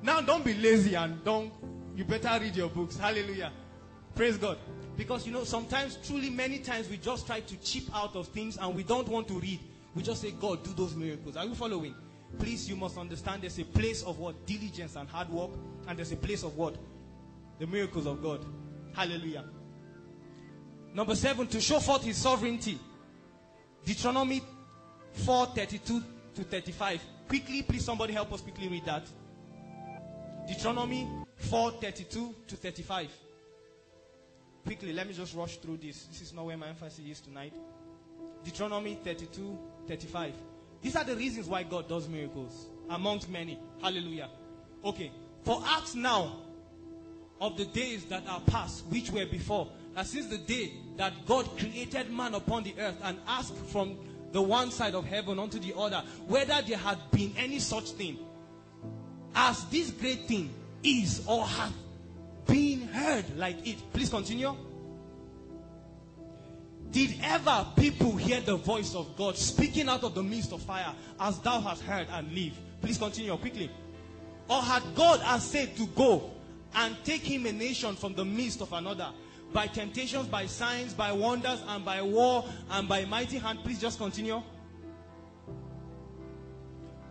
Now, don't be lazy and don't. You better read your books. Hallelujah. Praise God. Because you know, sometimes, truly, many times, we just try to chip out of things and we don't want to read. We just say, God, do those miracles. Are you following? Please, you must understand there's a place of what? Diligence and hard work. And there's a place of what? The miracles of God. Hallelujah. Number seven, to show forth his sovereignty. Deuteronomy 4 32 to 35. Quickly, please, somebody help us quickly read that. Deuteronomy 4 32 to 35. Quickly, let me just rush through this. This is not where my emphasis is tonight. Deuteronomy 32 35. These are the reasons why God does miracles, amongst many. Hallelujah. Okay. For acts now of the days that are past, which were before, since the day that God created man upon the earth and asked from the one side of heaven unto the other whether there had been any such thing as this great thing is or hath been heard like it. Please continue. Did ever people hear the voice of God speaking out of the midst of fire as thou hast heard and live? Please continue quickly. Or had God as said to go and take him a nation from the midst of another by temptations, by signs, by wonders, and by war and by mighty hand? Please just continue.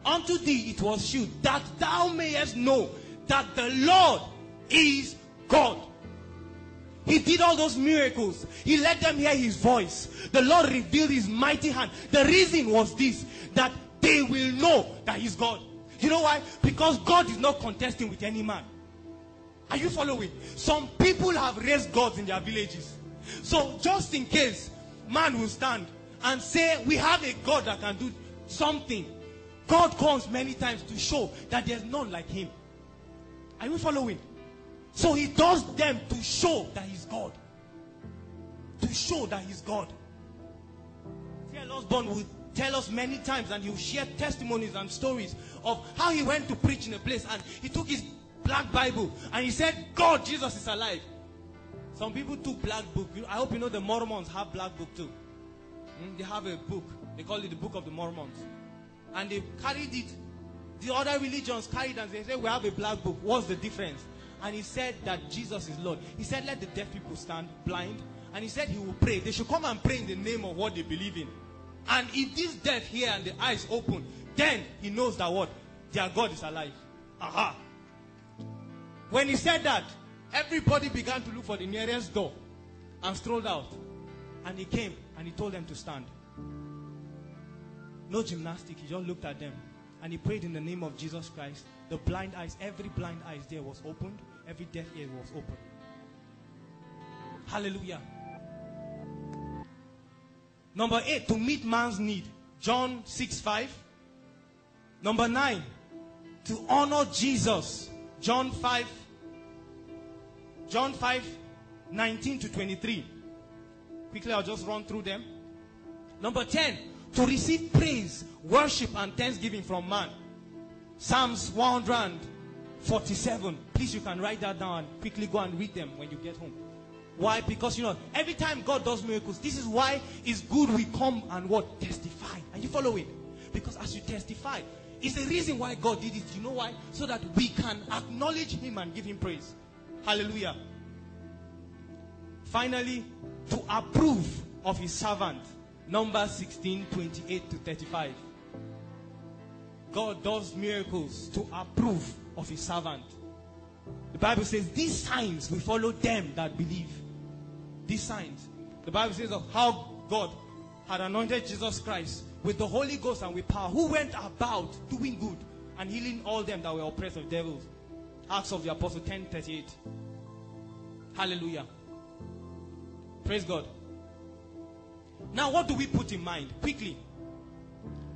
Unto thee it was shewed that thou mayest know that the Lord is God. He did all those miracles. He let them hear his voice. The Lord revealed his mighty hand. The reason was this that they will know that he's God. You know why? Because God is not contesting with any man. Are you following? Some people have raised gods in their villages. So, just in case man will stand and say, We have a God that can do something, God comes many times to show that there's none like him. Are you following? So he does them to show that he's God. To show that he's God. T.L. Osborn will tell us many times and he'll share testimonies and stories of how he went to preach in a place and he took his black Bible and he said, God, Jesus is alive. Some people took black book. I hope you know the Mormons have black book too. Mm, They have a book. They call it the Book of the Mormons. And they carried it. The other religions carried and they said, We have a black book. What's the difference? And he said that Jesus is Lord. He said, Let the deaf people stand blind. And he said he will pray. They should come and pray in the name of what they believe in. And if this deaf hear and the eyes open, then he knows that what? Their God is alive. Aha. When he said that, everybody began to look for the nearest door and strolled out. And he came and he told them to stand. No gymnastic. He just looked at them. And he prayed in the name of Jesus Christ. The blind eyes, every blind eyes there was opened. Every deaf ear was opened. Hallelujah. Number eight, to meet man's need. John 6 5. Number nine, to honor Jesus. John 5. John 5 19 to 23. Quickly, I'll just run through them. Number 10, to receive praise, worship, and thanksgiving from man. Psalms 147. Please, you can write that down and quickly go and read them when you get home. Why? Because you know, every time God does miracles, this is why it's good we come and what? Testify. Are you following? Because as you testify, it's the reason why God did it. You know why? So that we can acknowledge Him and give Him praise. Hallelujah. Finally, to approve of His servant. Numbers 16 28 to 35. God does miracles to approve of his servant. The Bible says, These signs will follow them that believe. These signs. The Bible says of how God had anointed Jesus Christ with the Holy Ghost and with power, who went about doing good and healing all them that were oppressed of devils. Acts of the Apostle 10 38. Hallelujah. Praise God. Now, what do we put in mind? Quickly.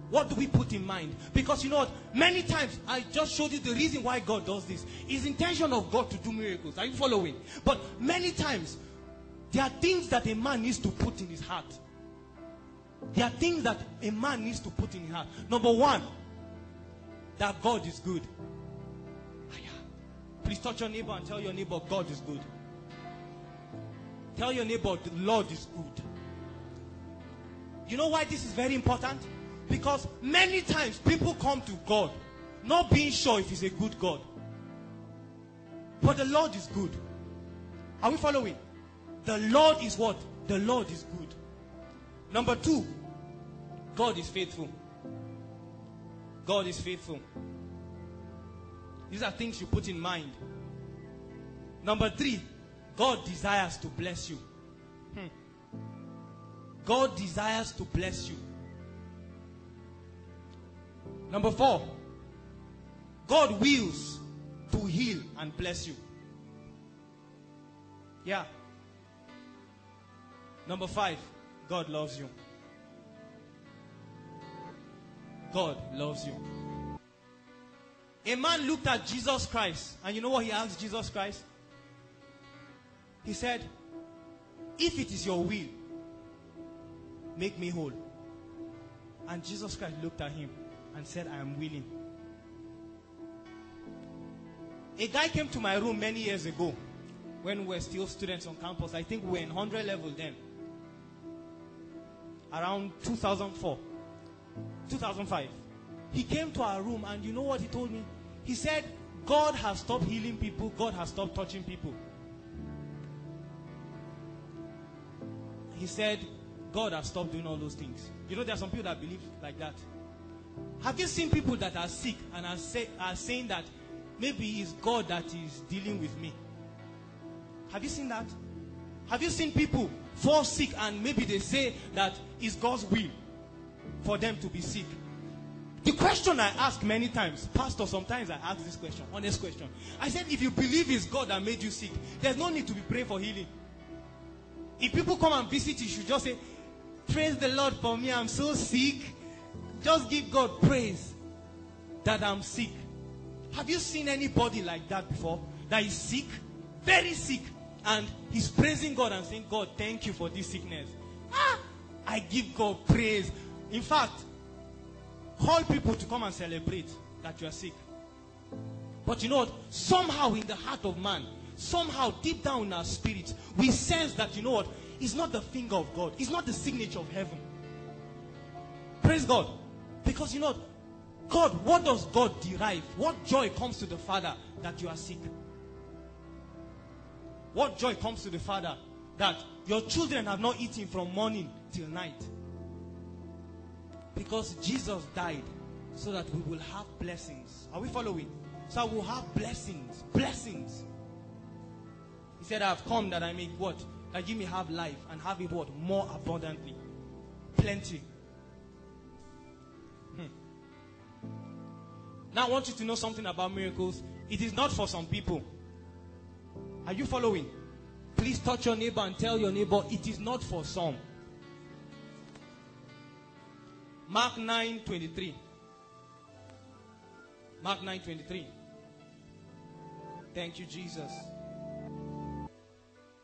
What do we put in mind? Because you know what? Many times I just showed you the reason why God does this. Is intention of God to do miracles. Are you following? But many times there are things that a man needs to put in his heart. There are things that a man needs to put in his heart. Number one, that God is good. Please touch your neighbor and tell your neighbor God is good. Tell your neighbor the Lord is good. You know why this is very important? Because many times people come to God not being sure if He's a good God. But the Lord is good. Are we following? The Lord is what? The Lord is good. Number two, God is faithful. God is faithful. These are things you put in mind. Number three, God desires to bless you. Hmm. God desires to bless you. Number four, God wills to heal and bless you. Yeah. Number five, God loves you. God loves you. A man looked at Jesus Christ, and you know what he asked Jesus Christ? He said, If it is your will, make me whole. And Jesus Christ looked at him and said, I am willing. A guy came to my room many years ago when we were still students on campus. I think we were in 100 level then. Around 2004, 2005. He came to our room and you know what he told me? He said, God has stopped healing people, God has stopped touching people. He said, God has stopped doing all those things. You know, there are some people that believe like that. Have you seen people that are sick and are, say, are saying that maybe it's God that is dealing with me? Have you seen that? Have you seen people fall sick and maybe they say that it's God's will for them to be sick? The question I ask many times, Pastor, sometimes I ask this question, honest question. I said, if you believe it's God that made you sick, there's no need to be praying for healing. If people come and visit you, you should just say, Praise the Lord for me, I'm so sick. Just give God praise that I'm sick. Have you seen anybody like that before? That is sick, very sick, and he's praising God and saying, God, thank you for this sickness. Ah, I give God praise. In fact, call people to come and celebrate that you are sick. But you know what? Somehow in the heart of man, somehow deep down in our spirit, we sense that you know what? It's not the finger of God, it's not the signature of heaven. Praise God. Because you know, God, what does God derive? What joy comes to the Father that you are sick? What joy comes to the Father that your children have not eaten from morning till night? Because Jesus died so that we will have blessings. Are we following? So we'll have blessings. Blessings. He said, I have come that I may what? That you may have life and have it what? More abundantly. Plenty. Hmm. Now I want you to know something about miracles. It is not for some people. Are you following? Please touch your neighbor and tell your neighbor it is not for some. Mark 9 23. Mark 9 23. Thank you, Jesus.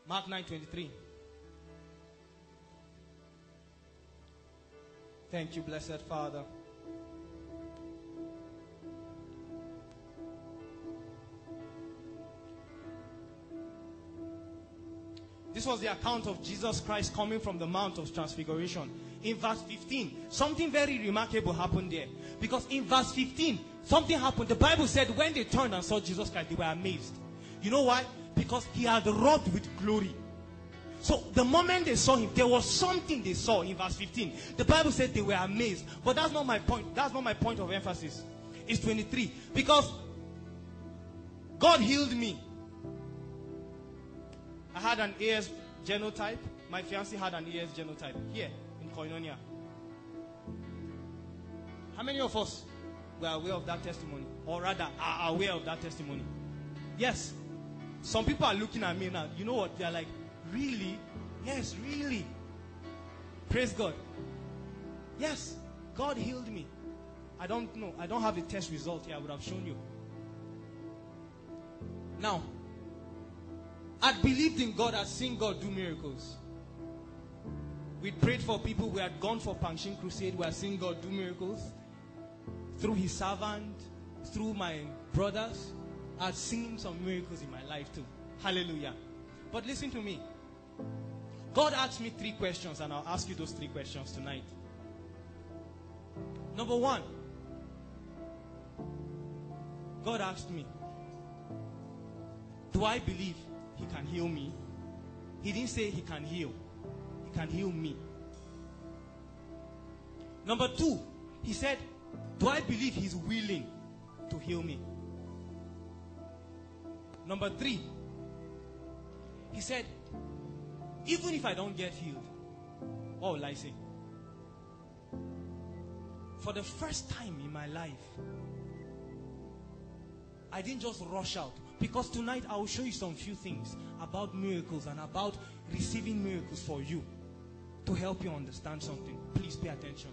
Mark 9 23. Thank you, blessed Father. This was the account of Jesus Christ coming from the Mount of Transfiguration. In verse 15, something very remarkable happened there. Because in verse 15, something happened. The Bible said when they turned and saw Jesus Christ, they were amazed. You know why? Because he had rubbed with glory. So the moment they saw him, there was something they saw in verse 15. The Bible said they were amazed. But that's not my point. That's not my point of emphasis. It's 23. Because God healed me. I had an AS genotype. My fiancé had an AS genotype here in Koinonia. How many of us were aware of that testimony? Or rather, are aware of that testimony? Yes. Some people are looking at me now. You know what? They're like, really? Yes, really. Praise God. Yes, God healed me. I don't know. I don't have the test result here. I would have shown you. Now, I'd believed in God, I'd seen God do miracles. We prayed for people, we had gone for Pankshin Crusade, we had seen God do miracles. Through his servant, through my brothers, I'd seen some miracles in my life too. Hallelujah. But listen to me. God asked me three questions, and I'll ask you those three questions tonight. Number one, God asked me, Do I believe He can heal me? He didn't say He can heal, He can heal me. Number two, He said, Do I believe He's willing to heal me? Number three, He said, Even if I don't get healed, what will I say? For the first time in my life, I didn't just rush out. Because tonight I will show you some few things about miracles and about receiving miracles for you to help you understand something. Please pay attention.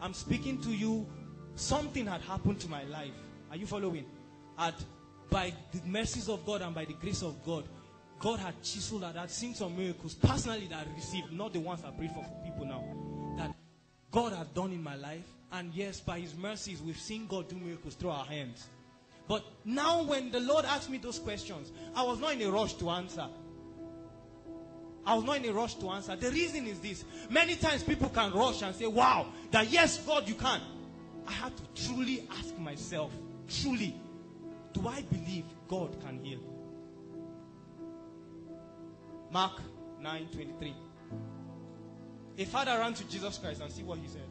I'm speaking to you. Something had happened to my life. Are you following? At by the mercies of God and by the grace of God, God had chiseled that. I'd seen some miracles personally that I received, not the ones I prayed for for people now. That God had done in my life. And yes, by His mercies, we've seen God do miracles through our hands. But now, when the Lord asked me those questions, I was not in a rush to answer. I was not in a rush to answer. The reason is this many times people can rush and say, Wow, that yes, God, you can. I had to truly ask myself, truly, do I believe God can heal? Mark 9 23. A father ran to Jesus Christ and see what he said.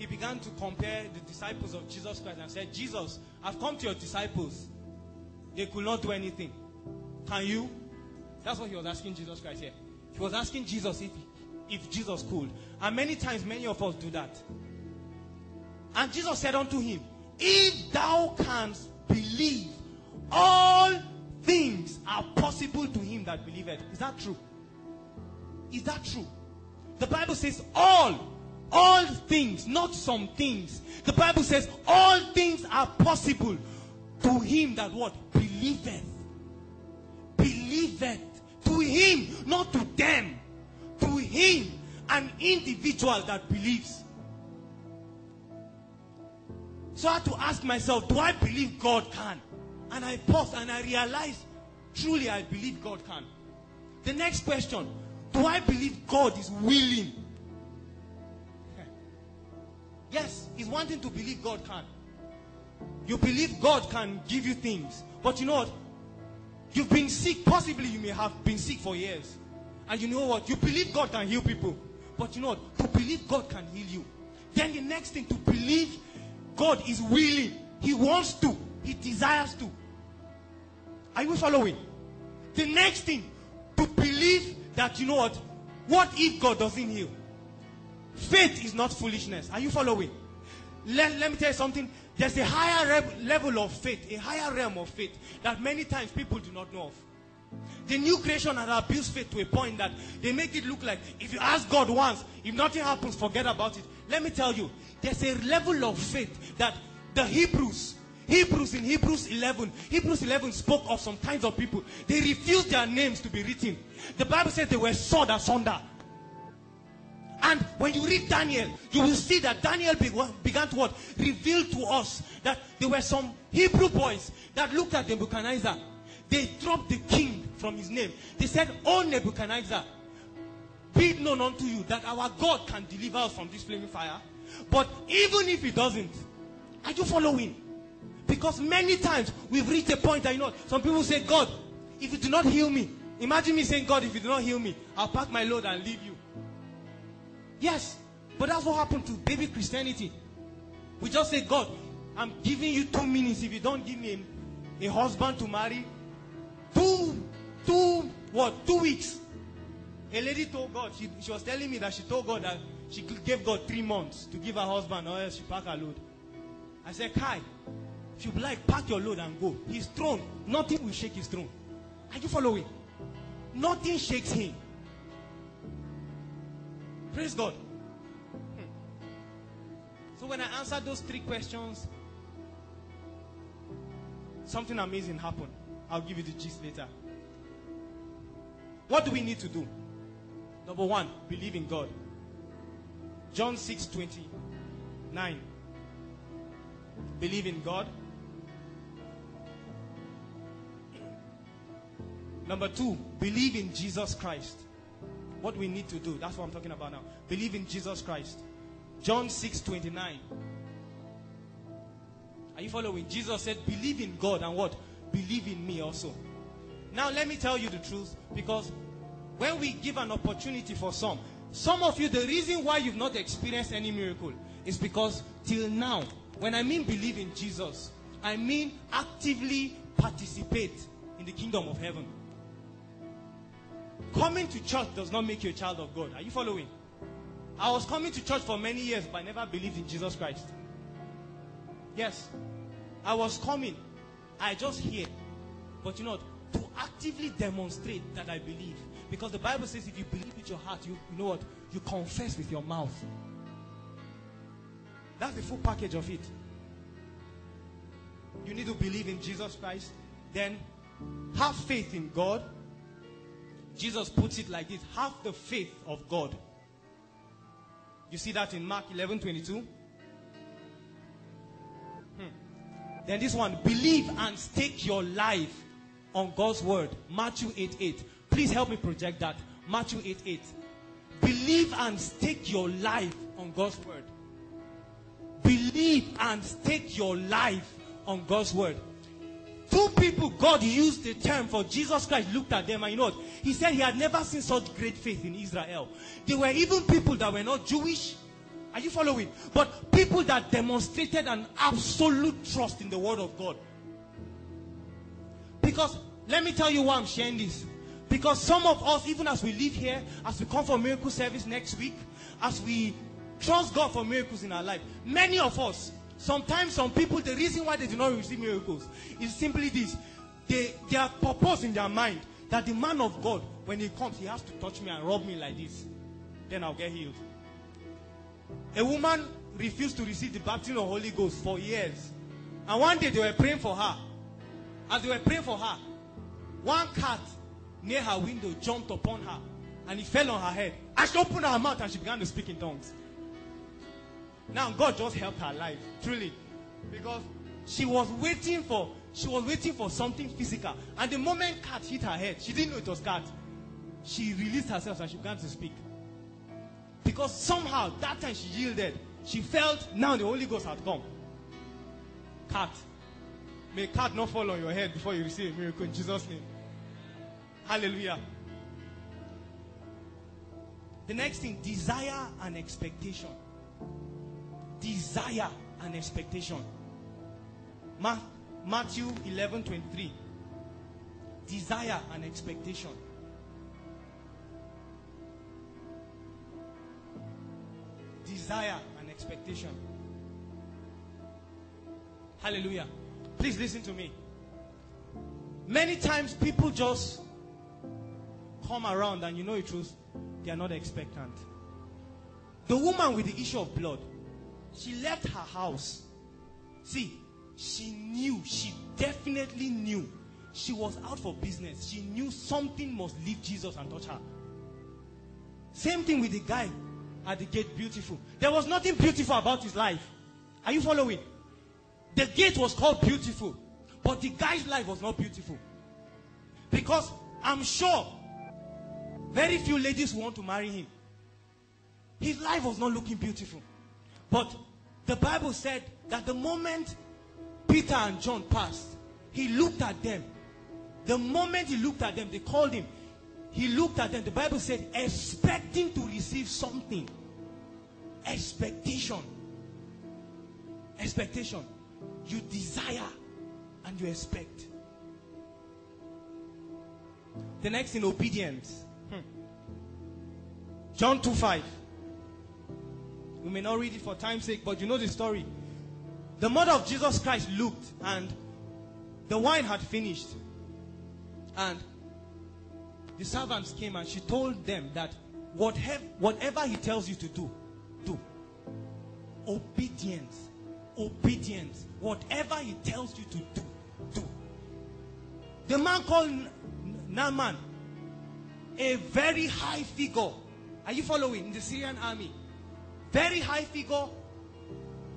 He began to compare the disciples of Jesus Christ and said, Jesus, I've come to your disciples. They could not do anything. Can you? That's what he was asking Jesus Christ here. He was asking Jesus if, if Jesus could. And many times, many of us do that. And Jesus said unto him, If thou canst believe, all things are possible to him that believeth. Is that true? Is that true? The Bible says all all things, not some things. The Bible says all things are possible to him that what? Believeth. Believeth. To him, not to them. To him, an individual that believes. So I had to ask myself, do I believe God can? And I paused and I realized, truly I believe God can. The next question, do I believe God is willing? Yes, he's wanting to believe God can. You believe God can give you things. But you know what? You've been sick. Possibly you may have been sick for years. And you know what? You believe God can heal people. But you know what? To believe God can heal you. Then the next thing, to believe God is willing. He wants to. He desires to. Are you following? The next thing, to believe that you know what? What if God doesn't heal? Faith is not foolishness. Are you following? Let, let me tell you something. There's a higher level of faith, a higher realm of faith that many times people do not know of. The new creation has abused faith to a point that they make it look like if you ask God once, if nothing happens, forget about it. Let me tell you, there's a level of faith that the Hebrews, Hebrews in Hebrews 11, Hebrews 11 spoke of some kinds of people. They refused their names to be written. The Bible says they were sawed asunder. And when you read Daniel, you will see that Daniel began to what? Reveal to us that there were some Hebrew boys that looked at Nebuchadnezzar. They dropped the king from his name. They said, Oh Nebuchadnezzar, be it known unto you that our God can deliver us from this flaming fire. But even if he doesn't, are you following? Because many times we've reached a point that you know, some people say, God, if you do not heal me, imagine me saying, God, if you do not heal me, I'll pack my load and leave you. Yes, but that's what happened to baby Christianity. We just say, God, I'm giving you two minutes. If you don't give me a, a husband to marry, two, two, what, two weeks. A lady told God, she, she was telling me that she told God that she gave God three months to give her husband or else she pack her load. I said, Kai, if you like, pack your load and go. His throne, nothing will shake his throne. Are you following? Nothing shakes him. Praise God. So when I answered those three questions, something amazing happened. I'll give you the gist later. What do we need to do? Number one, believe in God. John 6 29. Believe in God. Number two, believe in Jesus Christ. What we need to do, that's what I'm talking about now. Believe in Jesus Christ. John 6 29. Are you following? Jesus said, Believe in God and what? Believe in me also. Now, let me tell you the truth because when we give an opportunity for some, some of you, the reason why you've not experienced any miracle is because till now, when I mean believe in Jesus, I mean actively participate in the kingdom of heaven. Coming to church does not make you a child of God. Are you following? I was coming to church for many years, but I never believed in Jesus Christ. Yes. I was coming. I just hear. But you know, to actively demonstrate that I believe. Because the Bible says if you believe with your heart, you, you know what? You confess with your mouth. That's the full package of it. You need to believe in Jesus Christ. Then have faith in God. Jesus puts it like this have the faith of God. You see that in Mark 11 22. Hmm. Then this one believe and stake your life on God's word. Matthew 8 8. Please help me project that. Matthew 8 8. Believe and stake your life on God's word. Believe and stake your life on God's word. Two people, God used the term for Jesus Christ, looked at them, and know? He said he had never seen such great faith in Israel. There were even people that were not Jewish. Are you following? But people that demonstrated an absolute trust in the word of God. Because let me tell you why I'm sharing this. Because some of us, even as we live here, as we come for miracle service next week, as we trust God for miracles in our life, many of us, sometimes some people, the reason why they do not receive miracles is simply this. They, they are purpose in their mind that the man of God, when he comes, he has to touch me and rub me like this. Then I'll get healed. A woman refused to receive the baptism of Holy Ghost for years. And one day they were praying for her. As they were praying for her, one cat near her window jumped upon her and it fell on her head. And she opened her mouth and she began to speak in tongues. Now God just helped her life, truly. Because she was waiting for she was waiting for something physical. And the moment cat hit her head, she didn't know it was cat. She released herself and she began to speak. Because somehow that time she yielded. She felt now the Holy Ghost had come. Cat. May cat not fall on your head before you receive a miracle in Jesus' name. Hallelujah. The next thing, desire and expectation. Desire and expectation. Ma- Matthew 11 23. Desire and expectation. Desire and expectation. Hallelujah. Please listen to me. Many times people just come around and you know the truth, they are not expectant. The woman with the issue of blood, she left her house. See, she knew, she definitely knew she was out for business. She knew something must leave Jesus and touch her. Same thing with the guy at the gate, beautiful. There was nothing beautiful about his life. Are you following? The gate was called beautiful, but the guy's life was not beautiful. Because I'm sure very few ladies want to marry him. His life was not looking beautiful. But the Bible said that the moment Peter and John passed, he looked at them. The moment he looked at them, they called him. He looked at them. The Bible said, expecting to receive something. Expectation. Expectation. You desire and you expect. The next in obedience. Hmm. John 2 5. We may not read it for time's sake, but you know the story. The mother of Jesus Christ looked and the wine had finished. And the servants came and she told them that whatever, whatever he tells you to do, do. Obedience. Obedience. Whatever he tells you to do, do. The man called Naaman, a very high figure. Are you following? In the Syrian army. Very high figure.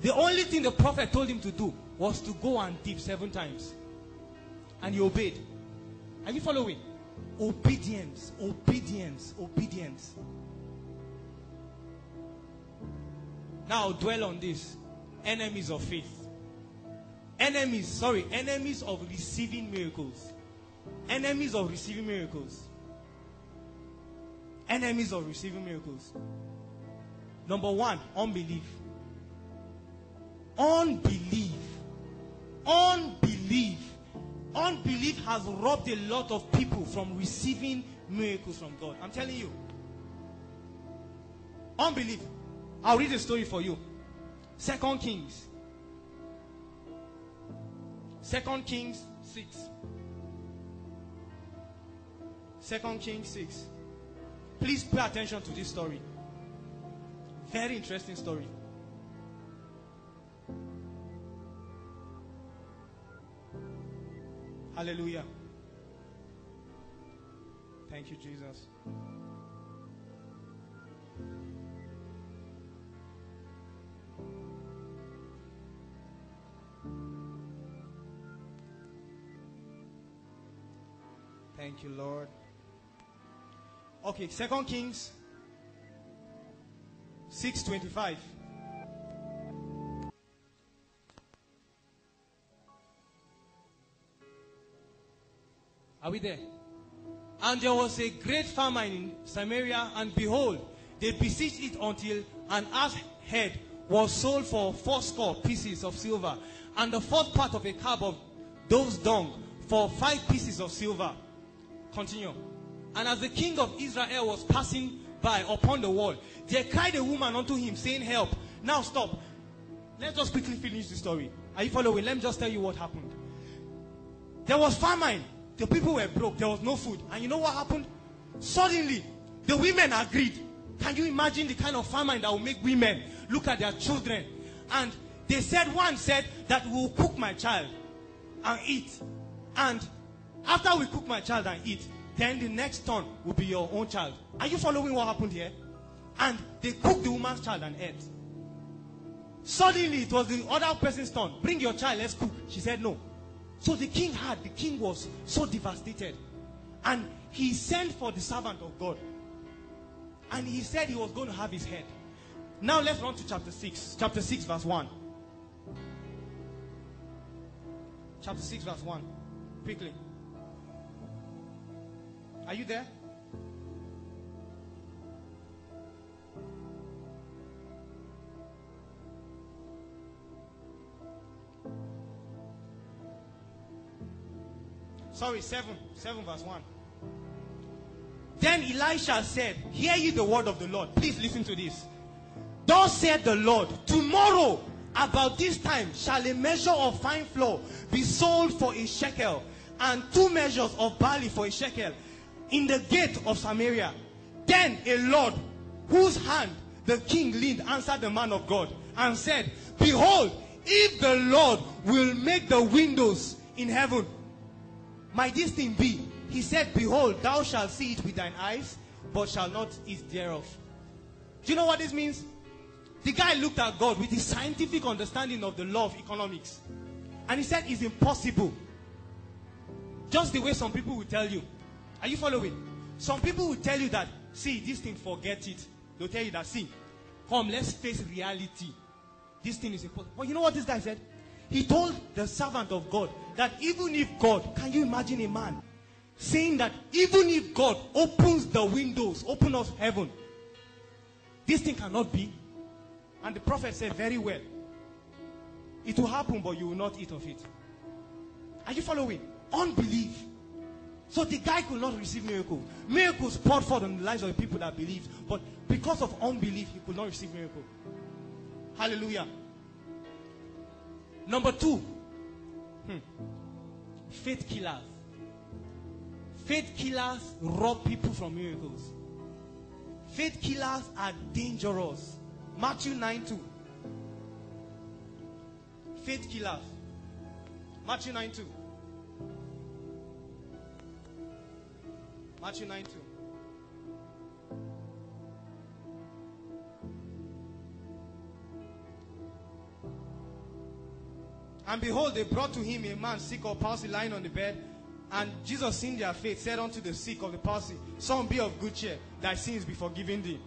The only thing the prophet told him to do was to go and dip seven times. And he obeyed. Are you following? Obedience, obedience, obedience. Now dwell on this. Enemies of faith. Enemies, sorry, enemies of receiving miracles. Enemies of receiving miracles. Enemies of receiving miracles. Number one, unbelief. Unbelief. Unbelief. Unbelief has robbed a lot of people from receiving miracles from God. I'm telling you. Unbelief. I'll read a story for you. Second Kings. Second Kings 6. Second Kings 6. Please pay attention to this story. Very interesting story. Hallelujah. Thank you, Jesus. Thank you, Lord. Okay, Second Kings 625. Are we there? And there was a great famine in Samaria, and behold, they besieged it until an ass head was sold for fourscore pieces of silver, and the fourth part of a cab of dove's dung for five pieces of silver. Continue. And as the king of Israel was passing by upon the wall, there cried a woman unto him, saying, Help. Now stop. Let's just quickly finish the story. Are you following? Let me just tell you what happened. There was famine. The people were broke. There was no food. And you know what happened? Suddenly, the women agreed. Can you imagine the kind of famine that will make women look at their children? And they said, one said that we will cook my child and eat. And after we cook my child and eat, then the next turn will be your own child. Are you following what happened here? And they cooked the woman's child and ate. Suddenly, it was the other person's turn. Bring your child, let's cook. She said no. So the king had, the king was so devastated. And he sent for the servant of God. And he said he was going to have his head. Now let's run to chapter 6. Chapter 6, verse 1. Chapter 6, verse 1. Quickly. Are you there? Sorry, 7. 7 verse 1. Then Elisha said, Hear ye the word of the Lord. Please listen to this. Thus said the Lord, Tomorrow about this time shall a measure of fine flour be sold for a shekel, and two measures of barley for a shekel in the gate of Samaria. Then a Lord, whose hand the king leaned, answered the man of God and said, Behold, if the Lord will make the windows in heaven, might this thing be? He said, Behold, thou shalt see it with thine eyes, but shall not eat thereof. Do you know what this means? The guy looked at God with his scientific understanding of the law of economics. And he said, It's impossible. Just the way some people will tell you. Are you following? Some people will tell you that, see, this thing, forget it. They'll tell you that, see, come, let's face reality. This thing is important. But you know what this guy said? He told the servant of God that even if God, can you imagine a man saying that even if God opens the windows, open us heaven, this thing cannot be? And the prophet said, Very well. It will happen, but you will not eat of it. Are you following? Unbelief. So the guy could not receive miracle. Miracles poured forth on the lives of the people that believed, but because of unbelief, he could not receive miracle. Hallelujah. Number two, hmm. faith killers. Faith killers rob people from miracles. Faith killers are dangerous. Matthew 9 2. Faith killers. Matthew 9 2. Matthew 9 2. And behold, they brought to him a man sick of palsy lying on the bed. And Jesus, seeing their faith, said unto the sick of the palsy, Son, be of good cheer, thy sins be forgiven thee.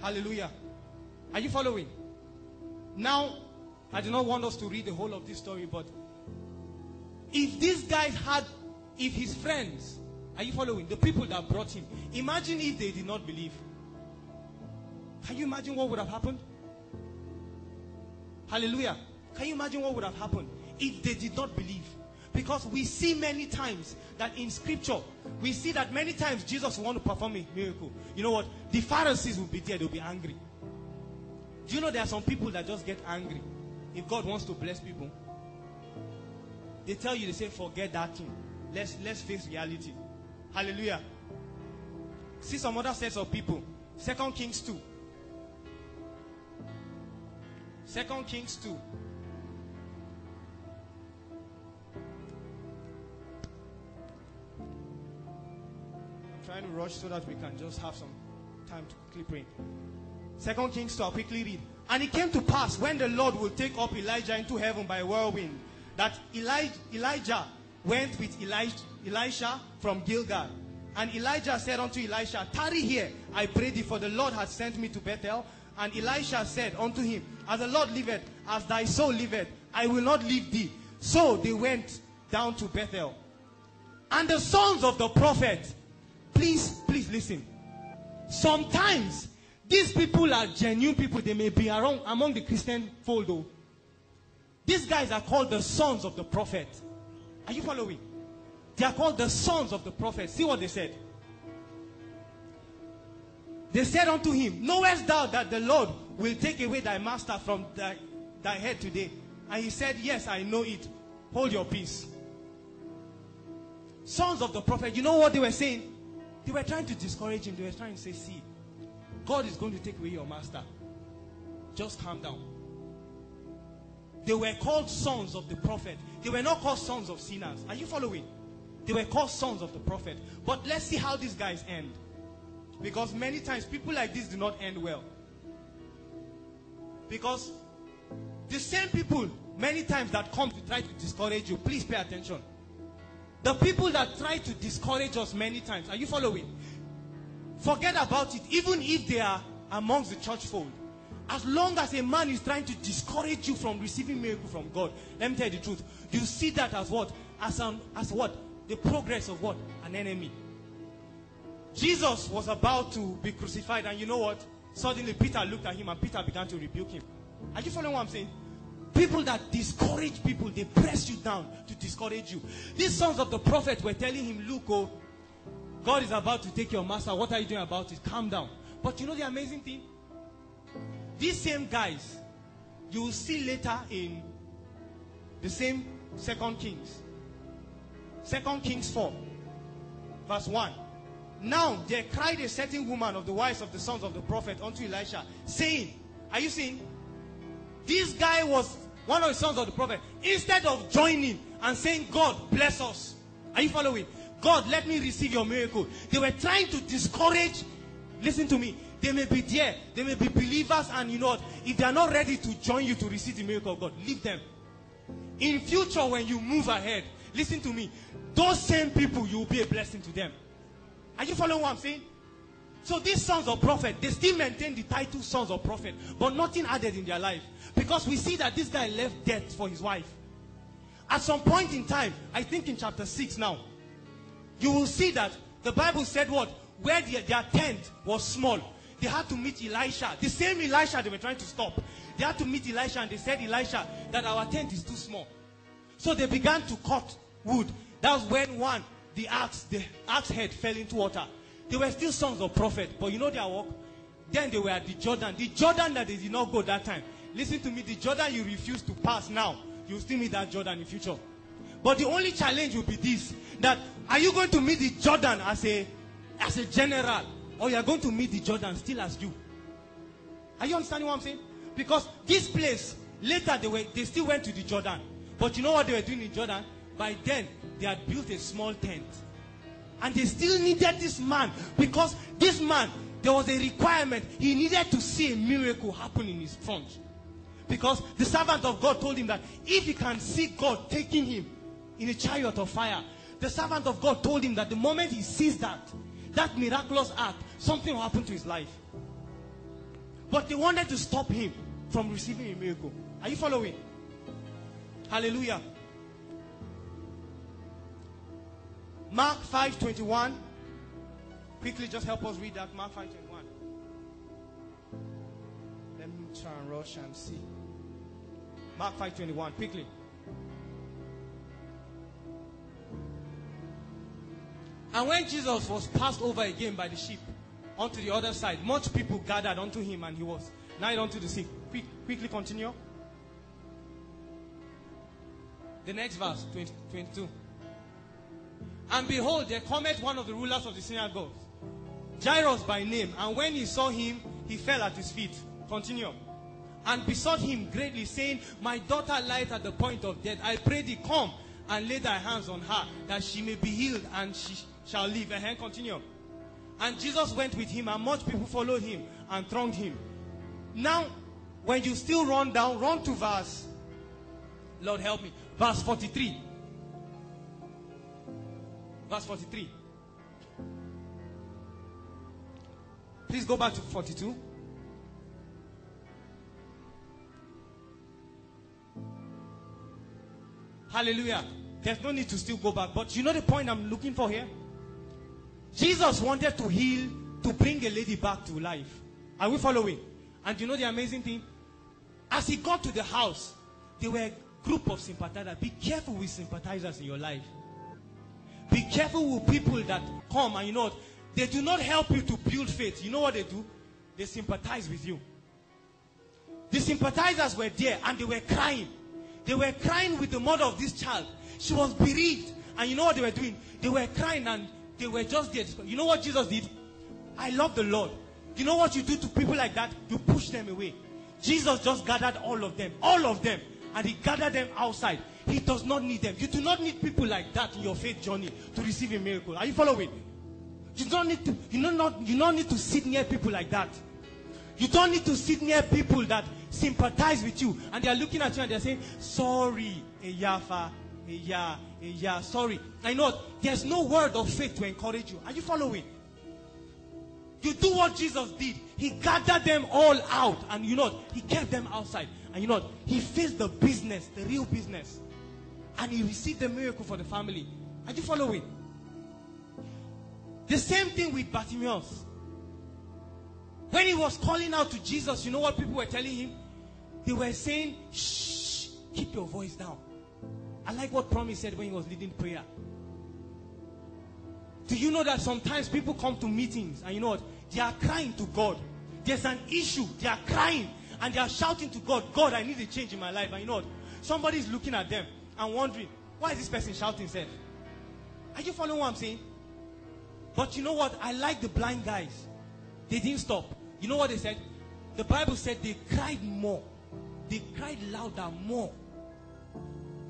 Hallelujah. Are you following? Now, I do not want us to read the whole of this story, but if these guys had, if his friends, are you following? The people that brought him, imagine if they did not believe. Can you imagine what would have happened? Hallelujah. Can you imagine what would have happened if they did not believe? Because we see many times that in scripture, we see that many times Jesus want to perform a miracle. You know what? The Pharisees will be there, they'll be angry. Do you know there are some people that just get angry if God wants to bless people? They tell you, they say, forget that thing. Let's let's face reality. Hallelujah. See some other sets of people. Second Kings 2. Second Kings 2. I'm trying to rush so that we can just have some time to quickly pray. Second Kings 2, I'll quickly read. And it came to pass when the Lord will take up Elijah into heaven by a whirlwind, that Eli- Elijah went with Elisha from Gilgal. And Elijah said unto Elisha, Tarry here, I pray thee, for the Lord hath sent me to Bethel. And Elisha said unto him, As the Lord liveth, as thy soul liveth, I will not leave thee. So they went down to Bethel. And the sons of the prophet, please, please listen. Sometimes these people are genuine people. They may be around among the Christian fold, though. These guys are called the sons of the prophet. Are you following? They are called the sons of the prophet. See what they said. They said unto him, Knowest thou that the Lord will take away thy master from thy, thy head today? And he said, Yes, I know it. Hold your peace. Sons of the prophet, you know what they were saying? They were trying to discourage him. They were trying to say, See, God is going to take away your master. Just calm down. They were called sons of the prophet. They were not called sons of sinners. Are you following? They were called sons of the prophet. But let's see how these guys end. Because many times people like this do not end well. Because the same people, many times that come to try to discourage you, please pay attention. The people that try to discourage us many times, are you following? Forget about it, even if they are amongst the church fold. As long as a man is trying to discourage you from receiving miracle from God, let me tell you the truth. You see that as what? As an as what? The progress of what? An enemy. Jesus was about to be crucified, and you know what? Suddenly Peter looked at him and Peter began to rebuke him. Are you following what I'm saying? People that discourage people, they press you down to discourage you. These sons of the prophet were telling him, Look, oh, God is about to take your master. What are you doing about it? Calm down. But you know the amazing thing? These same guys, you will see later in the same Second Kings. Second Kings 4, verse 1. Now there cried a certain woman of the wives of the sons of the prophet unto Elisha, saying, Are you seeing? This guy was one of the sons of the prophet. Instead of joining and saying, God bless us. Are you following? God, let me receive your miracle. They were trying to discourage. Listen to me. They may be there. They may be believers, and you know what? If they are not ready to join you to receive the miracle of God, leave them. In future, when you move ahead, listen to me. Those same people, you will be a blessing to them. Are you following what I'm saying? So these sons of prophet, they still maintain the title sons of prophet, but nothing added in their life. Because we see that this guy left debt for his wife. At some point in time, I think in chapter 6 now, you will see that the Bible said what? Where their, their tent was small, they had to meet Elisha. The same Elisha they were trying to stop. They had to meet Elisha and they said, Elisha, that our tent is too small. So they began to cut wood. That was when one, the axe, the axe head fell into water. They were still sons of prophet, but you know their work? Then they were at the Jordan. The Jordan that they did not go that time. Listen to me, the Jordan you refuse to pass now, you will still meet that Jordan in future. But the only challenge will be this: that are you going to meet the Jordan as a as a general, or you are going to meet the Jordan still as you? Are you understanding what I'm saying? Because this place later they were they still went to the Jordan, but you know what they were doing in Jordan? By then they had built a small tent, and they still needed this man because this man there was a requirement. He needed to see a miracle happen in his front. Because the servant of God told him that if he can see God taking him in a chariot of fire, the servant of God told him that the moment he sees that, that miraculous act, something will happen to his life. But they wanted to stop him from receiving a miracle. Are you following? Hallelujah. Mark 5:21. Quickly, just help us read that. Mark 5:21. Let me try and rush and see. Mark 5:21. Quickly. And when Jesus was passed over again by the sheep onto the other side, much people gathered unto him, and he was nigh unto the sea. Quick, quickly continue. The next verse, 20, 22. And behold, there cometh one of the rulers of the synagogue, Jairus by name. And when he saw him, he fell at his feet. Continue. And besought him greatly, saying, My daughter lieth at the point of death. I pray thee, come and lay thy hands on her, that she may be healed, and she shall live. And continue. And Jesus went with him, and much people followed him and thronged him. Now, when you still run down, run to verse, Lord help me, verse 43. Verse 43. Please go back to 42. Hallelujah. There's no need to still go back. But you know the point I'm looking for here? Jesus wanted to heal, to bring a lady back to life. Are we following? And you know the amazing thing? As he got to the house, there were a group of sympathizers. Be careful with sympathizers in your life. Be careful with people that come and you know? They do not help you to build faith. You know what they do? They sympathize with you. The sympathizers were there and they were crying. They were crying with the mother of this child. She was bereaved. And you know what they were doing? They were crying and they were just there. You know what Jesus did? I love the Lord. You know what you do to people like that? You push them away. Jesus just gathered all of them. All of them. And he gathered them outside. He does not need them. You do not need people like that in your faith journey to receive a miracle. Are you following? You don't need to, you don't, not, you don't need to sit near people like that. You don't need to sit near people that sympathize with you and they are looking at you and they're saying, Sorry, Eyafa, Eya, Eya, sorry. I know there's no word of faith to encourage you. Are you following? You do what Jesus did. He gathered them all out and you know? He kept them outside. And you know? He faced the business, the real business. And he received the miracle for the family. Are you following? The same thing with Bartimaeus. When he was calling out to Jesus, you know what people were telling him? They were saying, Shh, keep your voice down. I like what Promise said when he was leading prayer. Do you know that sometimes people come to meetings and you know what? They are crying to God. There's an issue. They are crying and they are shouting to God, God, I need a change in my life. And you know what? Somebody is looking at them and wondering, why is this person shouting self? Are you following what I'm saying? But you know what? I like the blind guys. They didn't stop. You know what they said? The Bible said they cried more. They cried louder more.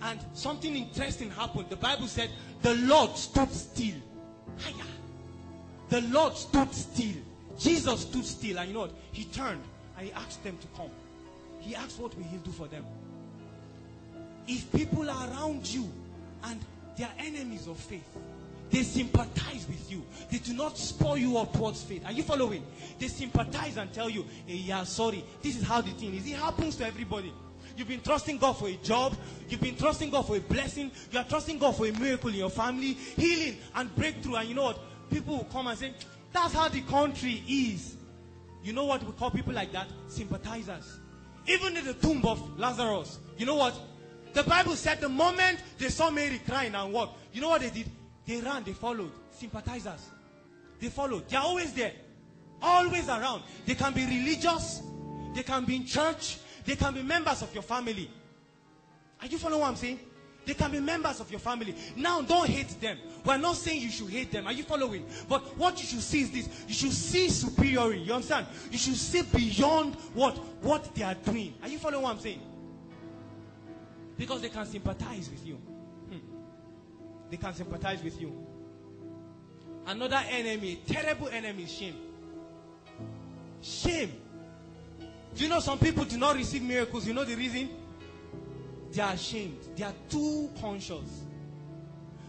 And something interesting happened. The Bible said the Lord stood still. Higher. The Lord stood still. Jesus stood still. And you know what? He turned and he asked them to come. He asked what will he do for them. If people are around you and they are enemies of faith, They sympathize with you. They do not spoil you up towards faith. Are you following? They sympathize and tell you, hey, yeah, sorry, this is how the thing is. It happens to everybody. You've been trusting God for a job. You've been trusting God for a blessing. You are trusting God for a miracle in your family, healing and breakthrough. And you know what? People will come and say, that's how the country is. You know what we call people like that? Sympathizers. Even in the tomb of Lazarus, you know what? The Bible said the moment they saw Mary crying and what? You know what they did? They ran, they followed. Sympathizers. They followed. They are always there. Always around. They can be religious. They can be in church. They can be members of your family. Are you following what I'm saying? They can be members of your family. Now, don't hate them. We're not saying you should hate them. Are you following? But what you should see is this. You should see superiority. You understand? You should see beyond what, what they are doing. Are you following what I'm saying? Because they can sympathize with you. Hmm. They can sympathize with you. Another enemy, terrible enemy shame. Shame. Do you know some people do not receive miracles? You know the reason? They are ashamed. They are too conscious.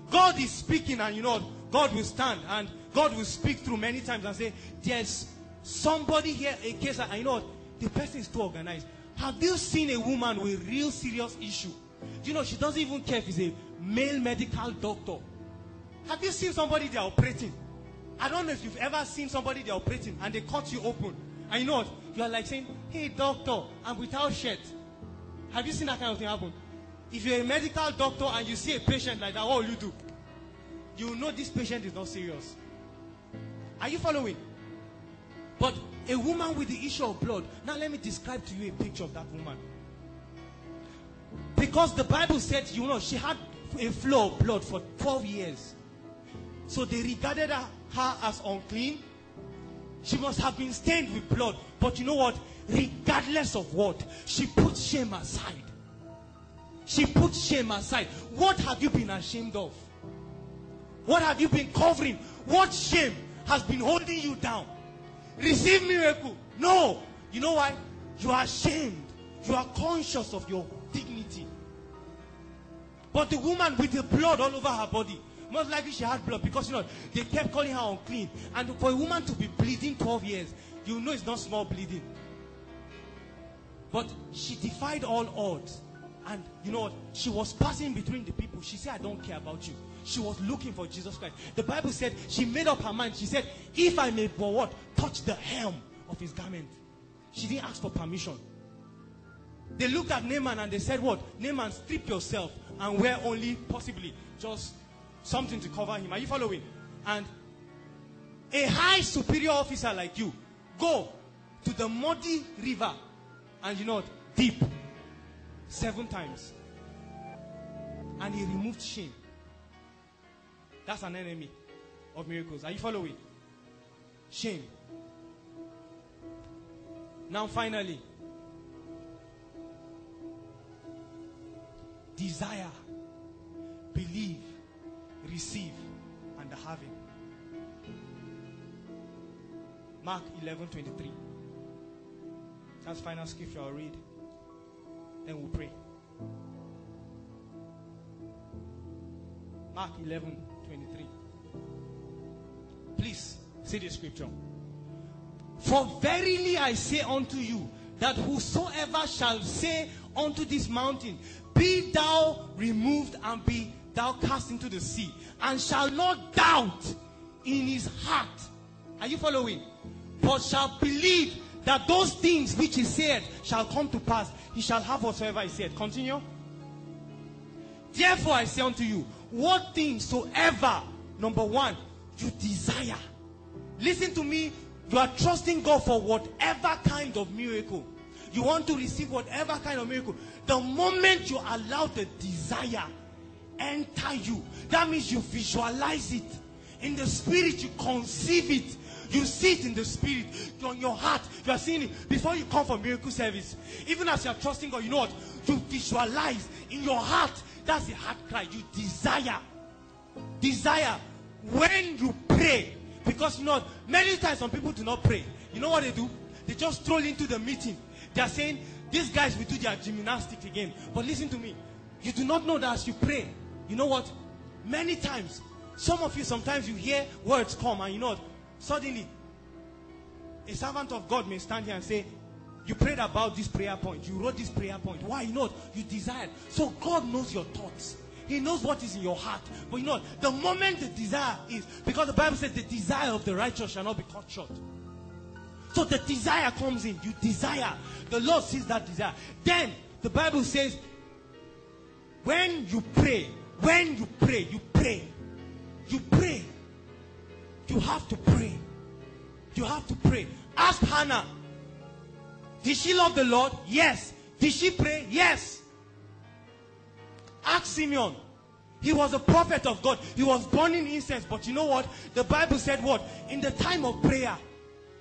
God is speaking, and you know, God will stand and God will speak through many times and say, There's somebody here, a case, and you know? The person is too organized. Have you seen a woman with real serious issue? Do you know she doesn't even care if it's a male medical doctor? Have you seen somebody they are operating? I don't know if you've ever seen somebody they're operating and they cut you open. And you know what? You are like saying, Hey doctor, I'm without shirt. Have you seen that kind of thing happen? If you're a medical doctor and you see a patient like that, what will you do? You know this patient is not serious. Are you following? But a woman with the issue of blood. Now let me describe to you a picture of that woman. Because the Bible said, you know, she had a flow of blood for 12 years. So they regarded her, her as unclean. She must have been stained with blood. But you know what? Regardless of what, she put shame aside. She put shame aside. What have you been ashamed of? What have you been covering? What shame has been holding you down? Receive miracle. No. You know why? You are ashamed. You are conscious of your dignity. But the woman with the blood all over her body, most likely she had blood because you know they kept calling her unclean. And for a woman to be bleeding 12 years, you know it's not small bleeding. But she defied all odds. And you know what? She was passing between the people. She said, I don't care about you. She was looking for Jesus Christ. The Bible said she made up her mind. She said, If I may, for what? Touch the hem of his garment. She didn't ask for permission. They looked at Naaman and they said, What? Naaman, strip yourself and wear only, possibly, just something to cover him. Are you following? And a high superior officer like you, go to the muddy river and you know? Deep. Seven times. And he removed shame. That's an enemy of miracles. Are you following? Shame. Now, finally, desire, believe, receive, and having. Mark 11 23. That's final scripture I'll read. Then we'll pray. Mark 11 23. Please see the scripture. For verily I say unto you, that whosoever shall say unto this mountain, Be thou removed and be thou cast into the sea, and shall not doubt in his heart. Are you following? But shall believe that those things which he said shall come to pass, he shall have whatsoever he said. Continue. Therefore I say unto you, what things soever, number one, you desire. Listen to me. You are trusting God for whatever kind of miracle. You want to receive whatever kind of miracle. The moment you allow the desire enter you, that means you visualize it. In the spirit, you conceive it. You see it in the spirit, on your heart. You are seeing it before you come for miracle service. Even as you are trusting God, you know what? You visualize in your heart. That's the heart cry. You desire. Desire. When you pray, because you know, many times some people do not pray. You know what they do? They just stroll into the meeting. They are saying, these guys will do their gymnastics again. But listen to me. You do not know that as you pray, you know what? Many times, Some of you, sometimes you hear words come and you know, suddenly, a servant of God may stand here and say, you prayed about this prayer point. You wrote this prayer point. Why? You know, you desired. So God knows your thoughts. He knows what is in your heart. But you know, the moment the desire is, because the Bible says the desire of the righteous shall not be cut short. So the desire comes in. You desire. The Lord sees that desire. Then the Bible says, when you pray, when you pray, you pray. You pray. You have to pray. You have to pray. Ask Hannah. Did she love the Lord? Yes. Did she pray? Yes. Ask Simeon. He was a prophet of God. He was burning incense. But you know what? The Bible said what? In the time of prayer,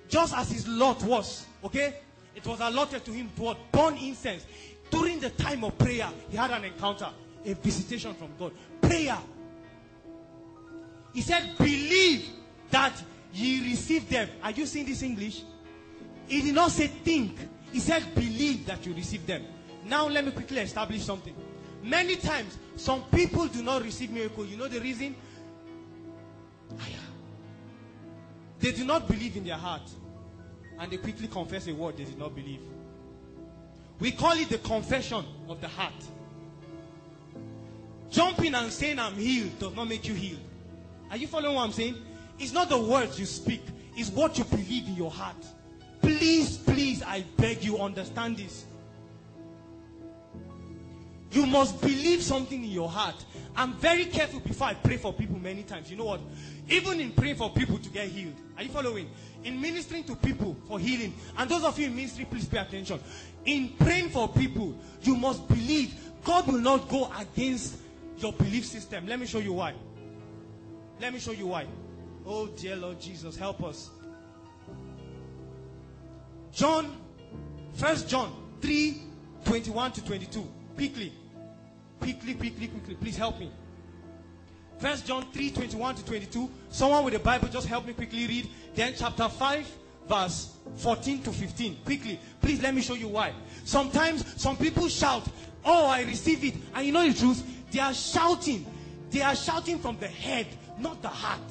just as his lot was, okay? It was allotted to him to? Burn incense. During the time of prayer, he had an encounter, a visitation from God. Prayer. He said, believe that ye receive them. Are you seeing this English? He did not say think. He said believe that you receive them. Now let me quickly establish something. Many times, some people do not receive miracle. You know the reason? They do not believe in their heart. And they quickly confess a word they did not believe. We call it the confession of the heart. Jumping and saying I'm healed does not make you healed. Are you following what I'm saying? It's not the words you speak, it's what you believe in your heart. Please, please, I beg you, understand this. You must believe something in your heart. I'm very careful before I pray for people many times. You know what? Even in praying for people to get healed. Are you following? In ministering to people for healing. And those of you in ministry, please pay attention. In praying for people, you must believe God will not go against your belief system. Let me show you why. Let me show you why. Oh, dear Lord Jesus, help us. John, First John 3 21 to 22. Quickly. Quickly, quickly, quickly. Please help me. First John 3 21 to 22. Someone with a Bible, just help me quickly read. Then chapter 5, verse 14 to 15. Quickly. Please let me show you why. Sometimes some people shout, Oh, I receive it. And you know the truth? They are shouting. They are shouting from the head, not the heart.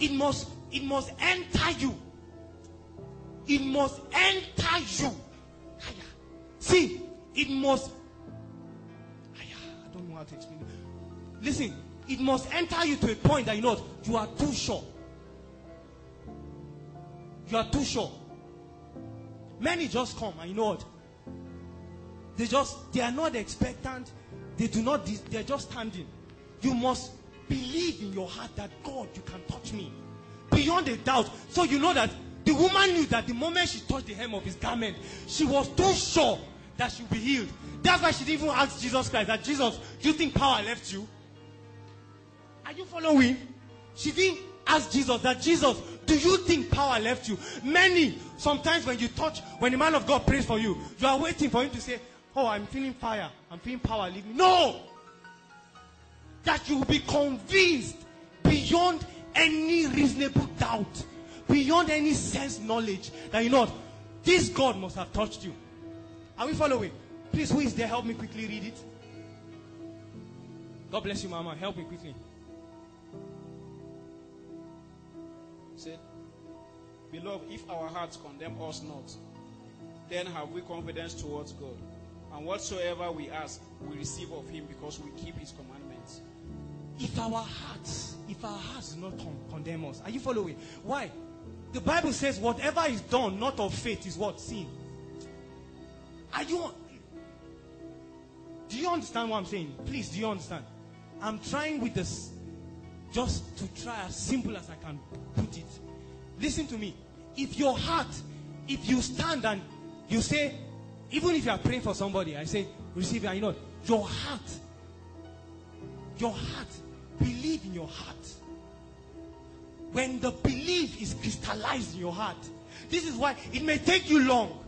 It must, it must enter you. It must enter you. See, it must. I don't know how to explain it. Listen, it must enter you to a point that you know you are too sure. You are too sure. Many just come and you know what? They just they are not expectant. They do not, they're just standing. You must believe in your heart that God, you can touch me beyond a doubt. So you know that the woman knew that the moment she touched the hem of his garment, she was too sure that she'll be healed. That's why she didn't even ask Jesus Christ that Jesus, do you think power left you? Are you following? She didn't ask Jesus that Jesus, do you think power left you? Many, sometimes when you touch, when the man of God prays for you, you are waiting for him to say, Oh, I'm feeling fire. I'm feeling power. Leave me. No! That you will be convinced beyond any reasonable doubt, beyond any sense knowledge that you know this God must have touched you. Are we following? Please, who is there? Help me quickly read it. God bless you, Mama. Help me quickly. said, Beloved, if our hearts condemn us not, then have we confidence towards God. And whatsoever we ask, we receive of Him because we keep His commandments. If our hearts, if our hearts do not con- condemn us, are you following? Why? The Bible says whatever is done not of faith is what sin. Are you? Do you understand what I'm saying? Please, do you understand? I'm trying with this, just to try as simple as I can put it. Listen to me. If your heart, if you stand and you say, even if you are praying for somebody, I say, receive it, you know, your heart your heart. Believe in your heart. When the belief is crystallized in your heart, this is why it may take you long.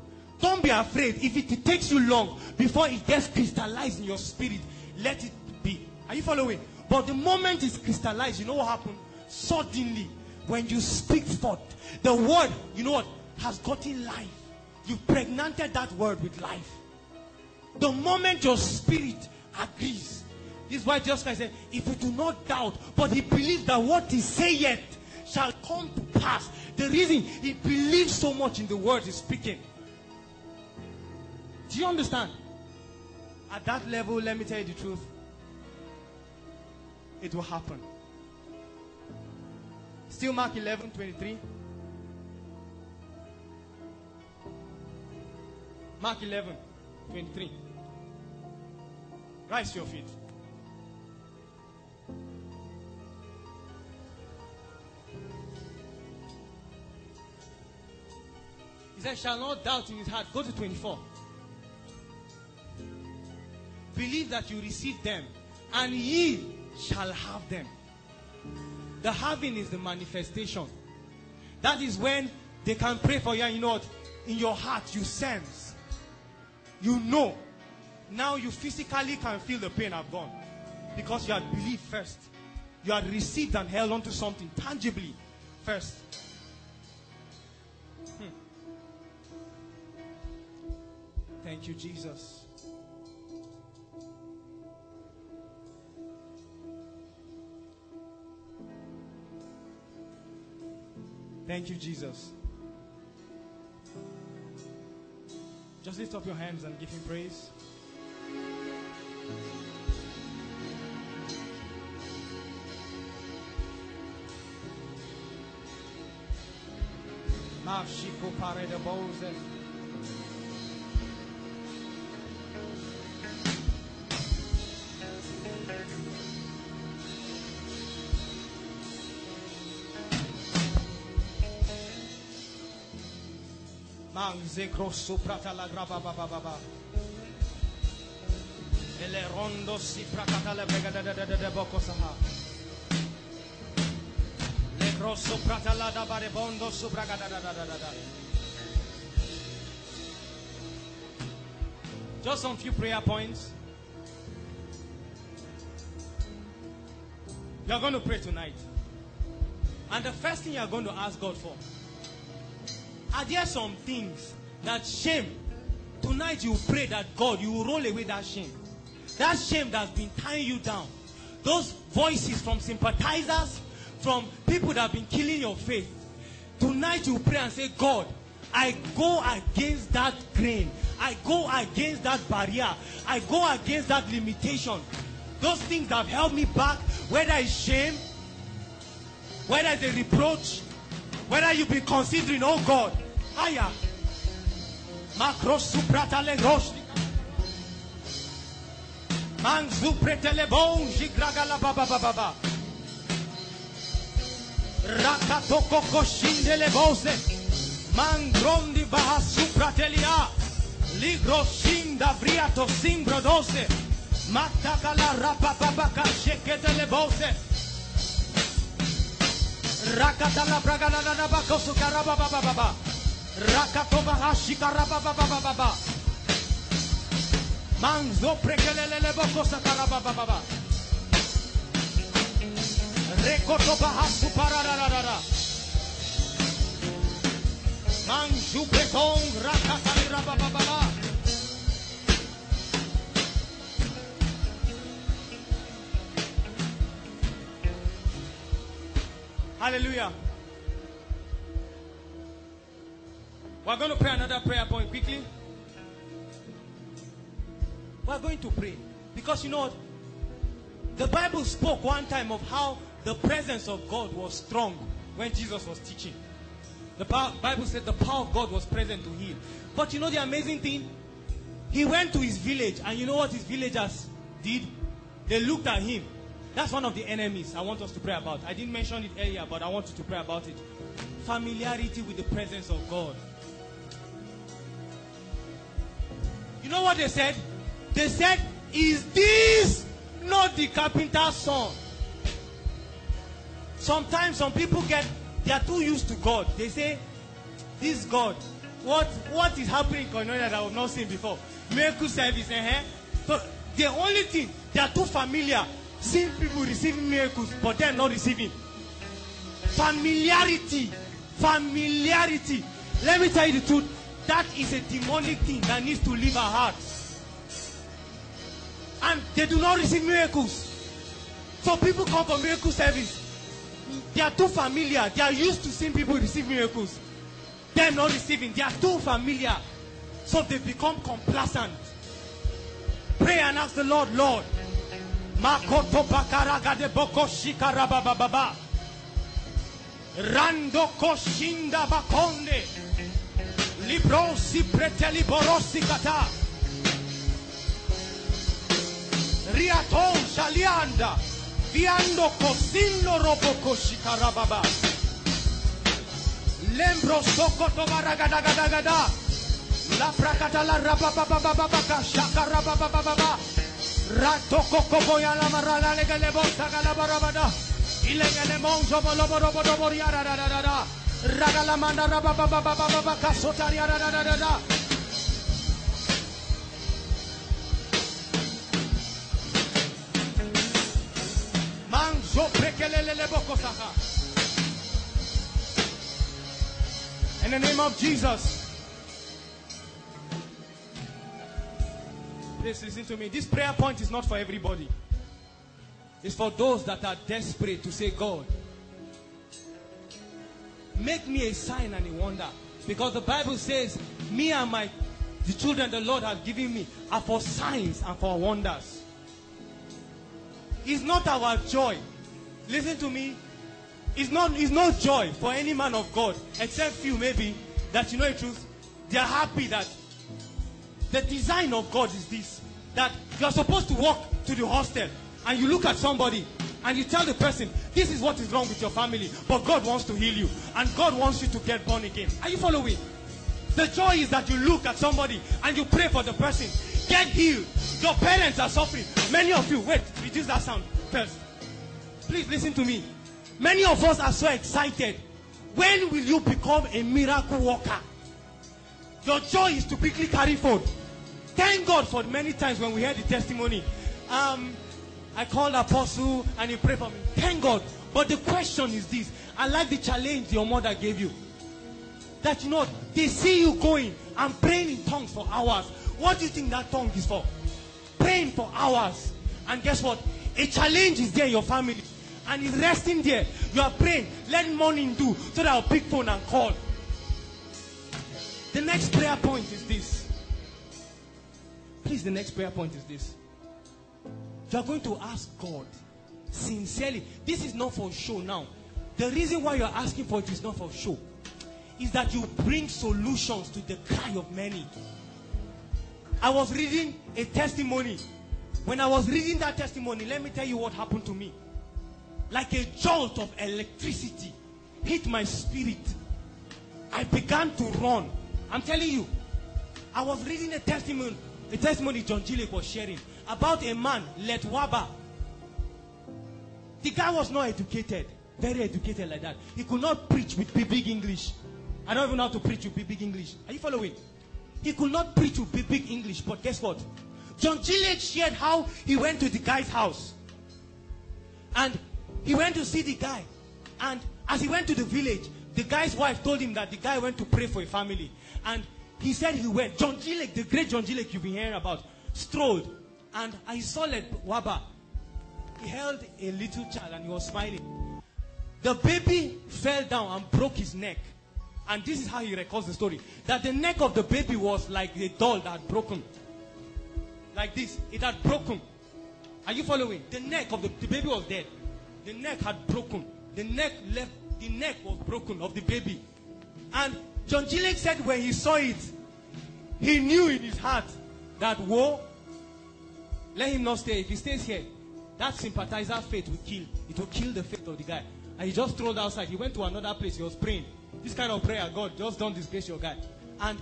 Don't be afraid. If it, it takes you long before it gets crystallized in your spirit, let it be. Are you following? But the moment it's crystallized, you know what happened? Suddenly, when you speak forth, the word, you know what, has gotten life. You pregnanted that word with life. The moment your spirit agrees, This is why Jesus Christ said, if you do not doubt, but he believes that what he saith shall come to pass. The reason he believes so much in the words he's speaking. Do you understand? At that level, let me tell you the truth. It will happen. Still Mark 11 23. Mark 11 23. Rise to your feet. He said, Shall not doubt in his heart. Go to 24. Believe that you receive them, and ye shall have them. The having is the manifestation. That is when they can pray for you, and you know what? In your heart, you sense. You know. Now you physically can feel the pain have gone. Because you had believed first. You had received and held onto something tangibly first. Hmm. Thank you, Jesus. Thank you, Jesus. Just lift up your hands and give him praise. Mashiko Manze grosso prata la grava baba baba. Rondo si prata boko saha. Le grosso prata la da bare bondo su braga da da da da da. Just some few prayer points. You're going to pray tonight. And the first thing you're going to ask God for are there some things that shame? Tonight you pray that God, you will roll away that shame. That shame that's been tying you down. Those voices from sympathizers, from people that have been killing your faith. Tonight you pray and say, God, I go against that grain. I go against that barrier. I go against that limitation. Those things that have held me back, whether it's shame, whether it's a reproach, whether you've been considering, oh God, higher. Macros supratale grosti. Man supretele bon jigragala baba baba baba. Rakatoko koshindele bose. Man grondi baha supratelia. Ligro shinda vriato simbro dose. Matakala rapapapaka sheketele bose. Rakatala bragana na bakosu karaba baba baba. Hallelujah. We're going to pray another prayer point quickly. We're going to pray. Because you know what? The Bible spoke one time of how the presence of God was strong when Jesus was teaching. The Bible said the power of God was present to heal. But you know the amazing thing? He went to his village, and you know what his villagers did? They looked at him. That's one of the enemies I want us to pray about. I didn't mention it earlier, but I want you to pray about it. Familiarity with the presence of God. You know what they said? They said, Is this not the carpenter's son? Sometimes some people get they are too used to God. They say, This God, what what is happening in Koinonia that I have not seen before? Miracle service, eh? So the only thing they are too familiar, seeing people receiving miracles, but them not receiving. Familiarity. Familiarity. Let me tell you the truth. That is a demonic thing that needs to leave our hearts. and they do not receive miracles. So people come for miracle service. They are too familiar. They are used to seeing people receive miracles. They're not receiving. They are too familiar. So they become complacent. Pray and ask the Lord, Lord. Makoto bakaraga de boko shikaraba baba. Rando koshinda bakonde. Librosi preteli borosi kata. Riaton shalianda. Viando cosindo robo koshikarababa. Lembro sokoto baragadagada. La prakata la rabababababaka shaka rababababa. Rato koko boya la marala legele bosta gala barabada. Ilegele monzo bolo bolo bolo bolo yara da da da da. Ragala manda rabababababaka sotari yara da da da da. Manzo prekelele boko saka. In the name of Jesus. Please listen to me. This prayer point is not for everybody. It's for those that are desperate to say, God, make me a sign and a wonder. Because the Bible says, me and my the children the Lord has given me are for signs and for wonders. It's not our joy. Listen to me. It's not, it's not joy for any man of God, except few maybe, that you know the truth. They are happy that the design of God is this that you are supposed to walk to the hostel and you look at somebody and you tell the person, This is what is wrong with your family, but God wants to heal you and God wants you to get born again. Are you following? The joy is that you look at somebody and you pray for the person, get healed. Your parents are suffering. Many of you, wait, reduce that sound first. Please listen to me. Many of us are so excited. When will you become a miracle worker? Your joy is to quickly carry forward. Thank God for many times when we heard the testimony. Um, I called Apostle and he prayed for me. Thank God. But the question is this. I like the challenge your mother gave you. That you know, they see you going and praying in tongues for hours. What do you think that tongue is for? Praying for hours. And guess what? A challenge is there in your family. And it's resting there. You are praying. Let morning do. So that I'll pick phone and call. The next prayer point is this. Please, the next prayer point is this. You are going to ask God sincerely. This is not for show now. The reason why you are asking for it is not for show. Is that you bring solutions to the cry of many. I was reading a testimony. When I was reading that testimony, let me tell you what happened to me. Like a jolt of electricity hit my spirit. I began to run. I'm telling you, I was reading a testimony, a testimony John G. Lake was sharing about a man, Letwaba. The guy was not educated, very educated like that. He could not preach with big, English. I don't even know how to preach with big, English. Are you following? He could not preach with big, English, but guess what? John G. Lake shared how he went to the guy's house. And he went to see the guy. And as he went to the village, the guy's wife told him that the guy went to pray for a family. And he said he went. John G. Lake, the great John G. Lake you've been hearing about, strolled. And I saw Waba. He held a little child and he was smiling. The baby fell down and broke his neck. And this is how he records the story. That the neck of the baby was like a doll that had broken. Like this. It had broken. Are you following? The neck of the, the baby was dead. The neck had broken. The neck left, the neck was broken of the baby. And John G. Lake said when he saw it, he knew in his heart that, whoa, let him not stay. If he stays here, that sympathizer faith will kill. It will kill the faith of the guy. And he just strolled outside. He went to another place. He was praying. This kind of prayer, God, just don't disgrace your guy. And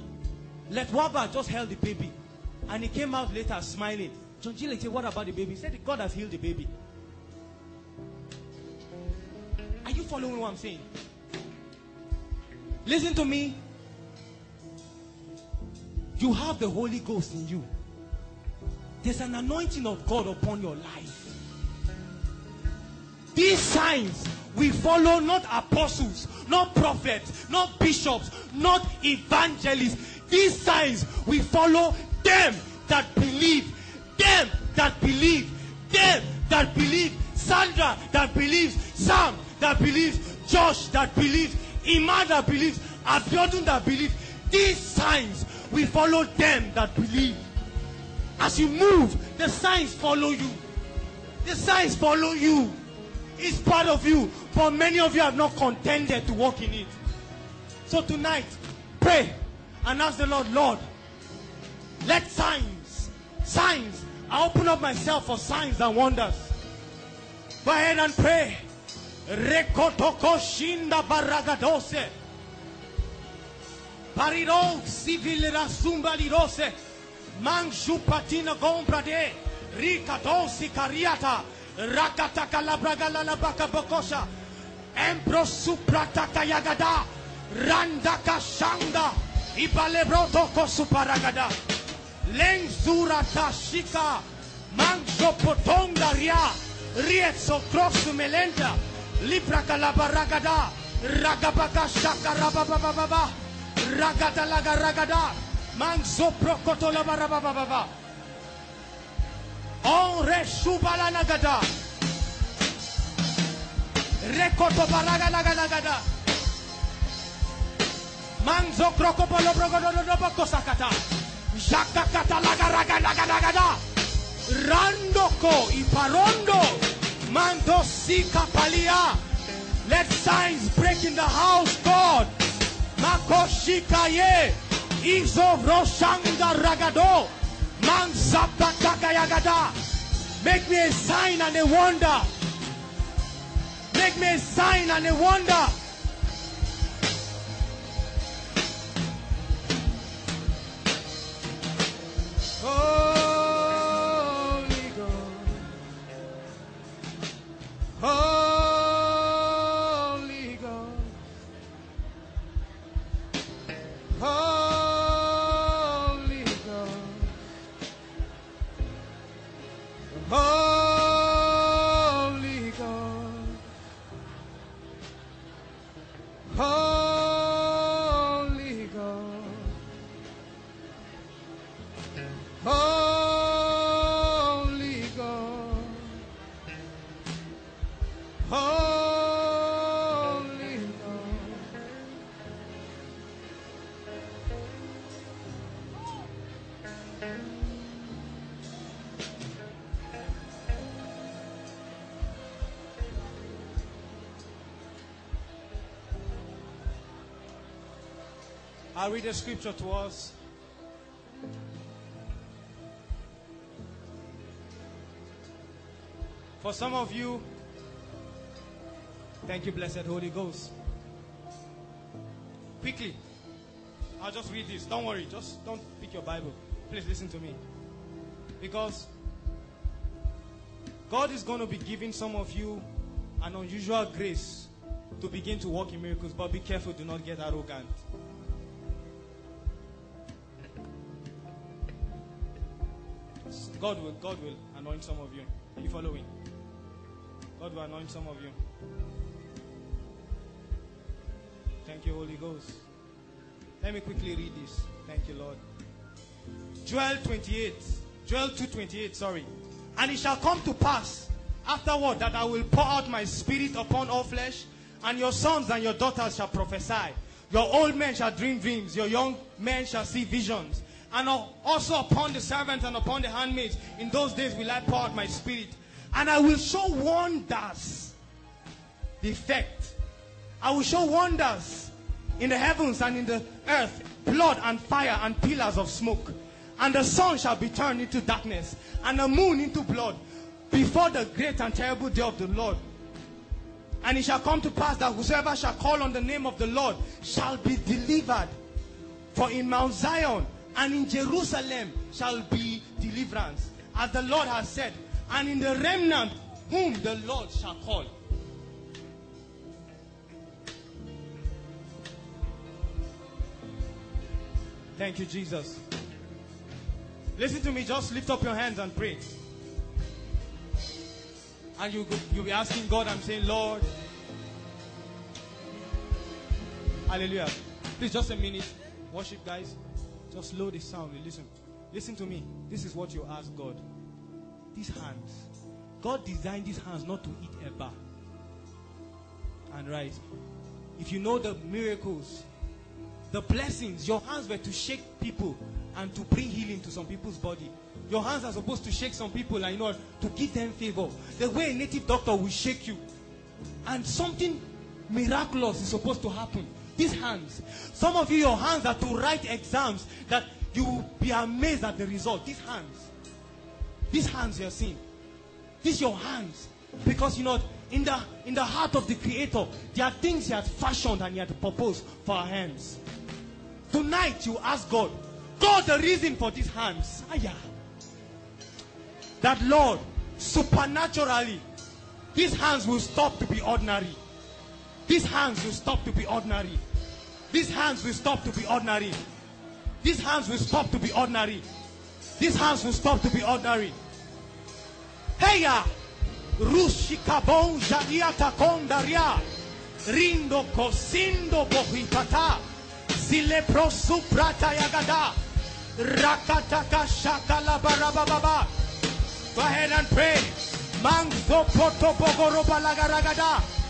Letwaba just held the baby. And he came out later smiling. John G. Lake said, What about the baby? He said, God has healed the baby. Are you following what I'm saying? Listen to me. You have the Holy Ghost in you. There's an anointing of God upon your life. These signs we follow not apostles, not prophets, not bishops, not evangelists. These signs we follow them that believe, them that believe, them that believe, Sandra that believes, Sam that believes, Josh that believes, Iman that believes, Abiodun that believes. These signs we follow them that believe. As you move, the signs follow you. The signs follow you. It's part of you. But many of you have not contended to walk in it. So tonight, pray and ask the Lord, Lord, let signs, signs, I open up myself for signs and wonders. Go ahead and pray. Rekotoko shinda baragadose. Pariro civil rasumba lirose. Manju patina gombra de. Rikadosi kariata. Rakata kalabraga lalabaka bokosha. Embro suprata kayagada. Randa kashanda. Ibalebroto kosuparagada. Lenzura tashika. Manjo potonda ria. Riezzo cross melenta. Libra calabaragada. Ragabaka shaka rabababa. Ragada laga ragada. Manzo prokoto labarababa. On resubala nagada. Rekoto baraga laga nagada. Manzo krokopolo brogodo sakata. Jakakata laga raga laga nagada. Randoko iparondo. Mando sika palia. Let signs break in the house, God. Makoshika ye. Izo roshanga ragado. Manzapataka yagada. Make me a sign and a wonder. Make me a sign and a wonder. Holy Ghost. Holy read the scripture to us. For some of you, thank you, blessed Holy Ghost. Quickly, I'll just read this. Don't worry, just don't pick your Bible. Please listen to me. Because God is going to be giving some of you an unusual grace to begin to walk in miracles, but be careful, do not get arrogant. God will, God will anoint some of you. Are you following? God will anoint some of you. Thank you, Holy Ghost. Let me quickly read this. Thank you, Lord. Joel 28. Joel 2:28, sorry. And it shall come to pass afterward that I will pour out my spirit upon all flesh, and your sons and your daughters shall prophesy. Your old men shall dream dreams, your young men shall see visions. And also upon the servants and upon the handmaids, in those days will I pour out my spirit. And I will show wonders. The effect. I will show wonders in the heavens and in the earth, blood and fire and pillars of smoke. And the sun shall be turned into darkness, and the moon into blood, before the great and terrible day of the Lord. And it shall come to pass that whosoever shall call on the name of the Lord shall be delivered. For in Mount Zion and in Jerusalem shall be deliverance, as the Lord has said, and in the remnant whom the Lord shall call. Thank you, Jesus. Listen to me, just lift up your hands and pray. And you, you'll be asking God, I'm saying, Lord. Hallelujah. Please, just a minute. Worship, guys. Just slow the sound. Listen. Listen to me. This is what you ask God. these hands. God designed these hands not to eat eba and rice. If you know the miracles, the blessings, your hands were to shake people and to bring healing to some people's body. Your hands are supposed to shake some people and you know to give them favor. The way a native doctor will shake you, and something miraculous is supposed to happen. These hands, some of you, your hands are to write exams that you will be amazed at the result. These hands, these hands you're seeing, these your hands, because you know in the in the heart of the Creator, there are things He has fashioned and He had proposed for our hands. Tonight you ask God, God, the reason for these hands. Yeah. That Lord, supernaturally, these hands will stop to be ordinary. These hands will stop to be ordinary. These hands will stop to be ordinary. These hands will stop to be ordinary. These hands will stop to be ordinary. Heya! Rushikabon jadiata kondaria. Rindo kosindo bohipata. Zile prosuprata yagada. Rakataka shakala barababa. Go ahead and pray. Mangzo poto bogoroba lagaragada.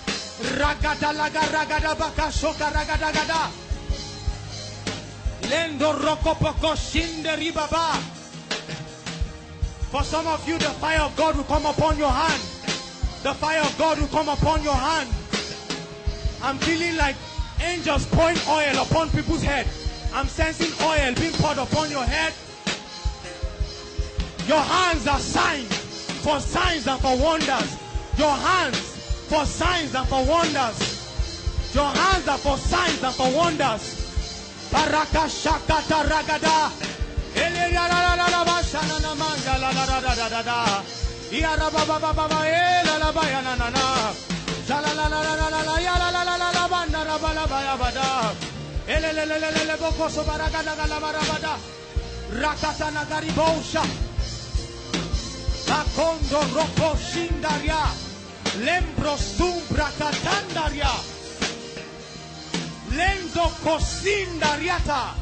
Ragada lagaragada bakashoka ragadagada. Lendo roko poko shinde ribaba. For some of you, the fire of God will come upon your hand. The fire of God will come upon your hand. I'm feeling like angels pouring oil upon people's head. I'm sensing oil being poured upon your head. Your hands are signs for signs and for wonders. Your hands for signs and for wonders. Your hands are for signs and for wonders. Baraka shakata ragada. E. Rakata na garibosha. Makondo roko shindaria. Lembro stumbra katandaria. Lendo kosindariata.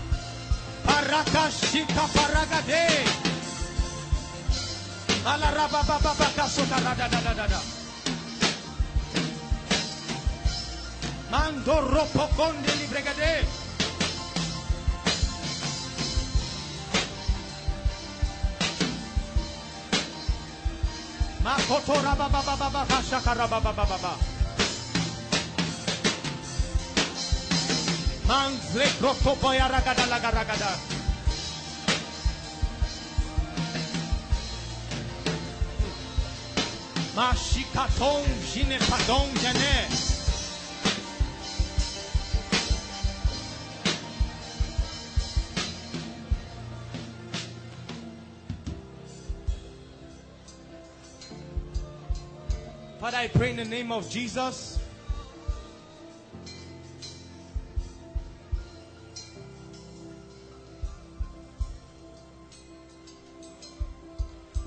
Parakashika paragade. Alaraba baba baka sota da da da da da da. Mando ropo konde libregade. Manzle kroto boya ragada laga ragada. Mashikaton jine padon jene. Father, I pray in the name of Jesus.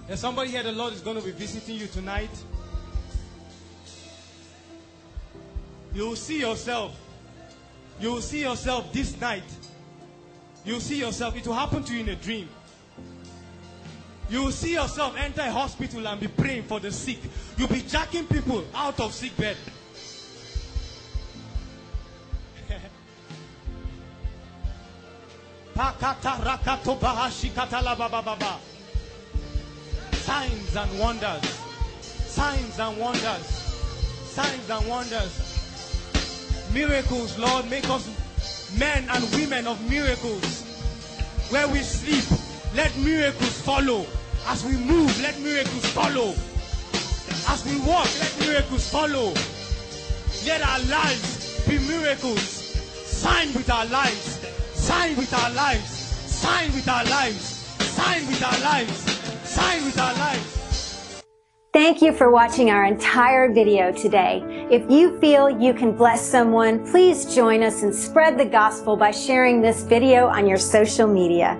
There's somebody here, the Lord is going to be visiting you tonight. You will see yourself. You will see yourself this night. You will see yourself. It will happen to you in a dream. You will see yourself enter a hospital and be praying for the sick. You'll be jacking people out of sick bed. *laughs* Signs and wonders. Signs and wonders. Signs and wonders. Miracles, Lord, make us men and women of miracles. Where we sleep, let miracles follow. As we move, let miracles follow. As we walk, let miracles follow. Let our lives be miracles. Sign with our lives. Sign with our lives. Sign with our lives. Sign with our lives. Sign with our lives. Thank you for watching our entire video today. If you feel you can bless someone, please join us and spread the gospel by sharing this video on your social media.